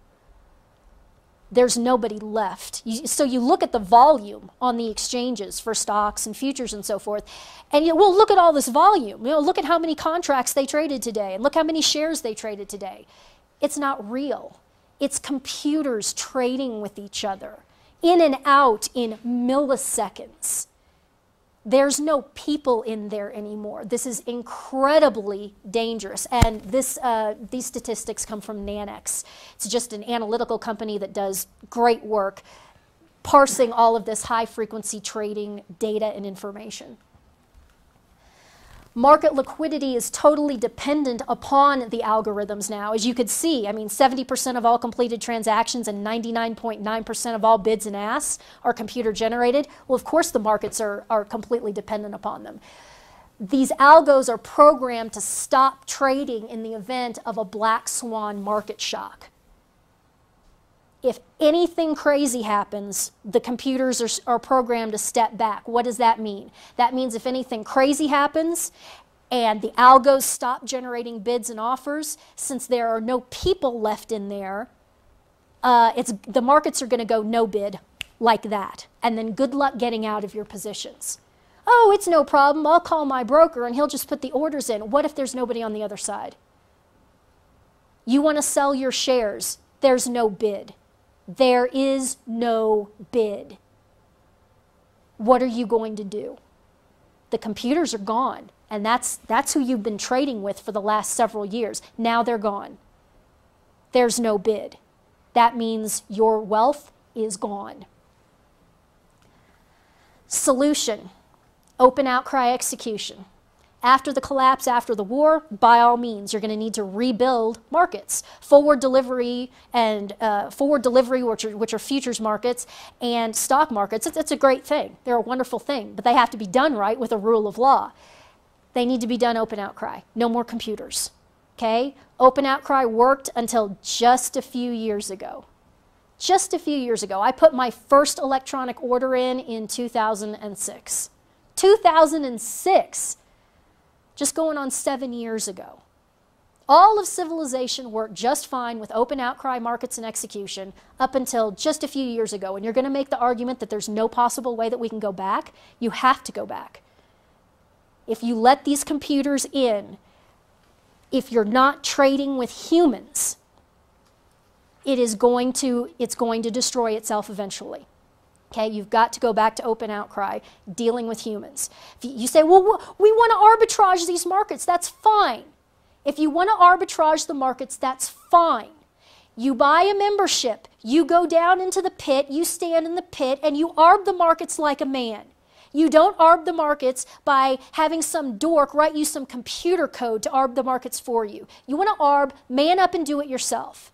there's nobody left. You, so you look at the volume on the exchanges for stocks and futures and so forth, and you well look at all this volume. You know, look at how many contracts they traded today, and look how many shares they traded today. It's not real. It's computers trading with each other in and out in milliseconds. There's no people in there anymore. This is incredibly dangerous. And this, uh, these statistics come from Nanex. It's just an analytical company that does great work parsing all of this high frequency trading data and information. Market liquidity is totally dependent upon the algorithms now. As you could see, I mean, 70% of all completed transactions and 99.9% of all bids and asks are computer generated. Well, of course, the markets are, are completely dependent upon them. These algos are programmed to stop trading in the event of a black swan market shock if anything crazy happens, the computers are, are, programmed to step back. What does that mean? That means if anything crazy happens and the algos stop generating bids and offers, since there are no people left in there, uh, it's, the markets are going to go no bid like that. And then good luck getting out of your positions. Oh, it's no problem. I'll call my broker and he'll just put the orders in. What if there's nobody on the other side? You want to sell your shares, there's no bid. There is no bid. What are you going to do? The computers are gone, and that's, that's who you've been trading with for the last several years. Now they're gone. There's no bid. That means your wealth is gone. Solution open outcry execution. After the collapse, after the war, by all means, you're going to need to rebuild markets. Forward delivery and uh, forward delivery, which are, which are futures markets, and stock markets, it's, it's a great thing. They're a wonderful thing, but they have to be done right with a rule of law. They need to be done open outcry. No more computers. Okay? Open outcry worked until just a few years ago. Just a few years ago. I put my first electronic order in in 2006. 2006 just going on seven years ago. All of civilization worked just fine with open outcry markets and execution up until just a few years ago. And you're going to make the argument that there's no possible way that we can go back. You have to go back. If you let these computers in, if you're not trading with humans, it is going to, it's going to destroy itself eventually. Okay, you've got to go back to open outcry, dealing with humans. If you say, well, we want to arbitrage these markets, that's fine. If you want to arbitrage the markets, that's fine. You buy a membership, you go down into the pit, you stand in the pit, and you arb the markets like a man. You don't arb the markets by having some dork write you some computer code to arb the markets for you. You want to arb, man up and do it yourself.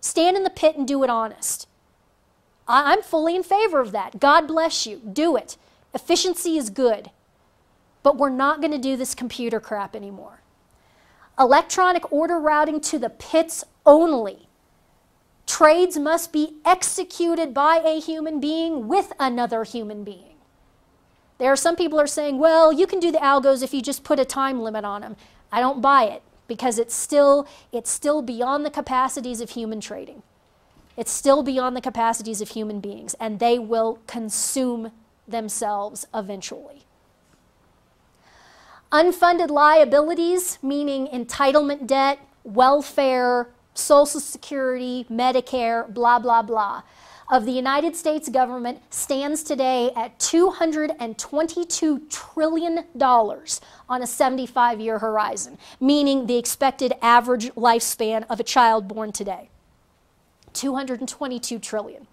Stand in the pit and do it honest. I'm fully in favor of that. God bless you. Do it. Efficiency is good. But we're not going to do this computer crap anymore. Electronic order routing to the pits only. Trades must be executed by a human being with another human being. There are some people are saying, well, you can do the algos if you just put a time limit on them. I don't buy it because it's still, it's still beyond the capacities of human trading. It's still beyond the capacities of human beings, and they will consume themselves eventually. Unfunded liabilities, meaning entitlement debt, welfare, Social Security, Medicare, blah, blah, blah, of the United States government stands today at $222 trillion on a 75 year horizon, meaning the expected average lifespan of a child born today. 222 trillion.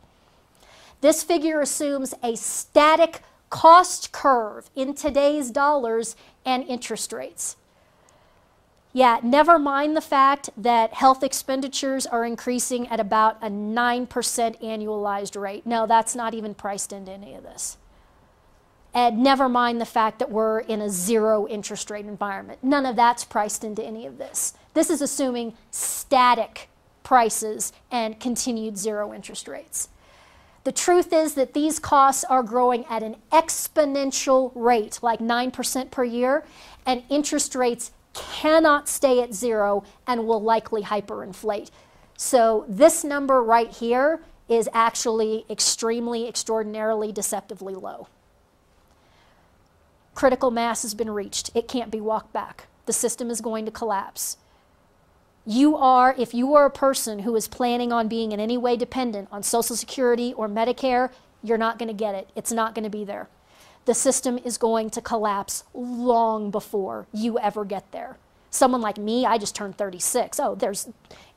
This figure assumes a static cost curve in today's dollars and interest rates. Yeah, never mind the fact that health expenditures are increasing at about a 9% annualized rate. No, that's not even priced into any of this. And never mind the fact that we're in a zero interest rate environment. None of that's priced into any of this. This is assuming static prices and continued zero interest rates. The truth is that these costs are growing at an exponential rate, like 9% per year, and interest rates cannot stay at zero and will likely hyperinflate. So this number right here is actually extremely, extraordinarily, deceptively low. Critical mass has been reached. It can't be walked back. The system is going to collapse. You are, if you are a person who is planning on being in any way dependent on Social Security or Medicare, you're not going to get it. It's not going to be there. The system is going to collapse long before you ever get there. Someone like me, I just turned 36. Oh, there's,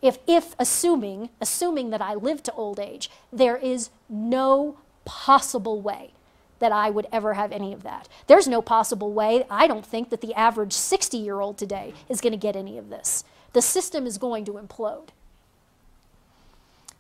if, if assuming, assuming that I live to old age, there is no possible way that I would ever have any of that. There's no possible way, I don't think, that the average 60 year old today is going to get any of this the system is going to implode.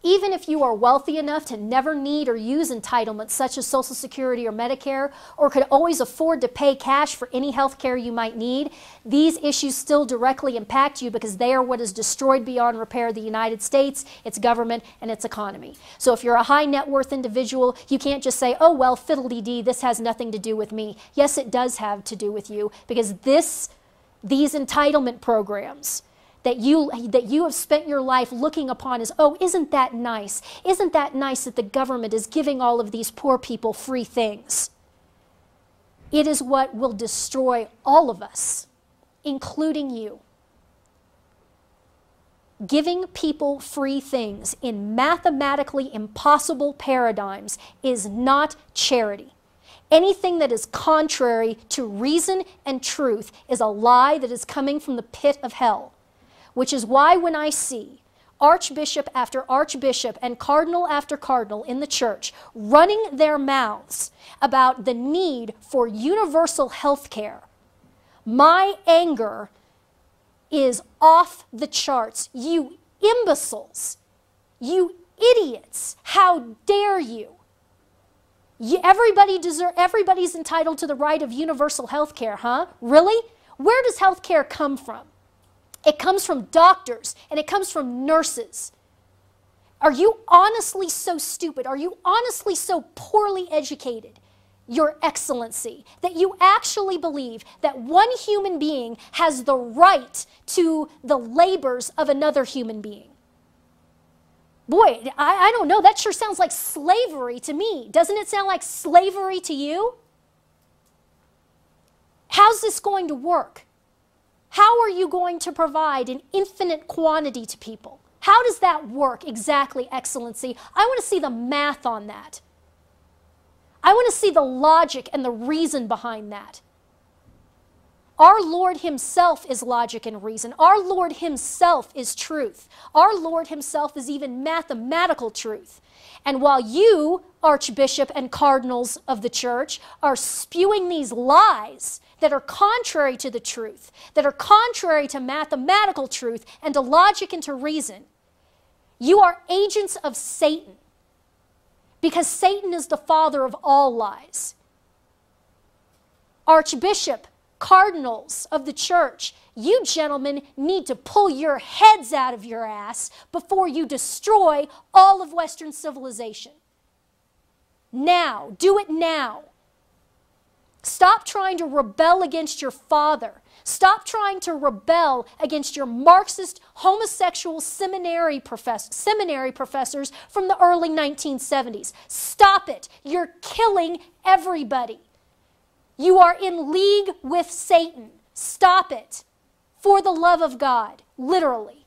Even if you are wealthy enough to never need or use entitlements such as Social Security or Medicare, or could always afford to pay cash for any health care you might need, these issues still directly impact you because they are what has destroyed beyond repair the United States, its government, and its economy. So if you're a high net worth individual, you can't just say, oh, well, fiddle-dee-dee, this has nothing to do with me. Yes, it does have to do with you because this, these entitlement programs, that you, that you have spent your life looking upon as, oh, isn't that nice? Isn't that nice that the government is giving all of these poor people free things? It is what will destroy all of us, including you. Giving people free things in mathematically impossible paradigms is not charity. Anything that is contrary to reason and truth is a lie that is coming from the pit of hell which is why when I see archbishop after archbishop and cardinal after cardinal in the church running their mouths about the need for universal health care, my anger is off the charts. You imbeciles, you idiots, how dare you? you everybody deserve, everybody's entitled to the right of universal health care, huh? Really? Where does health care come from? It comes from doctors and it comes from nurses. Are you honestly so stupid? Are you honestly so poorly educated, Your Excellency, that you actually believe that one human being has the right to the labors of another human being? Boy, I, I don't know. That sure sounds like slavery to me. Doesn't it sound like slavery to you? How's this going to work? How are you going to provide an infinite quantity to people? How does that work exactly, Excellency? I want to see the math on that. I want to see the logic and the reason behind that. Our Lord Himself is logic and reason. Our Lord Himself is truth. Our Lord Himself is even mathematical truth. And while you, Archbishop and cardinals of the church, are spewing these lies that are contrary to the truth, that are contrary to mathematical truth and to logic and to reason, you are agents of Satan because Satan is the father of all lies. Archbishop, cardinals of the church, you gentlemen need to pull your heads out of your ass before you destroy all of Western civilization. Now, do it now. Stop trying to rebel against your father. Stop trying to rebel against your Marxist, homosexual seminary, seminary professors from the early 1970s. Stop it. You're killing everybody. You are in league with Satan. Stop it. For the love of God, literally.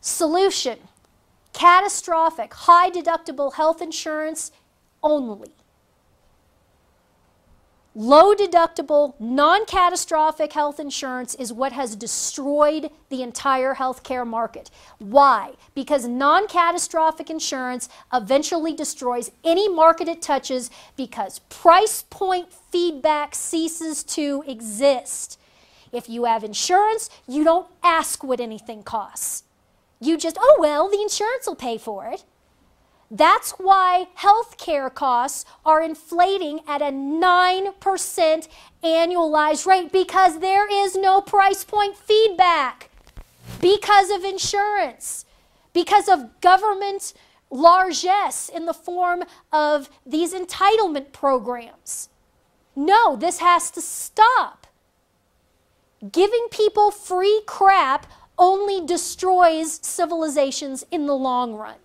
Solution catastrophic, high deductible health insurance only Low deductible, non catastrophic health insurance is what has destroyed the entire healthcare market. Why? Because non catastrophic insurance eventually destroys any market it touches because price point feedback ceases to exist. If you have insurance, you don't ask what anything costs. You just, oh, well, the insurance will pay for it. That's why healthcare costs are inflating at a 9% annualized rate because there is no price point feedback because of insurance, because of government largesse in the form of these entitlement programs. No, this has to stop. Giving people free crap only destroys civilizations in the long run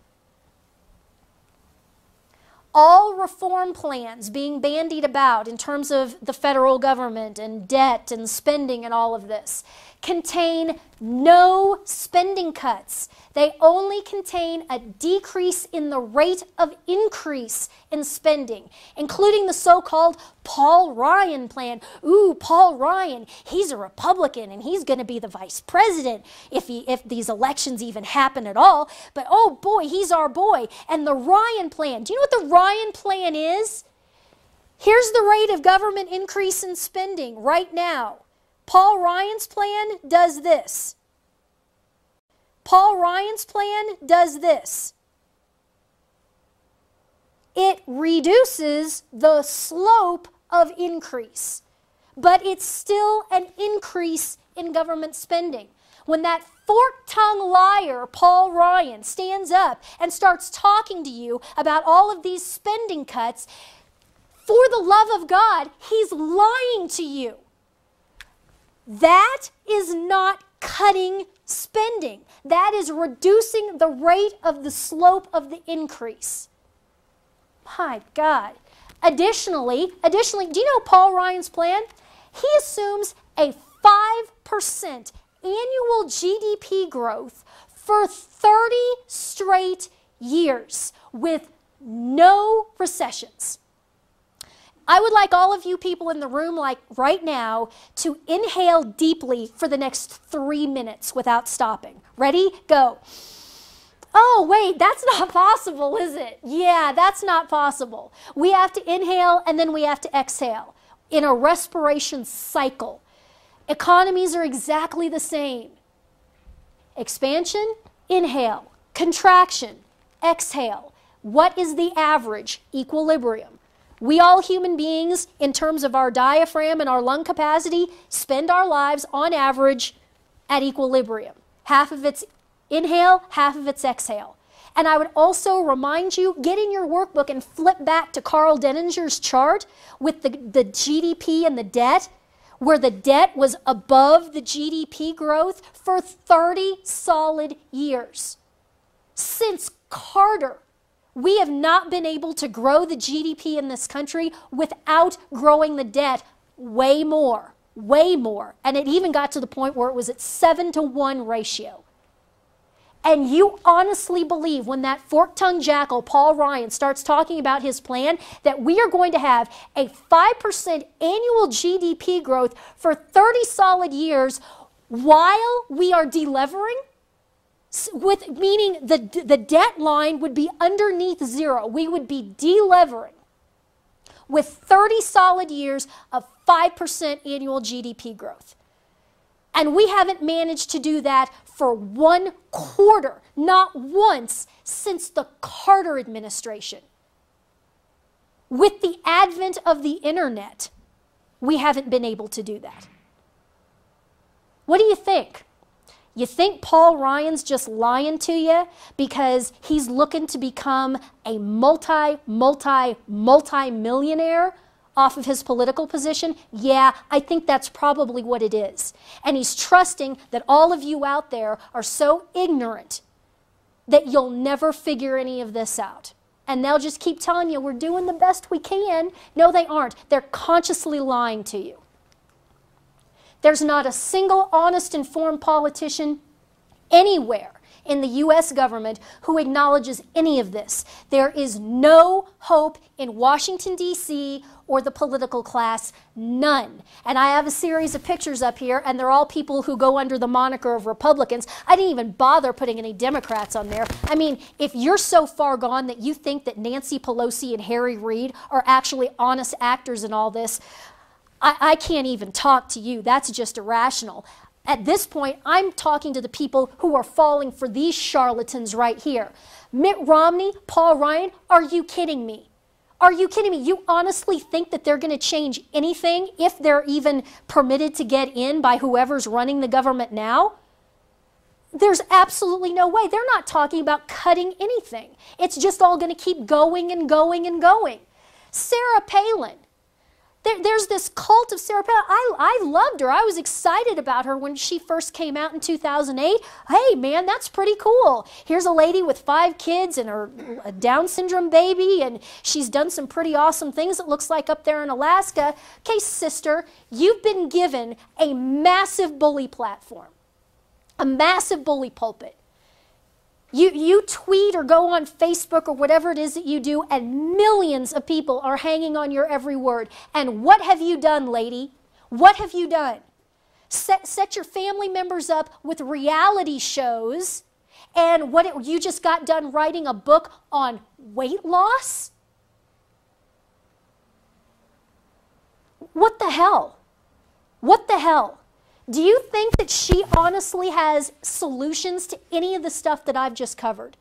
all reform plans being bandied about in terms of the federal government and debt and spending and all of this contain no spending cuts. They only contain a decrease in the rate of increase in spending, including the so called Paul Ryan plan. Ooh, Paul Ryan, he's a Republican and he's going to be the vice president if, he, if these elections even happen at all. But oh boy, he's our boy. And the Ryan plan, do you know what the Ryan plan is? Here's the rate of government increase in spending right now. Paul Ryan's plan does this. Paul Ryan's plan does this. It reduces the slope of increase, but it's still an increase in government spending. When that fork tongued liar, Paul Ryan, stands up and starts talking to you about all of these spending cuts, for the love of God, he's lying to you. That is not cutting spending. That is reducing the rate of the slope of the increase. My God. Additionally, additionally, do you know Paul Ryan's plan? He assumes a 5% annual GDP growth for 30 straight years with no recessions. I would like all of you people in the room, like right now, to inhale deeply for the next three minutes without stopping. Ready? Go. Oh, wait, that's not possible, is it? Yeah, that's not possible. We have to inhale and then we have to exhale in a respiration cycle. Economies are exactly the same. Expansion, inhale. Contraction, exhale. What is the average? Equilibrium. We all human beings, in terms of our diaphragm and our lung capacity, spend our lives on average at equilibrium. Half of it's inhale, half of it's exhale. And I would also remind you get in your workbook and flip back to Karl Denninger's chart with the, the GDP and the debt, where the debt was above the GDP growth for 30 solid years. Since Carter, we have not been able to grow the GDP in this country without growing the debt way more, way more. And it even got to the point where it was at seven to one ratio. And you honestly believe when that fork tongued jackal, Paul Ryan, starts talking about his plan that we are going to have a 5% annual GDP growth for 30 solid years while we are delevering? With, meaning the, the debt line would be underneath zero. We would be delevering with 30 solid years of 5% annual GDP growth. And we haven't managed to do that for one quarter, not once since the Carter administration. With the advent of the internet, we haven't been able to do that. What do you think? You think Paul Ryan's just lying to you because he's looking to become a multi, multi, multi millionaire off of his political position? Yeah, I think that's probably what it is. And he's trusting that all of you out there are so ignorant that you'll never figure any of this out. And they'll just keep telling you, we're doing the best we can. No, they aren't. They're consciously lying to you. There's not a single honest, informed politician anywhere in the U.S. government who acknowledges any of this. There is no hope in Washington, D.C. or the political class, none. And I have a series of pictures up here, and they're all people who go under the moniker of Republicans. I didn't even bother putting any Democrats on there. I mean, if you're so far gone that you think that Nancy Pelosi and Harry Reid are actually honest actors in all this, I, I can't even talk to you. That's just irrational. At this point, I'm talking to the people who are falling for these charlatans right here. Mitt Romney, Paul Ryan, are you kidding me? Are you kidding me? You honestly think that they're going to change anything if they're even permitted to get in by whoever's running the government now? There's absolutely no way. They're not talking about cutting anything. It's just all going to keep going and going and going. Sarah Palin, there, there's this cult of Sarah Palin. I, I loved her. I was excited about her when she first came out in 2008. Hey, man, that's pretty cool. Here's a lady with five kids and her Down syndrome baby, and she's done some pretty awesome things, it looks like, up there in Alaska. Okay, sister, you've been given a massive bully platform, a massive bully pulpit. You, you tweet or go on Facebook or whatever it is that you do, and millions of people are hanging on your every word. And what have you done, lady? What have you done? Set, set your family members up with reality shows, and what it, you just got done writing a book on weight loss? What the hell? What the hell? Do you think that she honestly has solutions to any of the stuff that I've just covered?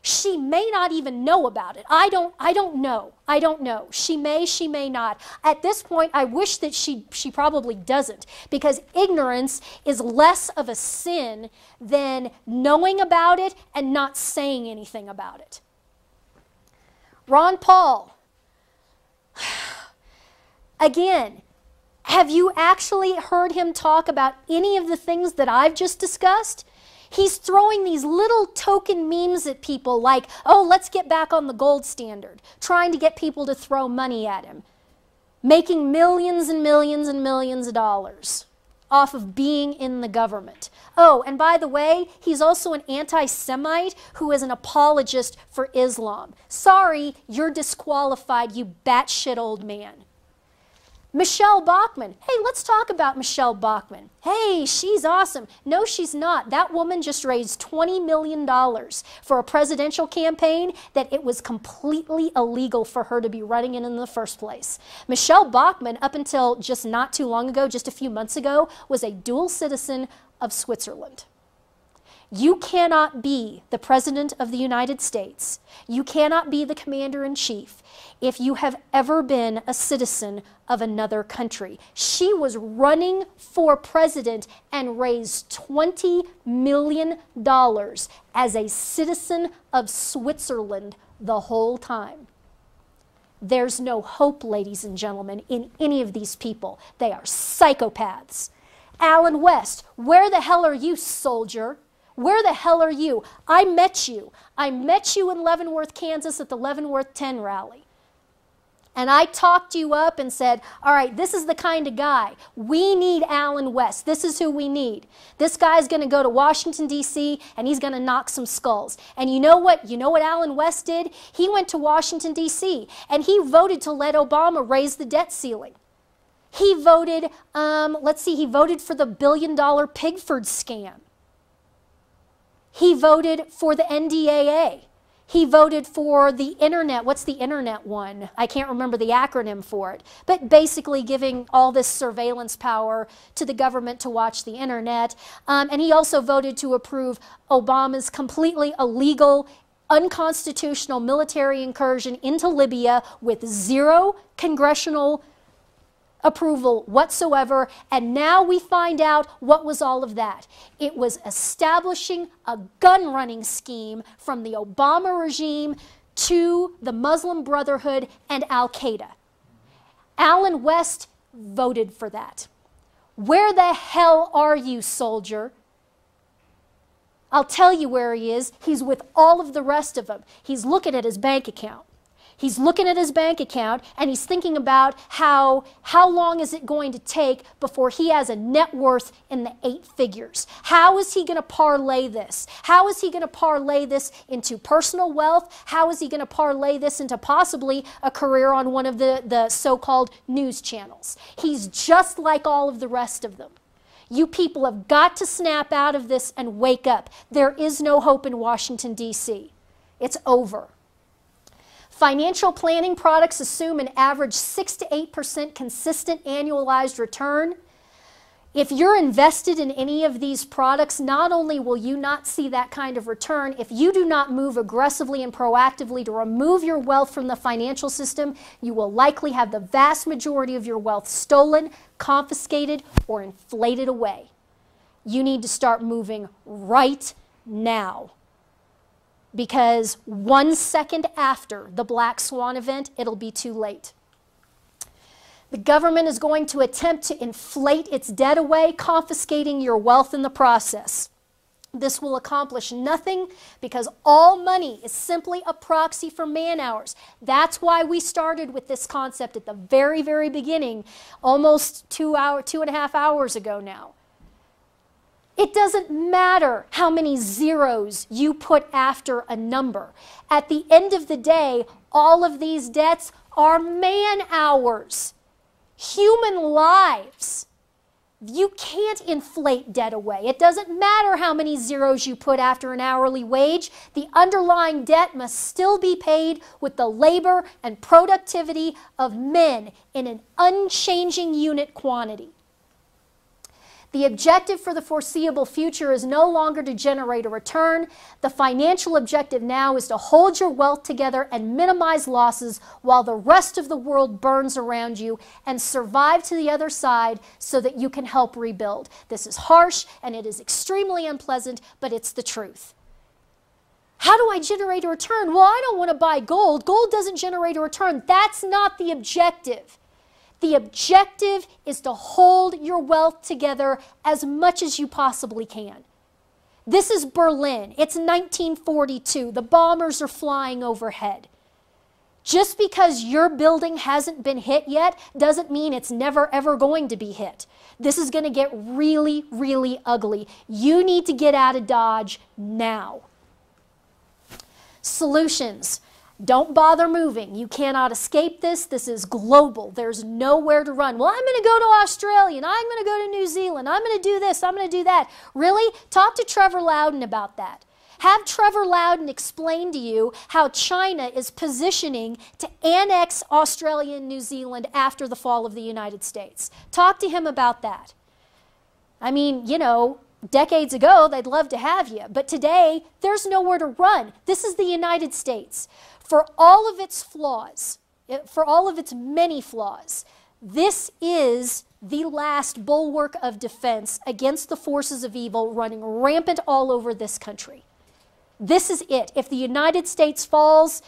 She may not even know about it. I don't I don't know. I don't know. She may, she may not. At this point, I wish that she she probably doesn't because ignorance is less of a sin than knowing about it and not saying anything about it. Ron Paul again, have you actually heard him talk about any of the things that I've just discussed? He's throwing these little token memes at people like, oh, let's get back on the gold standard, trying to get people to throw money at him, making millions and millions and millions of dollars off of being in the government. Oh, and by the way, he's also an anti Semite who is an apologist for Islam. Sorry, you're disqualified, you batshit old man. Michele Bachmann. Hey, let's talk about Michele Bachmann. Hey, she's awesome. No, she's not. That woman just raised $20 million for a presidential campaign that it was completely illegal for her to be running in in the first place. Michele Bachmann, up until just not too long ago, just a few months ago, was a dual citizen of Switzerland. You cannot be the President of the United States. You cannot be the Commander in Chief if you have ever been a citizen of another country. She was running for president and raised $20 million as a citizen of Switzerland the whole time. There's no hope, ladies and gentlemen, in any of these people. They are psychopaths. Allen West, where the hell are you, soldier? Where the hell are you? I met you. I met you in Leavenworth, Kansas at the Leavenworth 10 rally. and I talked you up and said, all right, this is the kind of guy. We need Allen West. This is who we need. This guy's going to go to Washington, D.C., and he's going to knock some skulls. And you know what? You know what Allen West did? He went to Washington, D.C., and he voted to let Obama raise the debt ceiling. He voted, um, let's see, he voted for the billion dollar Pigford scam. He voted for the NDAA. He voted for the internet. What's the internet one? I can't remember the acronym for it. But basically, giving all this surveillance power to the government to watch the internet. Um, and he also voted to approve Obama's completely illegal, unconstitutional military incursion into Libya with zero congressional approval whatsoever. And now we find out what was all of that. It was establishing a gun running scheme from the Obama regime to the Muslim Brotherhood and Al Qaeda. Allen West voted for that. Where the hell are you, soldier? I'll tell you where he is. He's with all of the rest of them. He's looking at his bank account. He's looking at his bank account and he's thinking about how, how long is it going to take before he has a net worth in the eight figures? How is he going to parlay this? How is he going to parlay this into personal wealth? How is he going to parlay this into possibly a career on one of the, the so called news channels? He's just like all of the rest of them. You people have got to snap out of this and wake up. There is no hope in Washington, D.C. It's over. Financial planning products assume an average 6 to 8% consistent annualized return. If you're invested in any of these products, not only will you not see that kind of return, if you do not move aggressively and proactively to remove your wealth from the financial system, you will likely have the vast majority of your wealth stolen, confiscated, or inflated away. You need to start moving right now because one second after the Black Swan event, it'll be too late. The government is going to attempt to inflate its debt away, confiscating your wealth in the process. This will accomplish nothing because all money is simply a proxy for man hours. That's why we started with this concept at the very, very beginning, almost two hour, two and a half hours ago now. It doesn't matter how many zeros you put after a number. At the end of the day, all of these debts are man hours, human lives. You can't inflate debt away. It doesn't matter how many zeros you put after an hourly wage. The underlying debt must still be paid with the labor and productivity of men in an unchanging unit quantity. The objective for the foreseeable future is no longer to generate a return. The financial objective now is to hold your wealth together and minimize losses while the rest of the world burns around you and survive to the other side so that you can help rebuild. This is harsh and it is extremely unpleasant, but it's the truth. How do I generate a return? Well, I don't want to buy gold. Gold doesn't generate a return. That's not the objective. The objective is to hold your wealth together as much as you possibly can. This is Berlin. It's 1942. The bombers are flying overhead. Just because your building hasn't been hit yet doesn't mean it's never ever going to be hit. This is going to get really, really ugly. You need to get out of Dodge now. Solutions. Don't bother moving. You cannot escape this. This is global. There's nowhere to run. Well, I'm going to go to Australia and I'm going to go to New Zealand. I'm going to do this. I'm going to do that. Really? Talk to Trevor Loudon about that. Have Trevor Loudon explain to you how China is positioning to annex Australia and New Zealand after the fall of the United States. Talk to him about that. I mean, you know, decades ago, they'd love to have you, but today, there's nowhere to run. This is the United States for all of its flaws, for all of its many flaws, this is the last bulwark of defense against the forces of evil running rampant all over this country. This is it. If the United States falls,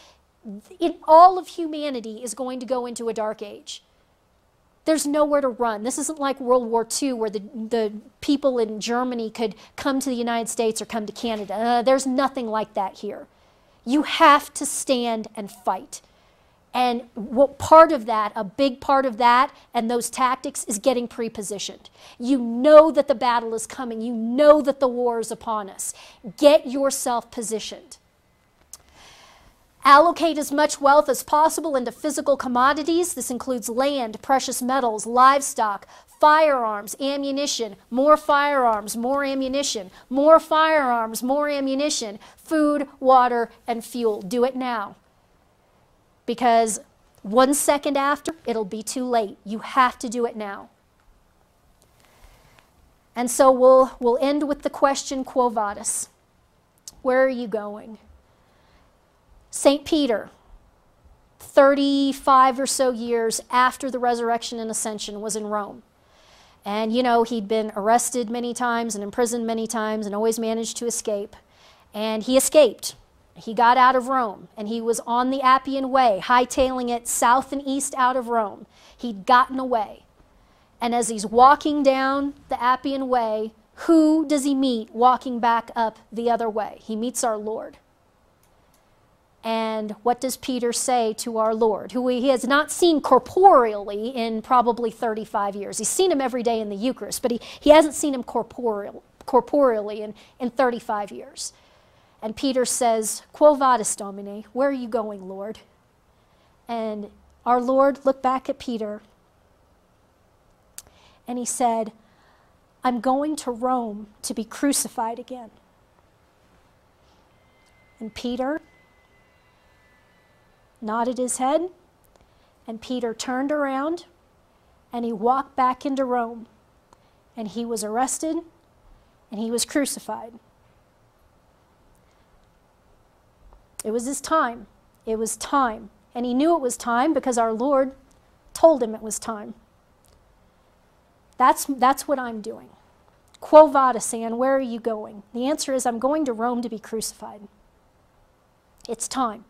in all of humanity is going to go into a dark age. There's nowhere to run. This isn't like World War II where the, the people in Germany could come to the United States or come to Canada. Uh, there's nothing like that here. You have to stand and fight. And what part of that, a big part of that, and those tactics is getting pre-positioned. You know that the battle is coming. You know that the war is upon us. Get yourself positioned. Allocate as much wealth as possible into physical commodities. This includes land, precious metals, livestock, firearms, ammunition, more firearms, more ammunition, more firearms, more ammunition, food, water, and fuel. Do it now. Because one second after, it'll be too late. You have to do it now. And so we'll, we'll end with the question, Quo Vadis? Where are you going? St. Peter, 35 or so years after the resurrection and ascension, was in Rome. And, you know, he'd been arrested many times and imprisoned many times and always managed to escape. And he escaped. He got out of Rome and he was on the Appian Way, hightailing it south and east out of Rome. He'd gotten away. And as he's walking down the Appian Way, who does he meet walking back up the other way? He meets our Lord. And what does Peter say to our Lord, who he has not seen corporeally in probably 35 years? He's seen him every day in the Eucharist, but he, he hasn't seen him corporeal, corporeally in, in 35 years. And Peter says, Quo vadis, Domine? Where are you going, Lord? And our Lord looked back at Peter and he said, I'm going to Rome to be crucified again. And Peter nodded his head, and Peter turned around and he walked back into Rome. And he was arrested and he was crucified. It was his time. It was time. And he knew it was time because our Lord told him it was time. That's, that's what I'm doing. Quo vadis, Ann, where are you going? The answer is I'm going to Rome to be crucified. It's time.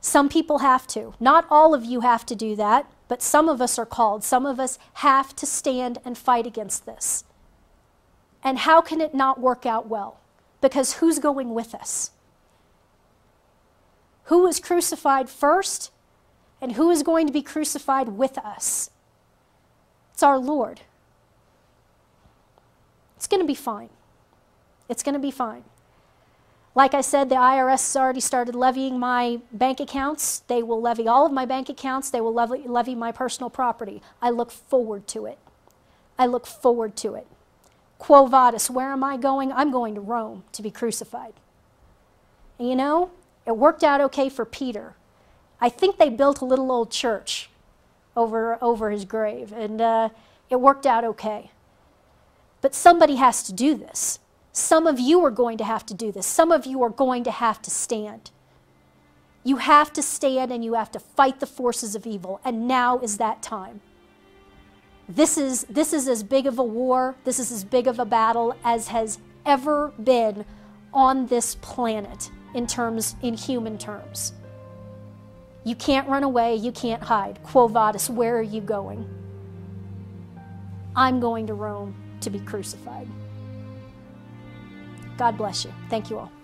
Some people have to. Not all of you have to do that, but some of us are called. Some of us have to stand and fight against this. And how can it not work out well? Because who's going with us? Who was crucified first, and who is going to be crucified with us? It's our Lord. It's going to be fine. It's going to be fine. Like I said, the IRS has already started levying my bank accounts. They will levy all of my bank accounts. They will levy, levy my personal property. I look forward to it. I look forward to it. Quo vadis, where am I going? I'm going to Rome to be crucified. And you know, it worked out okay for Peter. I think they built a little old church over, over his grave, and uh, it worked out okay. But somebody has to do this. Some of you are going to have to do this. Some of you are going to have to stand. You have to stand and you have to fight the forces of evil, and now is that time. This is, this is as big of a war, this is as big of a battle as has ever been on this planet in terms, in human terms. You can't run away, you can't hide. Quo vadis, where are you going? I'm going to Rome to be crucified. God bless you. Thank you all.